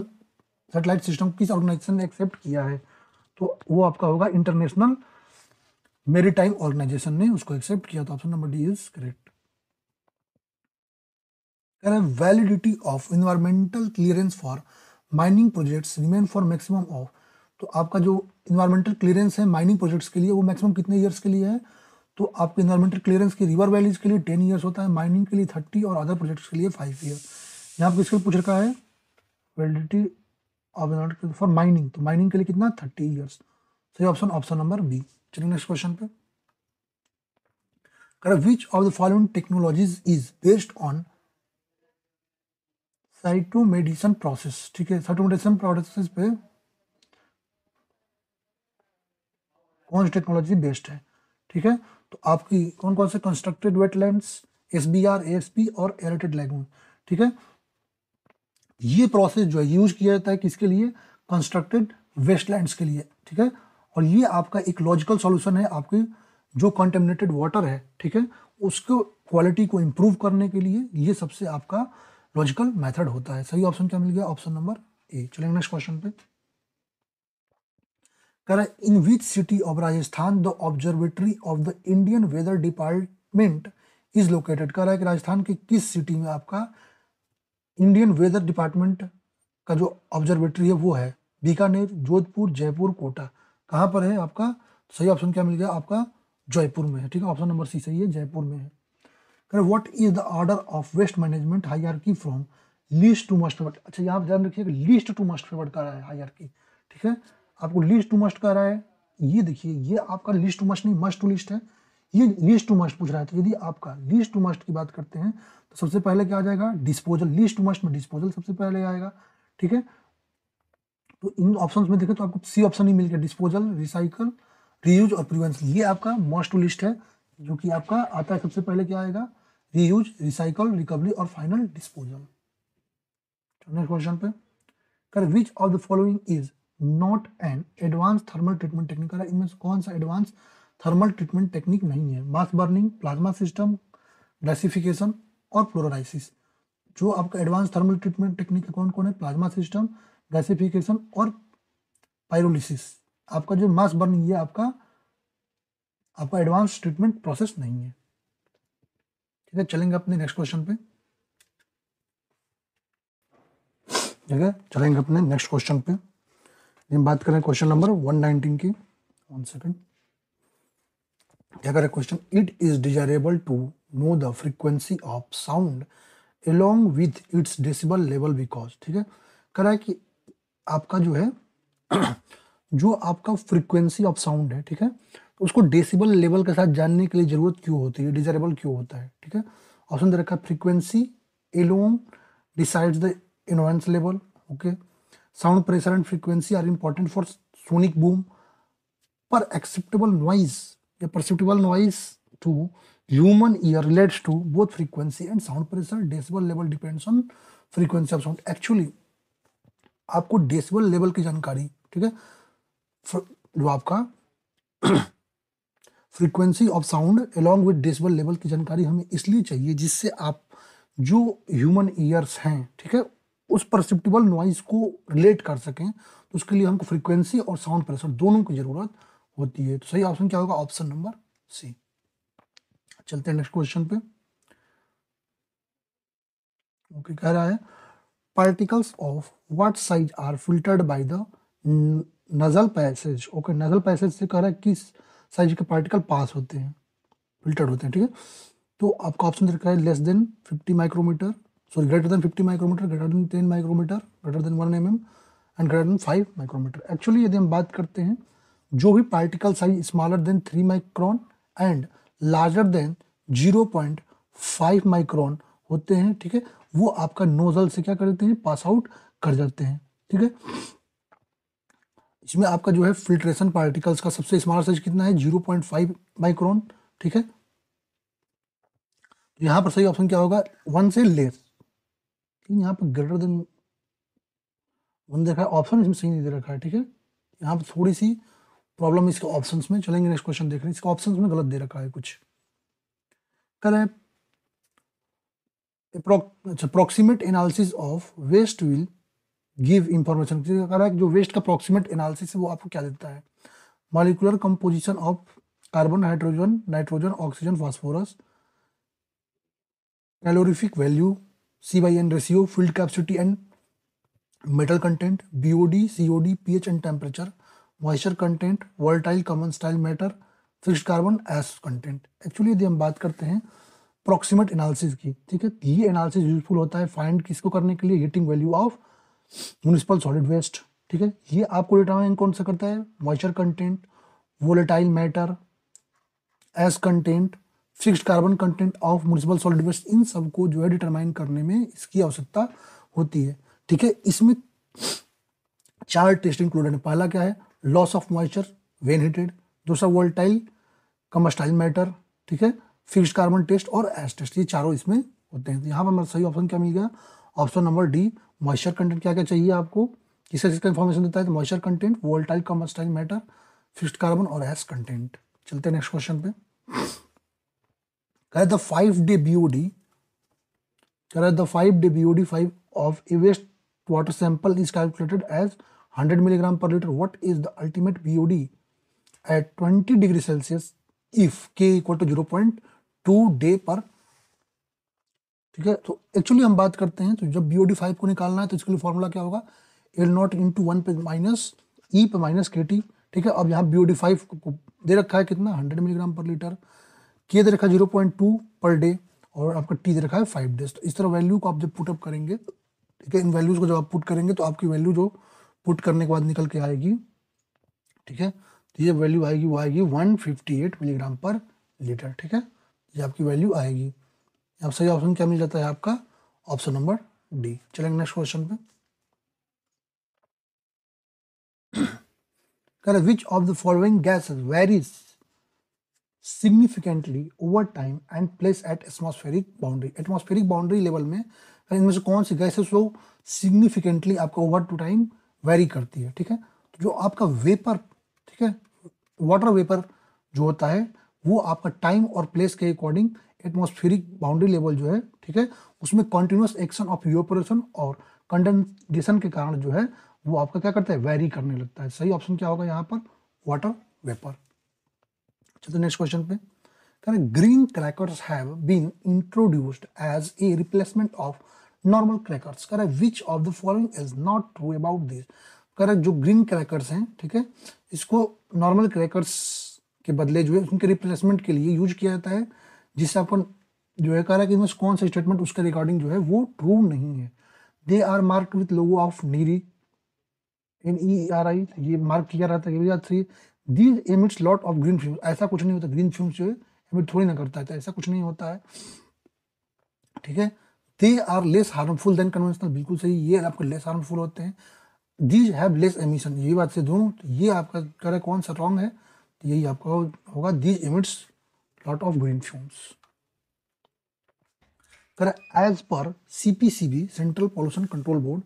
satellite system किस organisation ने accept किया है तो वो आपका होगा इंटरनेशनल मेरीटाइम ऑर्गेनाइजेशन ने उसको एक्सेप्ट किया तो option number D is correct validity of environmental clearance for mining projects remain for maximum of तो आपका जो इन्वायरमेंटल क्लियरेंस है माइनिंग प्रोजेक्ट्स के लिए वो मैक्सिमम कितने ईयर्स के लिए है तो आपके इन्वायरमेंटल क्लियरेंस की रिवर वैलीज के लिए टेन ईयर्स होता है माइनिंग के लिए थर्टी और अदर प्रोजेक्ट्स के लिए फाइव ईयर यहाँ पर इसके पूछ रखा है वैलिडिटी ऑफ फॉर माइनिंग तो माइनिंग के लिए कितना थर्टी ईयर्स सही ऑप्शन ऑप्शन नंबर बी चलिए नेक्स्ट क्वेश्चन पे correct which of the following technologies is based on cytomedicine process ठीक है साइटोमेडिसन प्रोसेस पे कौन सी टेक्नोलॉजी बेस्ड है ठीक है तो आपकी कौन कौन से constructed wetlands S B R S P और एरेटेड लैगून ठीक है ये प्रोसेस जो है यूज किया जाता है किसके लिए कंस्ट्रक्टेड वेस्टलैंड्स के लिए ठीक है और ये आपका एक लॉजिकल सोल्यूशन है आपकी जो कॉन्टेमिनेटेड वाटर है ठीक है उसको क्वालिटी को इम्प्रूव करने के लिए ये सबसे आपका लॉजिकल मेथड होता है सही ऑप्शन क्या मिल गया ऑप्शन नंबर ए चलेंगे नेक्स्ट क्वेश्चन पे कह रहा है in which city of Rajasthan the observatory of the Indian weather department is located कह रहा है कि राजस्थान के किस सिटी में आपका इंडियन वेदर डिपार्टमेंट का जो ऑब्जर्वेटरी है वो है बीकानेर जोधपुर जयपुर कोटा कहाँ पर है आपका सही ऑप्शन क्या मिल गया आपका जयपुर में है ठीक है ऑप्शन नंबर सी सही है जयपुर में है अरे what is the order of waste management hierarchy from least to must favoured अच्छा यहाँ ध्यान रखिए लीस्ट टू मस्ट फेवर्ड कर रहा है हाईआरकी ठीक है आपको लीस्ट टू मस्ट कर रहा है ये देखिए ये आपका लीस्ट टू मस्ट नहीं मस्ट टू लिस्ट है ये लीस्ट टू मस्ट पूछ रहा है तो यदि आपका लीस्ट टू मस्ट की बात करते हैं तो सबसे पहले क्या आ जाएगा डिस्पोजल लीस्ट टू मस्ट में डिस्पोजल सबसे पहले आएगा ठीक है तो इन ऑप्शंस में देखें तो आपको सी ऑप्शन ही मिल गया डिस्पोजल रिसाइकल रीयूज और प्रिवेंशन ये आपका मस्ट टू लिस्ट है जो कि आपका आता है सबसे पहले क्या आएगा रीयूज रिसाइकल रिकवरी और फाइनल डिस्पोजल नेक्स्ट क्वेश्चन पे कर which of the following is not an advance thermal treatment technique इनमें कौन सा एडवांस थर्मल ट्रीटमेंट टेक्निक नहीं है mass burning plasma system gasification और फ्लोराइसिस जो आपका एडवांस थर्मल ट्रीटमेंट टेक्निक कौन कौन है प्लाज्मा सिस्टम ग्लैसिफिकेशन और पायरोलिसिस आपका जो मास बर्निंग ये आपका आपका एडवांस ट्रीटमेंट प्रोसेस नहीं है ठीक है चलेंगे अपने नेक्स्ट क्वेश्चन पे ठीक है चलेंगे अपने नेक्स्ट क्वेश्चन पे हम बात करें क्वेश्चन नंबर वन नाइनटीन की वन सेकेंड क्या करें question it is desirable to know the frequency of sound along with its decibel level because ठीक है करा है कि आपका जो है जो आपका फ्रीक्वेंसी ऑफ साउंड है ठीक है तो उसको डेसिबल लेवल के साथ जानने के लिए ज़रूरत क्यों होती है डिजायरेबल क्यों होता है ठीक है ऑप्शन दे रखा frequency alone decides the annoyance level okay sound pressure and frequency are important for sonic boom पर एक्सेप्टेबल नॉइज या perceptible noise to human ear relates to both frequency and sound pressure decibel level depends on frequency of sound actually आपको decibel level की जानकारी ठीक है जो आपका frequency of sound along with decibel level की जानकारी हमें इसलिए चाहिए जिससे आप जो ह्यूमन ईयर्स हैं ठीक है उस परसिप्टिबल नॉइज़ को रिलेट कर सकें तो उसके लिए हमको फ्रीक्वेंसी और साउंड प्रेशर दोनों की ज़रूरत होती है तो सही ऑप्शन क्या होगा ऑप्शन नंबर सी चलते हैं नेक्स्ट क्वेश्चन पे ओके कह रहा है particles of what size are filtered by the nasal passage okay nasal passage से कह रहा है किस साइज के पार्टिकल पास होते हैं फिल्टर्ड होते हैं ठीक है तो आपका ऑप्शन दे है less than fifty micrometer sorry greater than fifty micrometer greater than ten micrometer greater than one M and greater than five micrometer actually यदि हम बात करते हैं जो भी particle size smaller than three micron and larger than zero point five micron होते हैं ठीक है वो आपका नोजल से क्या करते हैं पास आउट कर जाते हैं ठीक है इसमें आपका जो है फिल्ट्रेशन पार्टिकल्स का सबसे स्मॉल साइज कितना है जीरो पॉइंट फाइव माइक्रोन ठीक है तो यहाँ पर सही ऑप्शन क्या होगा वन से लेस लेकिन यहाँ पर ग्रेटर देन वन देखा है ऑप्शन इसमें सही नहीं दे रखा है ठीक है यहाँ पर थोड़ी सी प्रॉब्लम इसके ऑप्शन में चलेंगे नेक्स्ट क्वेश्चन देख रहे हैं इसके ऑप्शन में गलत दे रखा है कुछ करें अच्छा proximate analysis of waste will give to information जो वेस्ट का अप्रोक्सीमेट एनालिसिस है वो आपको क्या देता है molecular composition of carbon hydrogen nitrogen oxygen phosphorus calorific value C by N ratio field capacity and metal content BOD COD pH and temperature moisture content volatile combustible matter fix carbon ash content actually यदि हम बात करते हैं approximate analysis की ठीक है ये analysis useful होता है फाइंड किसको करने के लिए heating value of municipal solid waste ठीक है ये आपको डिटरमाइन कौन सा करता है moisture content volatile matter ash content fixed carbon content of municipal solid waste इन सबको जो है डिटरमाइन करने में इसकी आवश्यकता होती है ठीक है इसमें चार टेस्ट इंक्लूडेड है पहला क्या है loss of moisture when heated दूसरा वोल्टाइल कमस्टाइल मैटर ठीक है फिक्स्ड कार्बन टेस्ट और एस टेस्ट ये चारों इसमें होते हैं तो यहाँ पर हमारा सही ऑप्शन क्या मिल गया option number D moisture content क्या क्या चाहिए आपको किसे चीज़ इन्फॉर्मेशन देता है moisture content volatile combustible matter fixed carbon और एस कंटेंट चलते नेक्स्ट क्वेश्चन पे कह द फाइव डे बीओडी कह the five day BOD five of a waste water sample is calculated as 100 milligram per liter what is the ultimate BOD at 20 degree celsius if k equal to 0.2 day पर ठीक है तो actually हम बात करते हैं तो जब बी ओ डी फाइव को निकालना है तो इसके लिए फॉर्मूला क्या होगा L naught into one पे माइनस ई e पे माइनस के टी ठीक है अब यहाँ बी ओ डी फाइव को दे रखा है कितना हंड्रेड मिलीग्राम पर लीटर के दे रखा है जीरो पॉइंट टू पर डे और आपका टी दे रखा है फाइव डेज तो इस तरह वैल्यू को आप जब पुटअप करेंगे ठीक है इन वैल्यूज़ को जब आप पुट करेंगे तो आपकी वैल्यू जो पुट करने के बाद निकल के आएगी ठीक है तो ये वैल्यू आएगी वो आएगी एट मिलीग्राम पर लीटर ठीक है ये आपकी वैल्यू आएगी अब सही ऑप्शन क्या मिल जाता है आपका ऑप्शन नंबर डी चलेंगे नेक्स्ट क्वेश्चन पे कह which of the following gas varies significantly over time and place at atmospheric boundary atmospheric boundary level में इनमें से कौन सी गैसेस वो सिग्निफिकेंटली आपका ओवर टू टाइम वेरी करती है ठीक है तो जो आपका वेपर ठीक है वाटर वेपर जो होता है वो आपका टाइम और प्लेस के अकॉर्डिंग एटमोस्फेरिक बाउंड्री लेवल जो है ठीक है उसमें कॉन्टिन्यूस एक्शन ऑफ यूपोरेशन और कंडेंसेशन के कारण जो है वो आपका क्या करता है वेरी करने लगता है सही ऑप्शन क्या होगा यहाँ पर वाटर वेपर चलते नेक्स्ट क्वेश्चन पे कह green crackers have been introduced as a replacement of normal crackers कह which of the following is not true about this कह जो ग्रीन क्रैकर्स हैं ठीक है इसको नॉर्मल क्रैकर्स के बदले जो है उनके रिप्लेसमेंट के लिए यूज किया जाता है जिससे अपन जो है कह रहा है कि कौन सा स्टेटमेंट उसके रिकॉर्डिंग जो है वो ट्रू नहीं है they are mark with logo of NEERI N E R I ये मार्क किया रहा था three these emits lot of green fumes ऐसा कुछ नहीं होता ग्रीन फ्यूम्स जो है एमिट थोड़ी ना करता है तो ऐसा कुछ नहीं होता है ठीक है they are less harmful than conventional बिल्कुल सही ये आपके लेस हार्मफुल होते हैं दीज हैव लेस एमिशन ये बात से दोनों ये आपका कह रहा है कौन सा रॉन्ग है यही आपका होगा these emits lot of green fumes. As per CPCB, Central Pollution Control Board,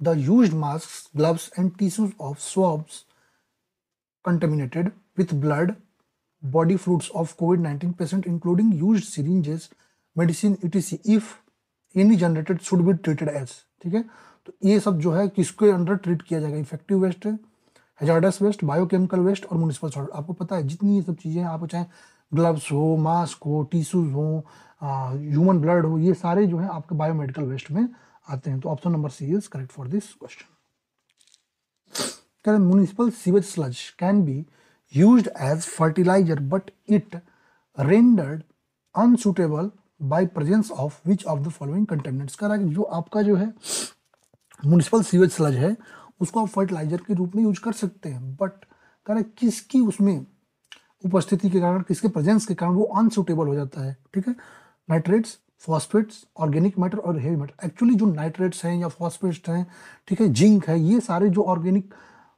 the used masks, gloves and tissues of swabs contaminated with blood, body fluids of COVID-19 patient including used syringes, medicine etc. if any generated should be treated as ठीक है तो ये सब जो है किसके under treat किया जाएगा इफेक्टिव वेस्ट है हेजार्डस वेस्ट बायोकेमिकल वेस्ट और म्यूनिसिपल सॉल्ट आपको पता है जितनी ये सब चीज़ें हैं आप चाहे ग्लव्स हो मास्क हो टीशूज हो ह्यूमन ब्लड हो ये सारे जो है आपके बायोमेडिकल वेस्ट में आते हैं तो option number C is correct for this question municipal sewage sludge can be use as fertiliser but it rendered unsuitable by presence of which of the following contaminants कह जो आपका जो है म्यूनिसिपल सीवेज स्लज है उसको आप fertiliser के रूप में यूज कर सकते हैं बट कह किसकी उसमें उपस्थिति के कारण किसके प्रेजेंस के कारण वो अनसुटेबल हो जाता है ठीक है नाइट्रेट्स फॉस्फेट्स ऑर्गेनिक मैटर और हेवी मैटर एक्चुअली जो नाइट्रेट्स हैं या फॉस्फेट्स हैं ठीक है जिंक है ये सारे जो ऑर्गेनिक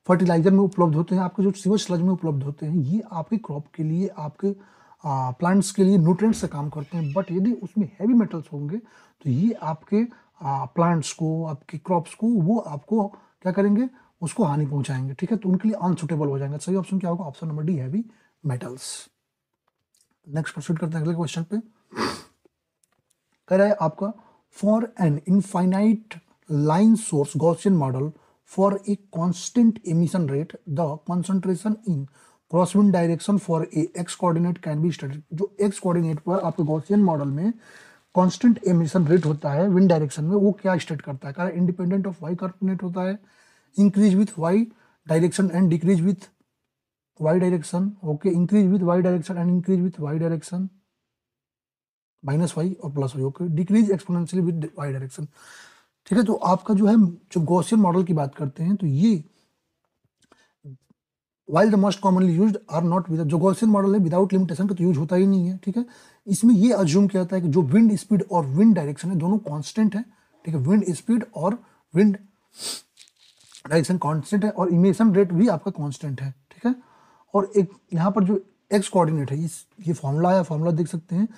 फर्टिलाइजर में उपलब्ध होते हैं आपके जो सीवर स्लज में उपलब्ध होते हैं ये आपके क्रॉप के लिए आपके प्लांट्स के लिए न्यूट्रेंट से काम करते हैं बट यदि उसमें हैवी मेटल्स होंगे तो ये आपके प्लांट्स को आपके क्रॉप्स को वो आपको क्या करेंगे उसको हानि पहुंचाएंगे ठीक है तो उनके लिए अनसुटेबल हो जाएंगे सही ऑप्शन क्या होगा option number D heavy metals next proceed करते हैं अगले क्वेश्चन पे कह रहा है आपका for an infinite line source Gaussian model for a constant emission rate the concentration in crosswind direction for a X coordinate can be studied जो x coordinate पर आपके गॉसियन मॉडल में कांस्टेंट एमिशन रेट होता है wind direction में वो क्या state करता है इंडिपेंडेंट ऑफ वाई कॉर्डिनेट होता है increase with Y direction and decrease with y direction okay increase with y direction and increase with y direction minus Y और plus Y okay decrease exponentially with Y direction ठीक है तो आपका जो है जो गॉसियन मॉडल की बात करते हैं तो ये while the most commonly use are not with जो गॉसियन मॉडल है विदाउट लिमिटेशन का तो यूज होता ही नहीं है ठीक है इसमें ये अज्यूम किया जाता है कि जो विंड स्पीड और विंड डायरेक्शन है दोनों कॉन्स्टेंट है ठीक है विंड स्पीड और विंड डायरेक्शन कॉन्स्टेंट है और इमेशन रेट भी आपका कॉन्स्टेंट है ठीक है और एक यहाँ पर जो एक्स कोऑर्डिनेट है ये फॉर्मूला है फॉर्मूला देख सकते हैं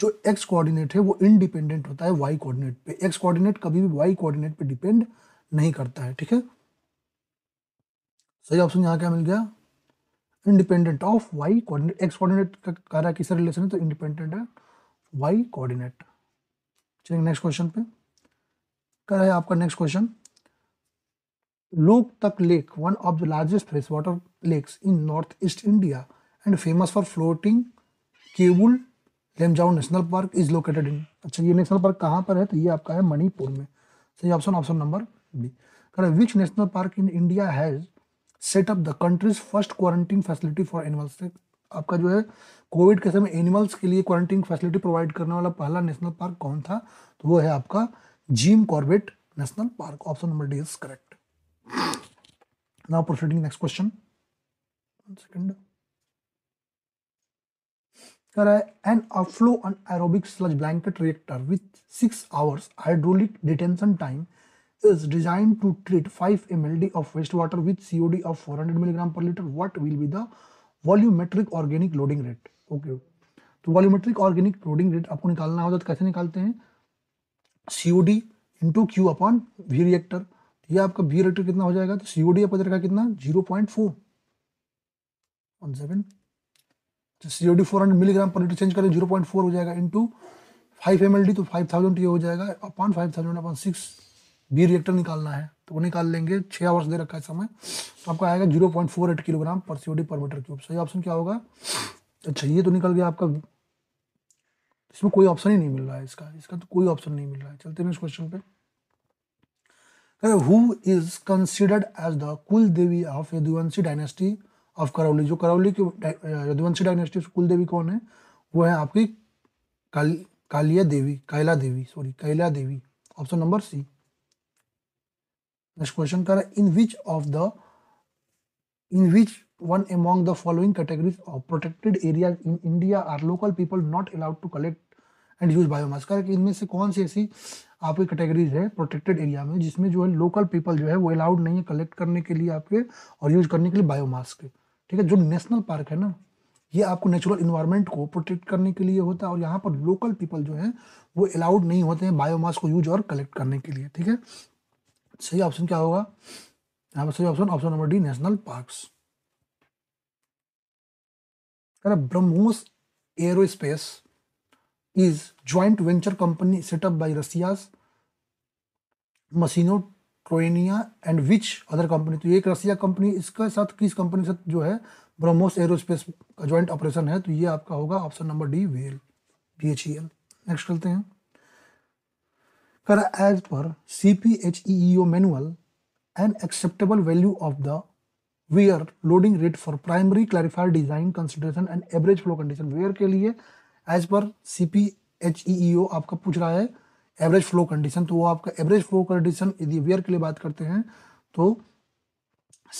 जो एक्स कोऑर्डिनेट है वो इनडिपेंडेंट होता है वाई कोऑर्डिनेट पे एक्स कोऑर्डिनेट कभी भी वाई कोऑर्डिनेट पे डिपेंड नहीं करता है ठीक है सही ऑप्शन यहाँ क्या मिल गया independent of Y coordinate X coordinate का कह रहा है रिलेशन है तो इंडिपेंडेंट है वाई कोऑर्डिनेट चलिए नेक्स्ट क्वेश्चन पे कह रहा है आपका next question lake one of the largest fresh water lake in north east India and famous for floating Keibul Lamjao national park is located in अच्छा ये नेशनल पार्क कहाँ पर है तो ये आपका है मणिपुर में सही ऑप्शन ऑप्शन नंबर बी कर which national park in India has set up the country's first quarantine facility for animals आपका जो है कोविड के समय एनिमल्स के लिए क्वारंटीन फैसिलिटी प्रोवाइड करने वाला पहला नेशनल पार्क कौन था तो वो है आपका Jim Corbett national park option number D is correct Now proceeding next question. One second. An outflow on aerobic sludge blanket reactor with 6 hours hydraulic detention time is designed to treat 5 mld of wastewater with COD of 400 mg per liter. What will be the volumetric organic loading rate okay तो volumetric organic loading rate आपको निकालना होता है तो कैसे निकालते हैं COD O into Q upon V reactor ये आपका बी इलेक्ट्रिक कितना हो जाएगा तो सीओडी अपन का कितना zero point four one seven COD four hundred milligram पर लीटर चेंज करें जीरो पॉइंट फोर हो जाएगा टू फाइव एम तो फाइव थाउजेंड ये हो जाएगा upon five thousand upon six B reactor निकालना है तो वो निकाल लेंगे छः आवर्स दे रखा है समय तो आपका आएगा zero point four eight kilogram पर सीओडी पर मीटर क्यूब सही ऑप्शन क्या होगा अच्छा ये तो निकल गया आपका इसमें कोई ऑप्शन ही नहीं मिल रहा है इसका इसका तो कोई ऑप्शन नहीं मिल रहा है चलते हैं इस क्वेश्चन पर who is considered as the kul devi of Yaduvanshi dynasty of Karauli जो करौली की यदुवंशी डायनेस्टी कुल देवी कौन है वो है आपकी Kaliya Devi Kaila Devi sorry Kaila Devi option number C next question कर in which of the in which one among the following categories of protected area in India are local people not allowed to collect and use biomass कर इनमें से कौन सी ऐसी आपकी categories है protected area में जिसमें जो है लोकल पीपल जो है वो अलाउड नहीं है कलेक्ट करने के लिए आपके और यूज करने के लिए बायोमास के ठीक है जो नेशनल पार्क है ना ये आपको नेचुरल इन्वायरमेंट को प्रोटेक्ट करने के लिए होता है और यहाँ पर लोकल पीपल जो है वो अलाउड नहीं होते हैं बायोमास को यूज और कलेक्ट करने के लिए ठीक है सही ऑप्शन क्या होगा यहाँ पर सही option option number D national park BrahMos aerospace is joint venture company set up by Russia's Mashinostroyeniya and which other company तो ये एक रसिया कंपनी इसके साथ किस कंपनी के साथ जो है ब्रह्मोस एरोस्पेस का ज्वाइंट ऑपरेशन है तो ये आपका होगा option number D V L B H E L next चलते हैं कर as per C P H E O manual an acceptable value of the weir loading rate for primary clarified design consideration and average flow condition weir के लिए as per C P H E E O आपका पूछ रहा है average flow condition तो वो आपका average flow condition यदि वेयर के लिए बात करते हैं तो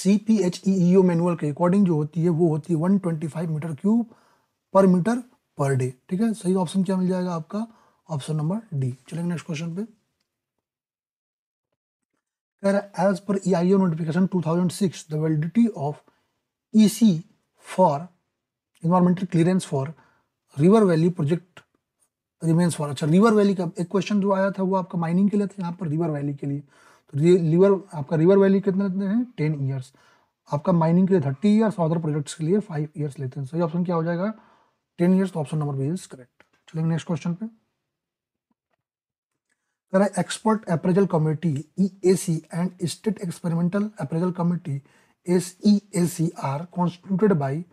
C P H E E O manual के अकॉर्डिंग जो होती है वो होती है one twenty five meter cube per meter per day ठीक है सही ऑप्शन क्या मिल जाएगा आपका ऑप्शन नंबर डी चलेंगे नेक्स्ट क्वेश्चन पे कह रहा है as per E I O notification two thousand six the validity of E C for environmental clearance for river valley project remains for अच्छा रिवर वैली का एक क्वेश्चन जो आया था वो आपका माइनिंग के लिए था यहाँ पर रिवर वैली के लिए तो रिवर आपका रिवर वैली कितने लेते हैं टेन ईयर्स आपका माइनिंग के लिए थर्टी ईयर्स और अदर प्रोजेक्ट्स के लिए फाइव ईयर्स लेते हैं सही ऑप्शन क्या हो जाएगा टेन ईयर्स तो option number B is correct चलेंगे नेक्स्ट क्वेश्चन पे कह expert appraisal committee E A C and state experimental appraisal committee S E A C are constituted by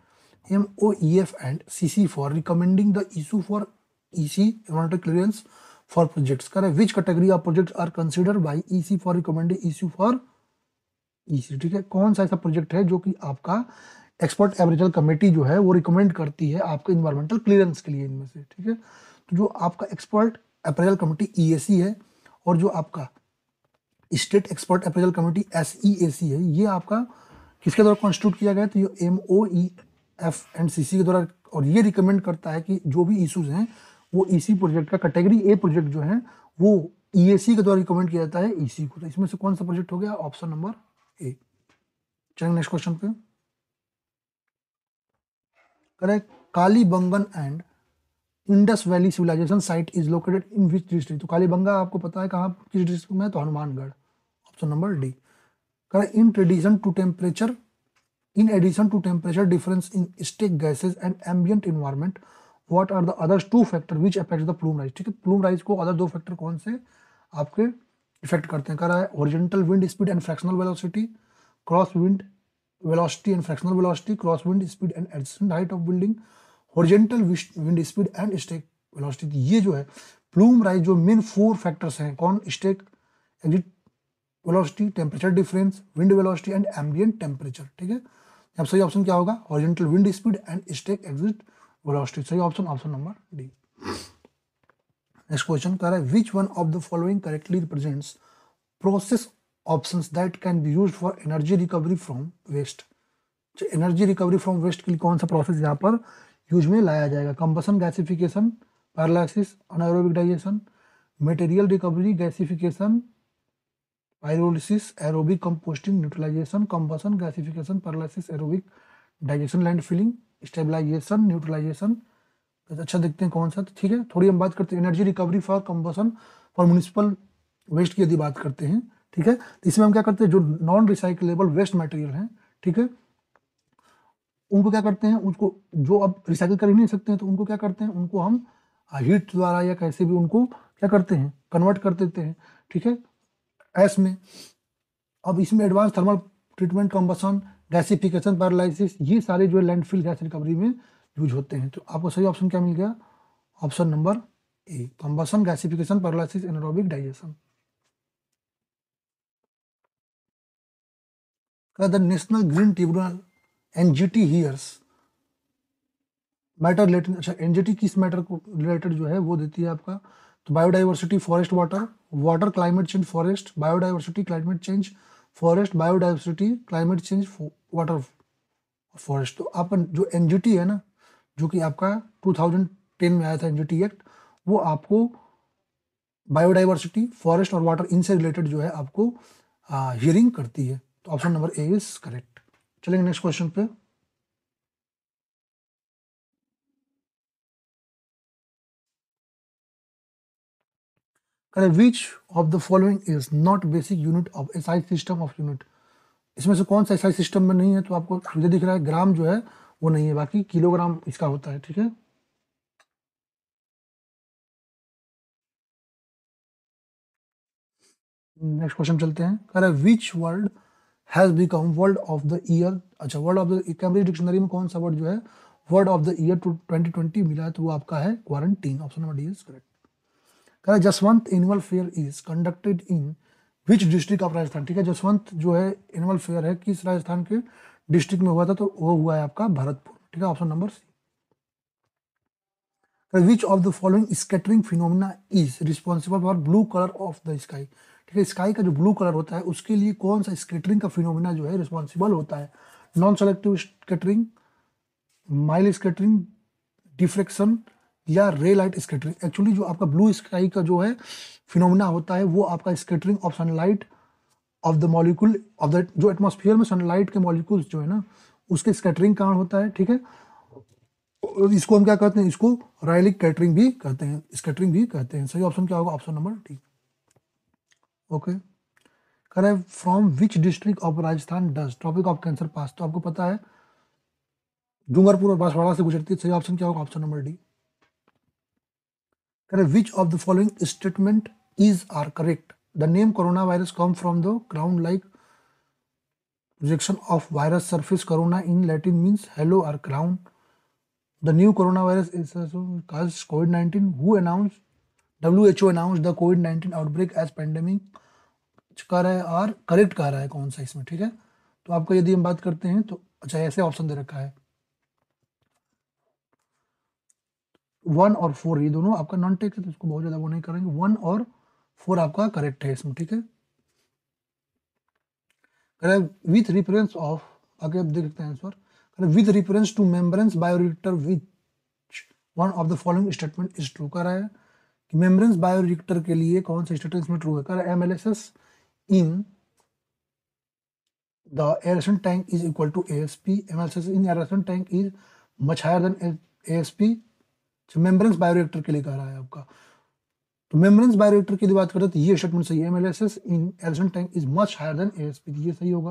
MOEF and CC for recommending the issue for EC environmental clearance for projects. Correct. Which category of projects are considered by EC for recommending issue for EC? ठीक है कौन सा ऐसा project है जो कि आपका expert एवरेजल committee जो है वो रिकमेंड करती है आपके इन्वायरमेंटल क्लियरेंस के लिए इनमें से ठीक है तो जो आपका एक्सपर्ट अप्रेजल कमेटी ई है और जो आपका state expert appraisal committee S है ये आपका किसके द्वारा कॉन्स्टिट्यूट किया गया तो ये M O E F and C C के द्वारा और ये रिकमेंड करता है कि जो भी इशूज़ हैं वो ई प्रोजेक्ट का कैटेगरी ए प्रोजेक्ट जो है वो ई के द्वारा रिकमेंड किया जाता है ई को तो इसमें से कौन सा प्रोजेक्ट हो गया ऑप्शन नंबर ए चलेंगे नेक्स्ट क्वेश्चन पे correct Kalibangan and Indus valley civilisation site is located in which district तो कालीबंगा आपको पता है कहाँ किस डिस्ट्रिक्ट में तो हनुमानगढ़ ऑप्शन नंबर डी करें in addition to temperature In addition to temperature difference in stick gases and ambient environment, what are the other two factor which affects the plume rise? ठीक है plume rise को other दो factor कौन से आपके effect करते हैं कर रहा है horizontal wind speed and fractional velocity cross wind velocity and fractional velocity cross wind speed and addition height of building horizontal wind speed and stack velocity ये जो है प्लूम राइज जो मेन फोर फैक्टर्स हैं कौन stack exit velocity temperature difference wind velocity and ambient temperature ठीक है अब सही ऑप्शन क्या होगा horizontal wind speed and stack exit velocity सही option option number D next question कह रहा है which one of the following correctly represents process options that can be used for energy recovery from waste energy recovery from waste के लिए कौन सा process यहाँ पर यूज में लाया जाएगा combustion gasification pyrolysis anaerobic digestion material recovery gasification pyrolysis aerobic composting neutralisation combustion gasification pyrolysis aerobic digestion land filling stabilisation neutralisation अच्छा देखते हैं कौन सा तो ठीक है थोड़ी हम बात करते हैं energy recovery for combustion for municipal waste की यदि बात करते हैं ठीक है तो इसमें हम क्या करते हैं जो नॉन रिसाइकलेबल वेस्ट मटेरियल है ठीक है उनको क्या करते हैं उनको जो अब रिसाइकिल कर ही नहीं सकते हैं तो उनको क्या करते हैं उनको हम हीट द्वारा या कैसे भी उनको क्या करते हैं कन्वर्ट कर देते हैं ठीक है एस में अब इसमें advance thermal treatment combustion gasification pyrolysis ये सारे जो है लैंडफिल गैस रिकवरी में यूज होते हैं तो आपको सही ऑप्शन क्या मिल गया option number A combustion gasification pyrolysis anaerobic digestion the national green tribunal NGT hears matter related अच्छा एनजीटी किस मैटर को रिलेटेड जो है वो देती है आपका तो biodiversity forest water water climate change forest biodiversity climate change forest biodiversity climate change water forest तो अपन जो एन है ना जो कि आपका 2010 में आया था एन एक्ट वो आपको बायोडाइवर्सिटी फॉरेस्ट और वाटर इनसे रिलेटेड जो है आपको हियरिंग करती है तो option number A is correct चलेंगे नेक्स्ट क्वेश्चन पे करें which of the following is not basic unit of S I system of unit इसमें से कौन सा एस आई सिस्टम में नहीं है तो आपको मुझे दिख रहा है ग्राम जो है वो नहीं है बाकी किलोग्राम इसका होता है ठीक है नेक्स्ट क्वेश्चन चलते हैं कह रहे which world has become world of the year अच्छा world of the Cambridge dictionary में कौन सा वर्ड जो है word of the year two twenty twenty मिला है तो वो आपका है quarantine option number D is correct कह Jaswant annual fair is conducted in which district of Rajasthan ठीक है जसवंत जो है एनुअल फेयर है किस राजस्थान के डिस्ट्रिक्ट में हुआ था तो वो हुआ है आपका भरतपुर ठीक है option number C which of the following scattering phenomena is responsible for blue colour of the sky ठीक है स्काई का जो ब्लू कलर होता है उसके लिए कौन सा स्केटरिंग का फिनोमिना जो है रिस्पॉन्सिबल होता है non selective scattering Mie scattering diffraction या रे लाइट स्केटरिंग एक्चुअली जो आपका ब्लू स्काई का जो है फिनोमिना होता है वो आपका scattering of sunlight of the molecule of the जो एटमोसफियर में सनलाइट के मॉलिक्यूल्स जो है ना उसके स्केटरिंग कारण होता है ठीक है इसको हम क्या कहते हैं इसको रायलिक कैटरिंग भी कहते हैं स्केटरिंग भी कहते हैं सही ऑप्शन क्या होगा ऑप्शन नंबर डी ओके करें from which district of Rajasthan does tropic of cancer pass तो आपको पता है डूंगरपुर और बांसवाड़ा से गुजरती है सही ऑप्शन क्या होगा ऑप्शन नंबर डी करे which of the following statement is are correct the name corona virus come from the crown like projection of virus surface corona in Latin means halo or crown the new corona virus is covid nineteen who announce W H O announce the covid nineteen outbreak as pandemic कर रहा है और correct कर रहा है कौन सा इसमें ठीक है तो आपको यदि हम बात करते हैं तो अच्छा ऐसे ऑप्शन दे रखा है वन और फोर ये दोनों आपका नॉन टेक्स है तो इसको बहुत ज़्यादा वो नहीं करेंगे वन और फोर आपका करेक्ट है इसमें ठीक है विथ रिफरेंस ऑफ आगे आप देख सकते हैं answer with reference to membrane bioreactor which one of the following statement is true कर रहा है कि मेम्ब्रेंस बायोरिएक्टर के लिए कौन सा स्टेटमेंट में ट्रू है कर M L S S in the tank is equal to A S P M L S S in MLCS tank is much higher than A S P membrane bioreactor के लिए कह रहा है आपका तो मेम्ब्रेंस बायोरिएक्टर की बात करें तो ये स्टेटमेंट सही है MLSS in elephant tank is much higher than ASP ये सही होगा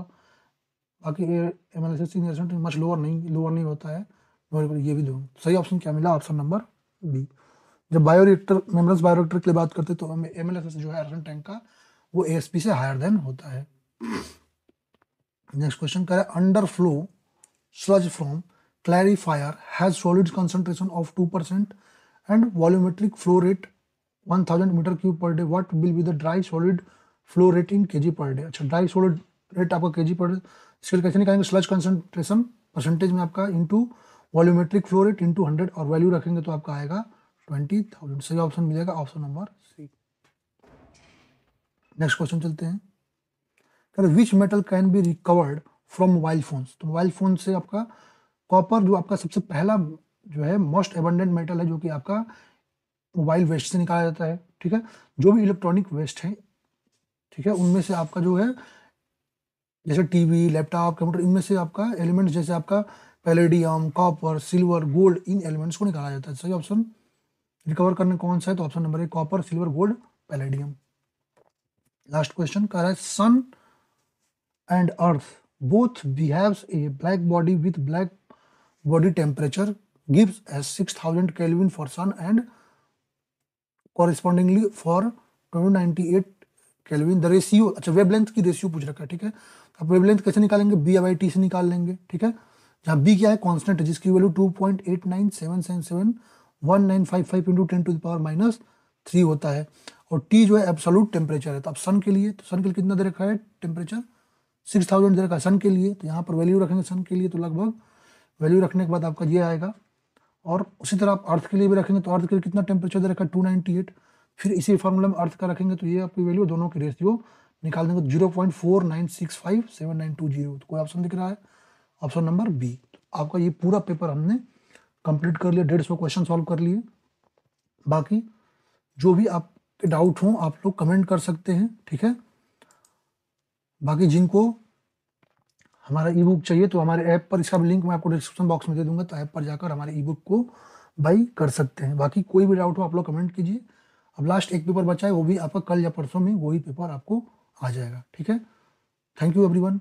बाकी MLSS in elephant tank much lower नहीं लोअर नहीं होता है ये भी दो तो सही ऑप्शन क्या मिला ऑप्शन नंबर बी जब बायोरिएक्टर मेम्ब्रेंस बायोरिएक्टर की बात करते तो हमें एमएलएसएस जो है एलिफेंट टैंक का वो एएसपी से हायर देन होता है नेक्स्ट क्वेश्चन कह रहा है under flow sludge from clarifier has solids concentration of 2% and volumetric flow rate 1000 meter cube per day what will be the dry solid flow rate in kg per day acha dry solid rate aapka kg per day इसके कैसे निकालेंगे sludge concentration percentage mein aapka into volumetric flow rate into 100 aur value rakhenge to aapka aayega 20000 sahi option option मिलेगा option number C next question चलते हैं which metal can be recovered from from phones to तो phone se aapka copper जो आपका सबसे पहला जो है मोस्ट एबंडेंट मेटल है जो कि आपका मोबाइल वेस्ट से निकाला जाता है ठीक है जो भी इलेक्ट्रॉनिक वेस्ट है ठीक है उनमें से आपका जो है जैसे टीवी लैपटॉप कंप्यूटर इनमें से आपका एलिमेंट्स जैसे आपका पैलेडियम कॉपर सिल्वर गोल्ड इन एलिमेंट्स को निकाला जाता है सही ऑप्शन रिकवर करने कौन सा है तो ऑप्शन नंबर एक copper silver gold palladium last question कह रहा है sun and earth both behaves a black body with black body temperature gives as 6000 Kelvin for sun and correspondingly for 1298 kelvin the ratio अच्छा wavelength की ratio पूछ रखा है ठीक है तो आप वेबलेंथ कैसे निकालेंगे बी बाई टी से निकाल लेंगे ठीक है जहाँ बी क्या है कॉन्स्टेंट है जिसकी value two point eight nine seven seven seven one nine five five into ten to the power minus three होता है और टी जो है एब्सोल्यूट टेम्परेचर है तो आप सन के लिए तो सन के लिए कितना दे रखा है टेम्परेचर सिक्स थाउजेंड दे रखा है सन के लिए तो यहाँ पर वैल्यू रखेंगे सन के लिए तो लगभग वैल्यू रखने के बाद आपका ये आएगा और उसी तरह आप अर्थ के लिए भी रखेंगे तो अर्थ के लिए कितना टेम्परेचर दे रखा है टू एट फिर इसी फार्मूला में अर्थ का रखेंगे तो ये आपकी वैल्यू दोनों की रेशियो निकाल देंगे zero point four nine six five seven nine two zero तो कोई ऑप्शन दिख रहा है ऑप्शन नंबर बी तो आपका ये पूरा पेपर हमने कंप्लीट कर लिया डेढ़ सौ क्वेश्चन सॉल्व कर लिए बाकी जो भी आपके डाउट हों आप लोग कमेंट कर सकते हैं ठीक है बाकी जिनको हमारा ई बुक चाहिए तो हमारे ऐप पर इसका लिंक मैं आपको डिस्क्रिप्शन बॉक्स में दे दूंगा तो ऐप पर जाकर हमारे ई बुक को बाई कर सकते हैं बाकी कोई भी डाउट हो आप लोग कमेंट कीजिए अब लास्ट एक पेपर बचा है वो भी आपका कल या परसों में वही पेपर आपको आ जाएगा ठीक है थैंक यू वन